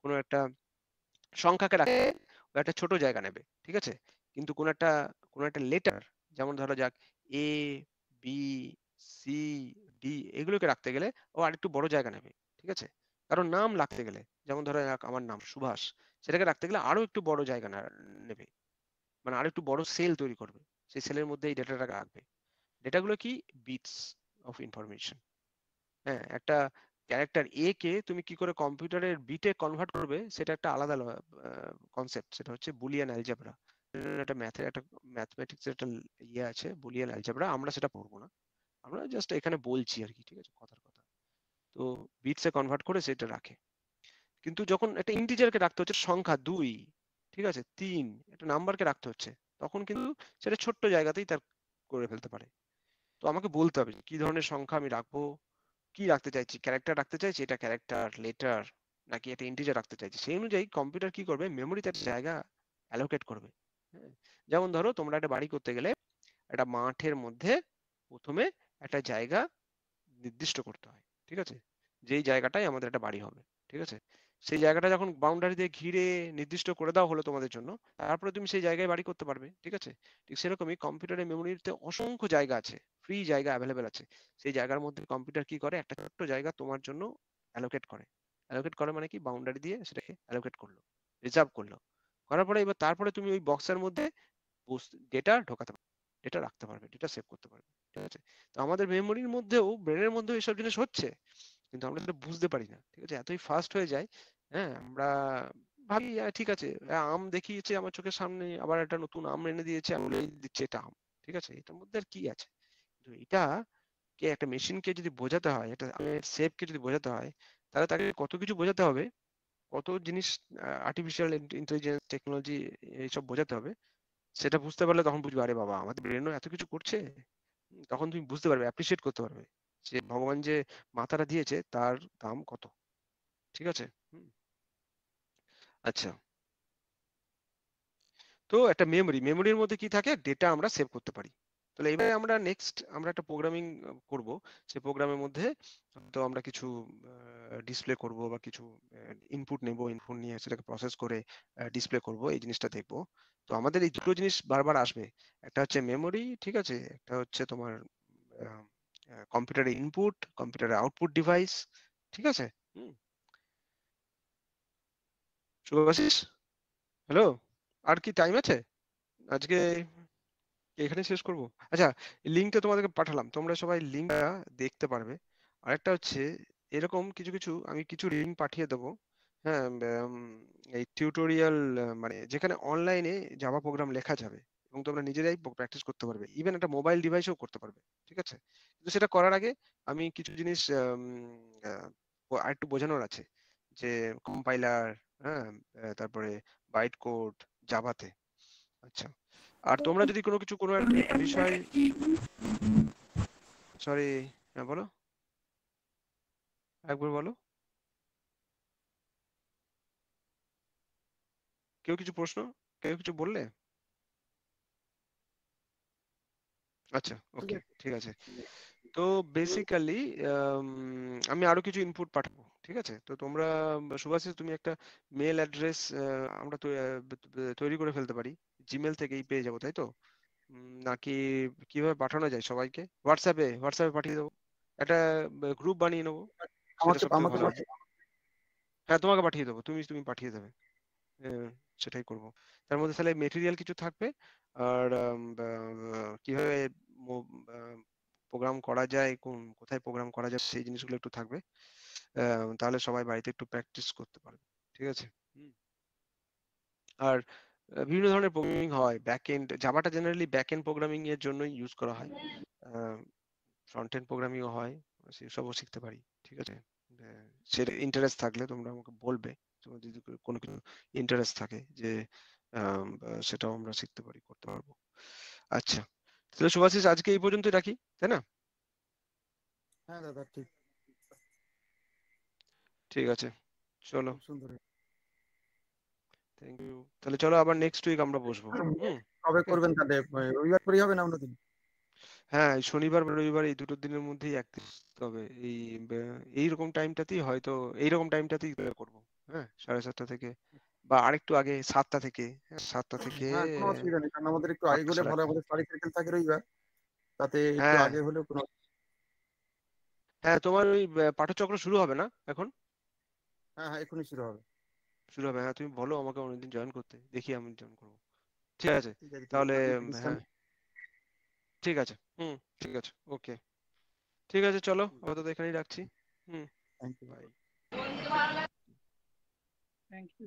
কোনো একটা সংখ্যাকে রাখতে ও একটা ছোট জায়গা নেবে, ঠিক আছে? কিন্তু কোন একটা কোন একটা লেটার যেমন ধরো যাক এ বি সি ডি এগুলোকে রাখতে গেলে ও আরেকটু বড় জায়গা নেবে, ঠিক আছে? কারণ নাম রাখতে গেলে, যেমন ধরো আমার নাম সুভাষ, সেটাকে রাখতে গেলে আরও একটু বড় জায়গা নেবে। মানে আরও একটু বড় সেল তৈরি করবে, সেই সেলের মধ্যে এই ডেটাটা রাখবে ডেটাগুলো কি? Bits of information. হ্যাঁ একটা ক্যারেক্টার এ কে তুমি কি করে কম্পিউটারের বিটে কনভার্ট করবে, সেটা একটা আলাদা কনসেপ্ট সেটা হচ্ছে বুলিয়ান অ্যালজেব্রা। একটা ম্যাথের একটা ম্যাথমেটিক্সের একটা ইয়ে আছে, বুলিয়ান অ্যালজেব্রা, আমরা সেটা পড়ব না। আমরা জাস্ট এখানে বলছি আর কি, ঠিক আছে, কথার কথা। তো বিটসে কনভার্ট করে সেটা রাখে। কিন্তু যখন একটা ইন্টিজারকে রাখতে হচ্ছে, সংখ্যা দুই, ঠিক আছে, তিন, একটা নাম্বারকে রাখতে হচ্ছে, তখন কিন্তু সেটা ছোট্ট জায়গাতেই তার করে ফেলতে পারে। তো আমাকে বলতে হবে কি ধরনের সংখ্যা আমি রাখব, কি রাখতে চাইছি ক্যারেক্টার রাখতে চাইছি, এটা ক্যারেক্টার লেটার নাকি এটা ইন্টিজার রাখতে চাইছি, সেই অনুযায়ী কম্পিউটার কি করবে মেমোরিতে একটা জায়গা অ্যালোকেট করবে। হ্যাঁ যেমন ধরো তোমরা একটা বাড়ি করতে গেলে একটা মাঠের মধ্যে প্রথমে একটা জায়গা নির্দিষ্ট করতে হয়, ঠিক আছে? যেই জায়গাটাই আমাদের একটা বাড়ি হবে, ঠিক আছে? সেই জায়গাটা যখন বাউন্ডারি দিয়ে ঘিরে নির্দিষ্ট করে দেওয়া হলো তোমাদের জন্য, তারপরে তুমি সেই জায়গায় বাড়ি করতে পারবে, ঠিক আছে? ঠিক সেরকমই কম্পিউটারের মেমোরিতে অসংখ্য জায়গা আছে ফ্রি জায়গা অ্যাভেলেবেল আছে। সেই জায়গার মধ্যে কম্পিউটার কি করে? একটা ছোট্ট জায়গা তোমার জন্য অ্যালোকেট করে। অ্যালোকেট করে মানে কি? বাউন্ডারি দিয়ে সেটাকে অ্যালোকেট করল রিজার্ভ করল। করার পরে এবার তারপরে তুমি ওই বক্সের মধ্যে ডেটা ঢোকাতে পারবে ডেটা রাখতে পারবে ডেটা সেভ করতে পারবে। ঠিক আছে। তো আমাদের মেমোরির মধ্যেও ব্রেনের মধ্যেও এসব জিনিস হচ্ছে কিন্তু আমরা সেটা বুঝতে পারি না ঠিক আছে? এতই ফাস্ট হয়ে যায় হ্যাঁ? আমরা ভাবি আহ, ঠিক আছে আম দেখিয়েছে আমার চোখের সামনে আবার একটা নতুন আম এনে দিয়েছে আমি দিচ্ছি এটা আম ঠিক আছে? এটার মধ্যে আর কি আছে? কিন্তু এটা কে একটা মেশিনকে যদি বোঝাতে হয় এটা সেফকে যদি বোঝাতে হয় তাহলে তাকে কত কিছু বোঝাতে হবে কত জিনিস আর্টিফিশিয়াল ইন্টেলিজেন্স টেকনোলজি এইসব বোঝাতে হবে সেটা বুঝতে পারলে তখন বুঝবে আরে বাবা আমাদের ব্রেনও এত কিছু করছে? তখন তুমি বুঝতে পারবে অ্যাপ্রিসিয়েট করতে পারবে যে ভগবান যে মাথাটা দিয়েছে তার দাম কত। ঠিক আছে? আচ্ছা। তো একটা মেমরি মেমোরির মধ্যে কি থাকে? ডেটা আমরা সেভ করতে পারি। তাহলে এবারে আমরা নেক্সট আমরা একটা প্রোগ্রামিং করব। সেই প্রোগ্রামের মধ্যে, তো আমরা কিছু ডিসপ্লে করব বা কিছু ইনপুট নেব ইনপুট নিয়ে সেটাকে প্রসেস করে ডিসপ্লে করব, এই জিনিসটা দেখব। তো আমাদের এই দুটো জিনিস বারবার আসবে। একটা হচ্ছে মেমোরি ঠিক আছে? একটা হচ্ছে তোমার কম্পিউটারের ইনপুট কম্পিউটারের আউটপুট ডিভাইস ঠিক আছে? শুভাশিস হ্যালো আর কি টাইম আছে? আজকে এখানে শেষ করব? আচ্ছা লিঙ্কটা তোমাদেরকে পাঠালাম। তোমরা সবাই লিঙ্কটা দেখতে পারবে। আরেকটা হচ্ছে, এরকম কিছু কিছু আমি কিছু লিঙ্ক পাঠিয়ে দেবো। হ্যাঁ এই টিউটোরিয়াল মানে যেখানে অনলাইনে জাভা প্রোগ্রাম লেখা যাবে এবং তোমরা নিজেরাই প্র্যাকটিস করতে পারবে। ইভেন একটা মোবাইল ডিভাইসেও করতে পারবে, ঠিক আছে? কিন্তু সেটা করার আগে আমি কিছু জিনিস ও- আরেকটু বোঝানোর আছে। যে কম্পাইলার হ্যাঁ তারপরে বাইট কোড জাভাতে আচ্ছা। আর তোমরা যদি কোনো কিছু কোনো একটা বিষয় সরি হ্যাঁ বলো। একবার বলো। কেউ কিছু প্রশ্ন? কেউ কিছু বললে? আচ্ছা ওকে ঠিক আছে। তো বেসিক্যালি আমি আরও কিছু ইনপুট পাঠাবো। ঠিক আছে? তো তোমরা সুভাষিস তুমি একটা মেল অ্যাড্রেস আমরা তৈরি করে ফেলতে পারি। জিমেল থেকেই পেয়ে যাব তাই তো? নাকি কীভাবে পাঠানো যায় সবাইকে? হোয়াটসঅ্যাপে হোয়াটসঅ্যাপে পাঠিয়ে দেবো। একটা গ্রুপ বানিয়ে নেব। হ্যাঁ। তোমাকে পাঠিয়ে দেবো। তুমি তুমি পাঠিয়ে দেবে। হ্যাঁ, সেটাই করব। তার মধ্যে তাহলে মেটেরিয়াল কিছু থাকবে। আর কীভাবে প্রোগ্রাম করা যায় কোন কোথায় প্রোগ্রাম করা যায় সেই জিনিসগুলো একটু থাকবে। তাহলে সবাই বাড়িতে একটু প্র্যাকটিস করতে পারবে ঠিক আছে। আর বিভিন্ন ধরনের প্রোগ্রামিং হয় ব্যাক এন্ড জাভাটা জেনারেলি ব্যাক এন্ড প্রোগ্রামিং এর জন্যই ইউজ করা হয়। ফ্রন্ট এন্ড প্রোগ্রামিংও হয় সেসবও শিখতে পারি ঠিক আছে? সেটা ইন্টারেস্ট থাকলে তোমরা আমাকে বলবে তোমার যদি কোনো কিছু ইন্টারেস্ট থাকে যে সেটাও আমরা শিখতে পারি করতে পারব। আচ্ছা। তাহলে সুভাষিস আজকে এই পর্যন্তই রাখি তাই না? হ্যাঁ দাদা ঠিক। ঠিক আছে চলো। সুন্দর। থ্যাংক ইউ তাহলে চলো আবার নেক্সট উইক আমরা বসবো কবে করবেন তাহলে? রবিবার পরেই হবে না অন্যদিন হ্যাঁ শনিবার বা রবিবার এই দুটো দিনের মধ্যেই অ্যাক্টিভ হবে এই এইরকম টাইমটাতেই হয়তো এইরকম টাইমটাতেই করব হ্যাঁ? সাড়ে সাতটা থেকে। বা আরেকটু আগে সাতটা থেকে হ্যাঁ, সাতটা থেকে হ্যাঁ অসুবিধা নেই কারণ আমাদের একটু আগে পরে আমাদের স্টাডি সার্কেল থাকে রবিবার তাতে একটু হ্যাঁ। আগে হলেও কোনো হ্যাঁ তোমার ওই পাঠচক্র শুরু হবে না এখন? হ্যাঁ হ্যাঁ এখনই শুরু হবে। শুরু হবে হ্যাঁ তুমি বলো আমাকে অনেকদিন জয়েন করতে দেখি আমি জয়েন করব। ঠিক আছে ঠিক আছে তাহলে হ্যাঁ। ঠিক আছে হুম ঠিক আছে ওকে। ঠিক আছে চলো আপাতত এখানেই রাখছি হুম। Thank you bye thank you